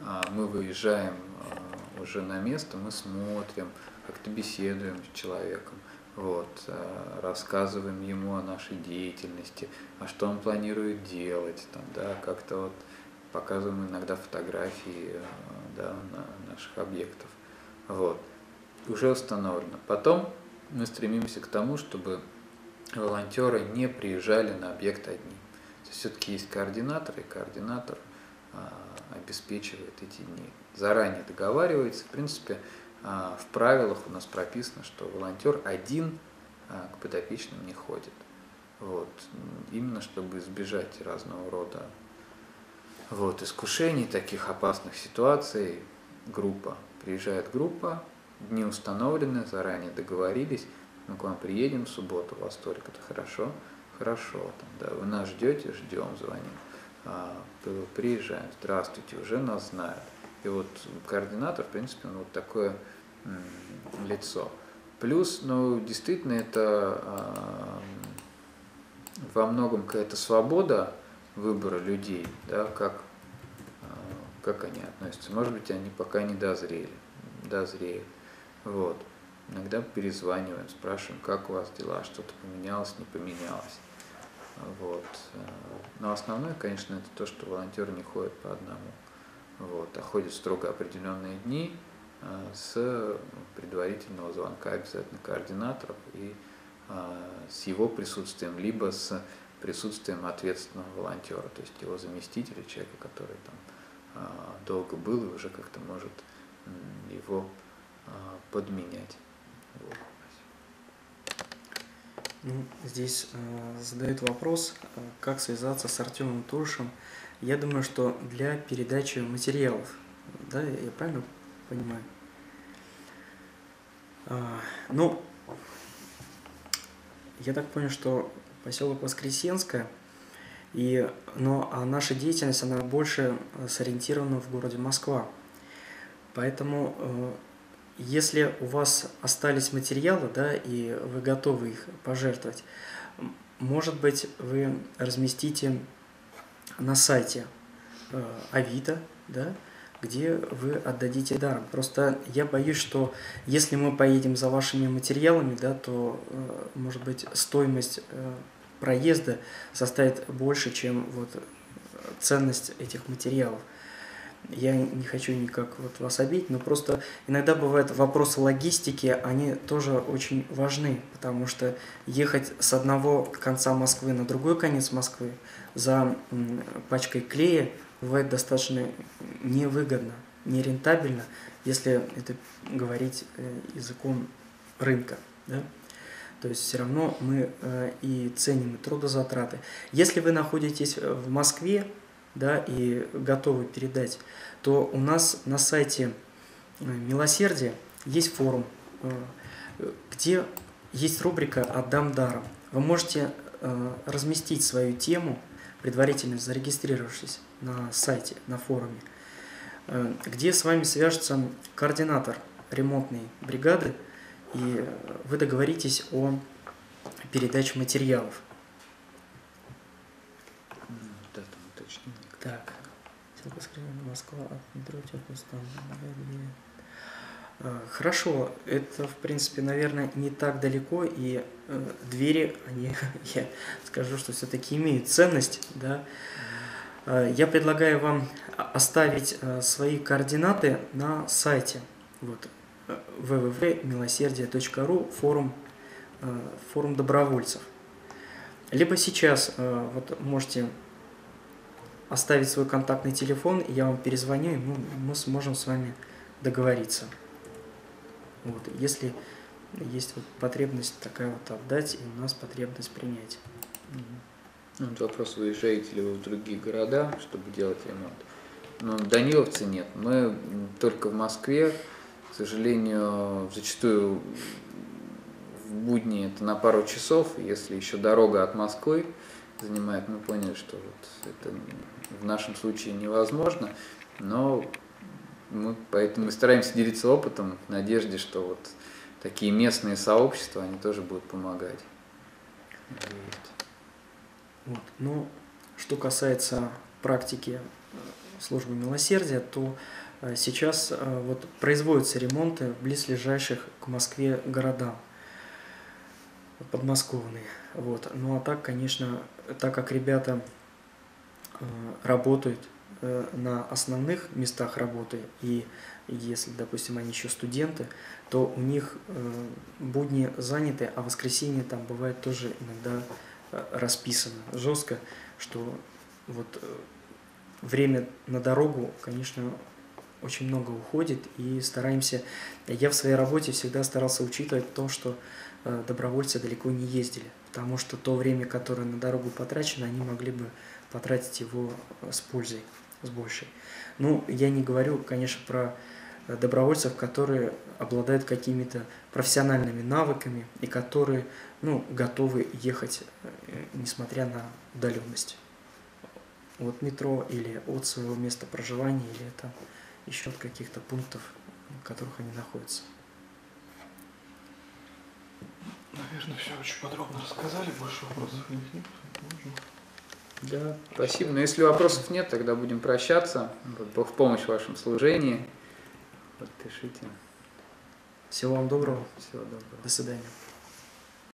а, мы выезжаем а, уже на место, мы смотрим, как-то беседуем с человеком, вот, рассказываем ему о нашей деятельности, а что он планирует делать, там, да, как-то вот показываем иногда фотографии да, на наших объектов. Вот. Уже установлено. Потом мы стремимся к тому, чтобы волонтеры не приезжали на объект одни. Все-таки есть координатор, и координатор а, обеспечивает эти дни. Заранее договаривается. В принципе, а, в правилах у нас прописано, что волонтер один а, к подопечным не ходит. Вот. Именно чтобы избежать разного рода вот, искушений, таких опасных ситуаций, группа. Приезжает группа, дни установлены, заранее договорились, мы к вам приедем в субботу, вас столик, это хорошо, хорошо, там, да, вы нас ждете, ждем, звоним, а, приезжаем, здравствуйте, уже нас знают. И вот координатор, в принципе, он вот такое лицо. Плюс, ну, действительно, это а, во многом какая-то свобода выбора людей, да, как, а, как они относятся. Может быть, они пока не дозрели, дозреют. Вот. Иногда перезваниваем, спрашиваем, как у вас дела, что-то поменялось, не поменялось. Вот. Но основное, конечно, это то, что волонтеры не ходят по одному, вот, а ходят строго определенные дни а, с предварительного звонка обязательно координаторов и а, с его присутствием, либо с присутствием ответственного волонтера, то есть его заместителя, человека, который там а, долго был и уже как-то может его подменять. Ну, здесь э, задают вопрос, э, как связаться с Артемом Туршем. Я думаю, что для передачи материалов, да, я правильно понимаю? А, ну, я так понял, что поселок Воскресенское, и, но а наша деятельность, она больше сориентирована в городе Москва. Поэтому э, если у вас остались материалы, да, и вы готовы их пожертвовать, может быть, вы разместите на сайте э, Авито, да, где вы отдадите даром. Просто я боюсь, что если мы поедем за вашими материалами, да, то, э, может быть, стоимость э, проезда составит больше, чем вот ценность этих материалов я не хочу никак вот вас обидеть, но просто иногда бывают вопросы логистики, они тоже очень важны, потому что ехать с одного конца Москвы на другой конец Москвы за пачкой клея бывает достаточно невыгодно, нерентабельно, если это говорить э, языком рынка. Да? То есть все равно мы э, и ценим и трудозатраты. Если вы находитесь в Москве, да, и готовы передать, то у нас на сайте э, Милосердия есть форум, э, где есть рубрика «Отдам даром». Вы можете э, разместить свою тему, предварительно зарегистрировавшись на сайте, на форуме, где с вами свяжется координатор ремонтной бригады, и вы договоритесь о передаче материалов. Так. Москва от метро Техностан. А, хорошо, это, в принципе, наверное, не так далеко, и э, двери, они, я скажу, что все-таки имеют ценность, да. Э, я предлагаю вам оставить э, свои координаты на сайте, вот, www.милосердие.ру, форум, э, форум добровольцев. Либо сейчас э, вот можете оставить свой контактный телефон, и я вам перезвоню, и мы, мы сможем с вами договориться. Вот, если есть вот потребность такая вот отдать, и у нас потребность принять. Ну, вот вопрос, выезжаете ли вы в другие города, чтобы делать ремонт? Ну, Даниловцы нет. Мы только в Москве, к сожалению, зачастую в будни это на пару часов, если еще дорога от Москвы занимает, мы поняли, что вот это в нашем случае невозможно, но мы поэтому мы стараемся делиться опытом в надежде, что вот такие местные сообщества, они тоже будут помогать. Вот. Ну, что касается практики э, службы милосердия, то э, сейчас э, вот производятся ремонты в близлежащих к Москве городам. подмосковные. Вот. Ну а так, конечно, так как ребята работают э, на основных местах работы, и если, допустим, они еще студенты, то у них э, будни заняты, а воскресенье там бывает тоже иногда расписано жестко, что вот время на дорогу, конечно, очень много уходит, и стараемся, я в своей работе всегда старался учитывать то, что Э, добровольцы далеко не ездили, потому что то время, которое на дорогу потрачено, они могли бы потратить его э, с пользой, с большей. Ну, я не говорю, конечно, про э, добровольцев, которые обладают какими-то профессиональными навыками и которые ну, готовы ехать, несмотря на удаленность от метро или от своего места проживания, или это еще от каких-то пунктов, в которых они находятся. Наверное, все очень подробно рассказали. Больше вопросов нет. Да, спасибо. Но если вопросов нет, тогда будем прощаться. Вот, Бог в помощь в вашем служении. Вот, пишите. Всего вам доброго. Всего доброго. До свидания.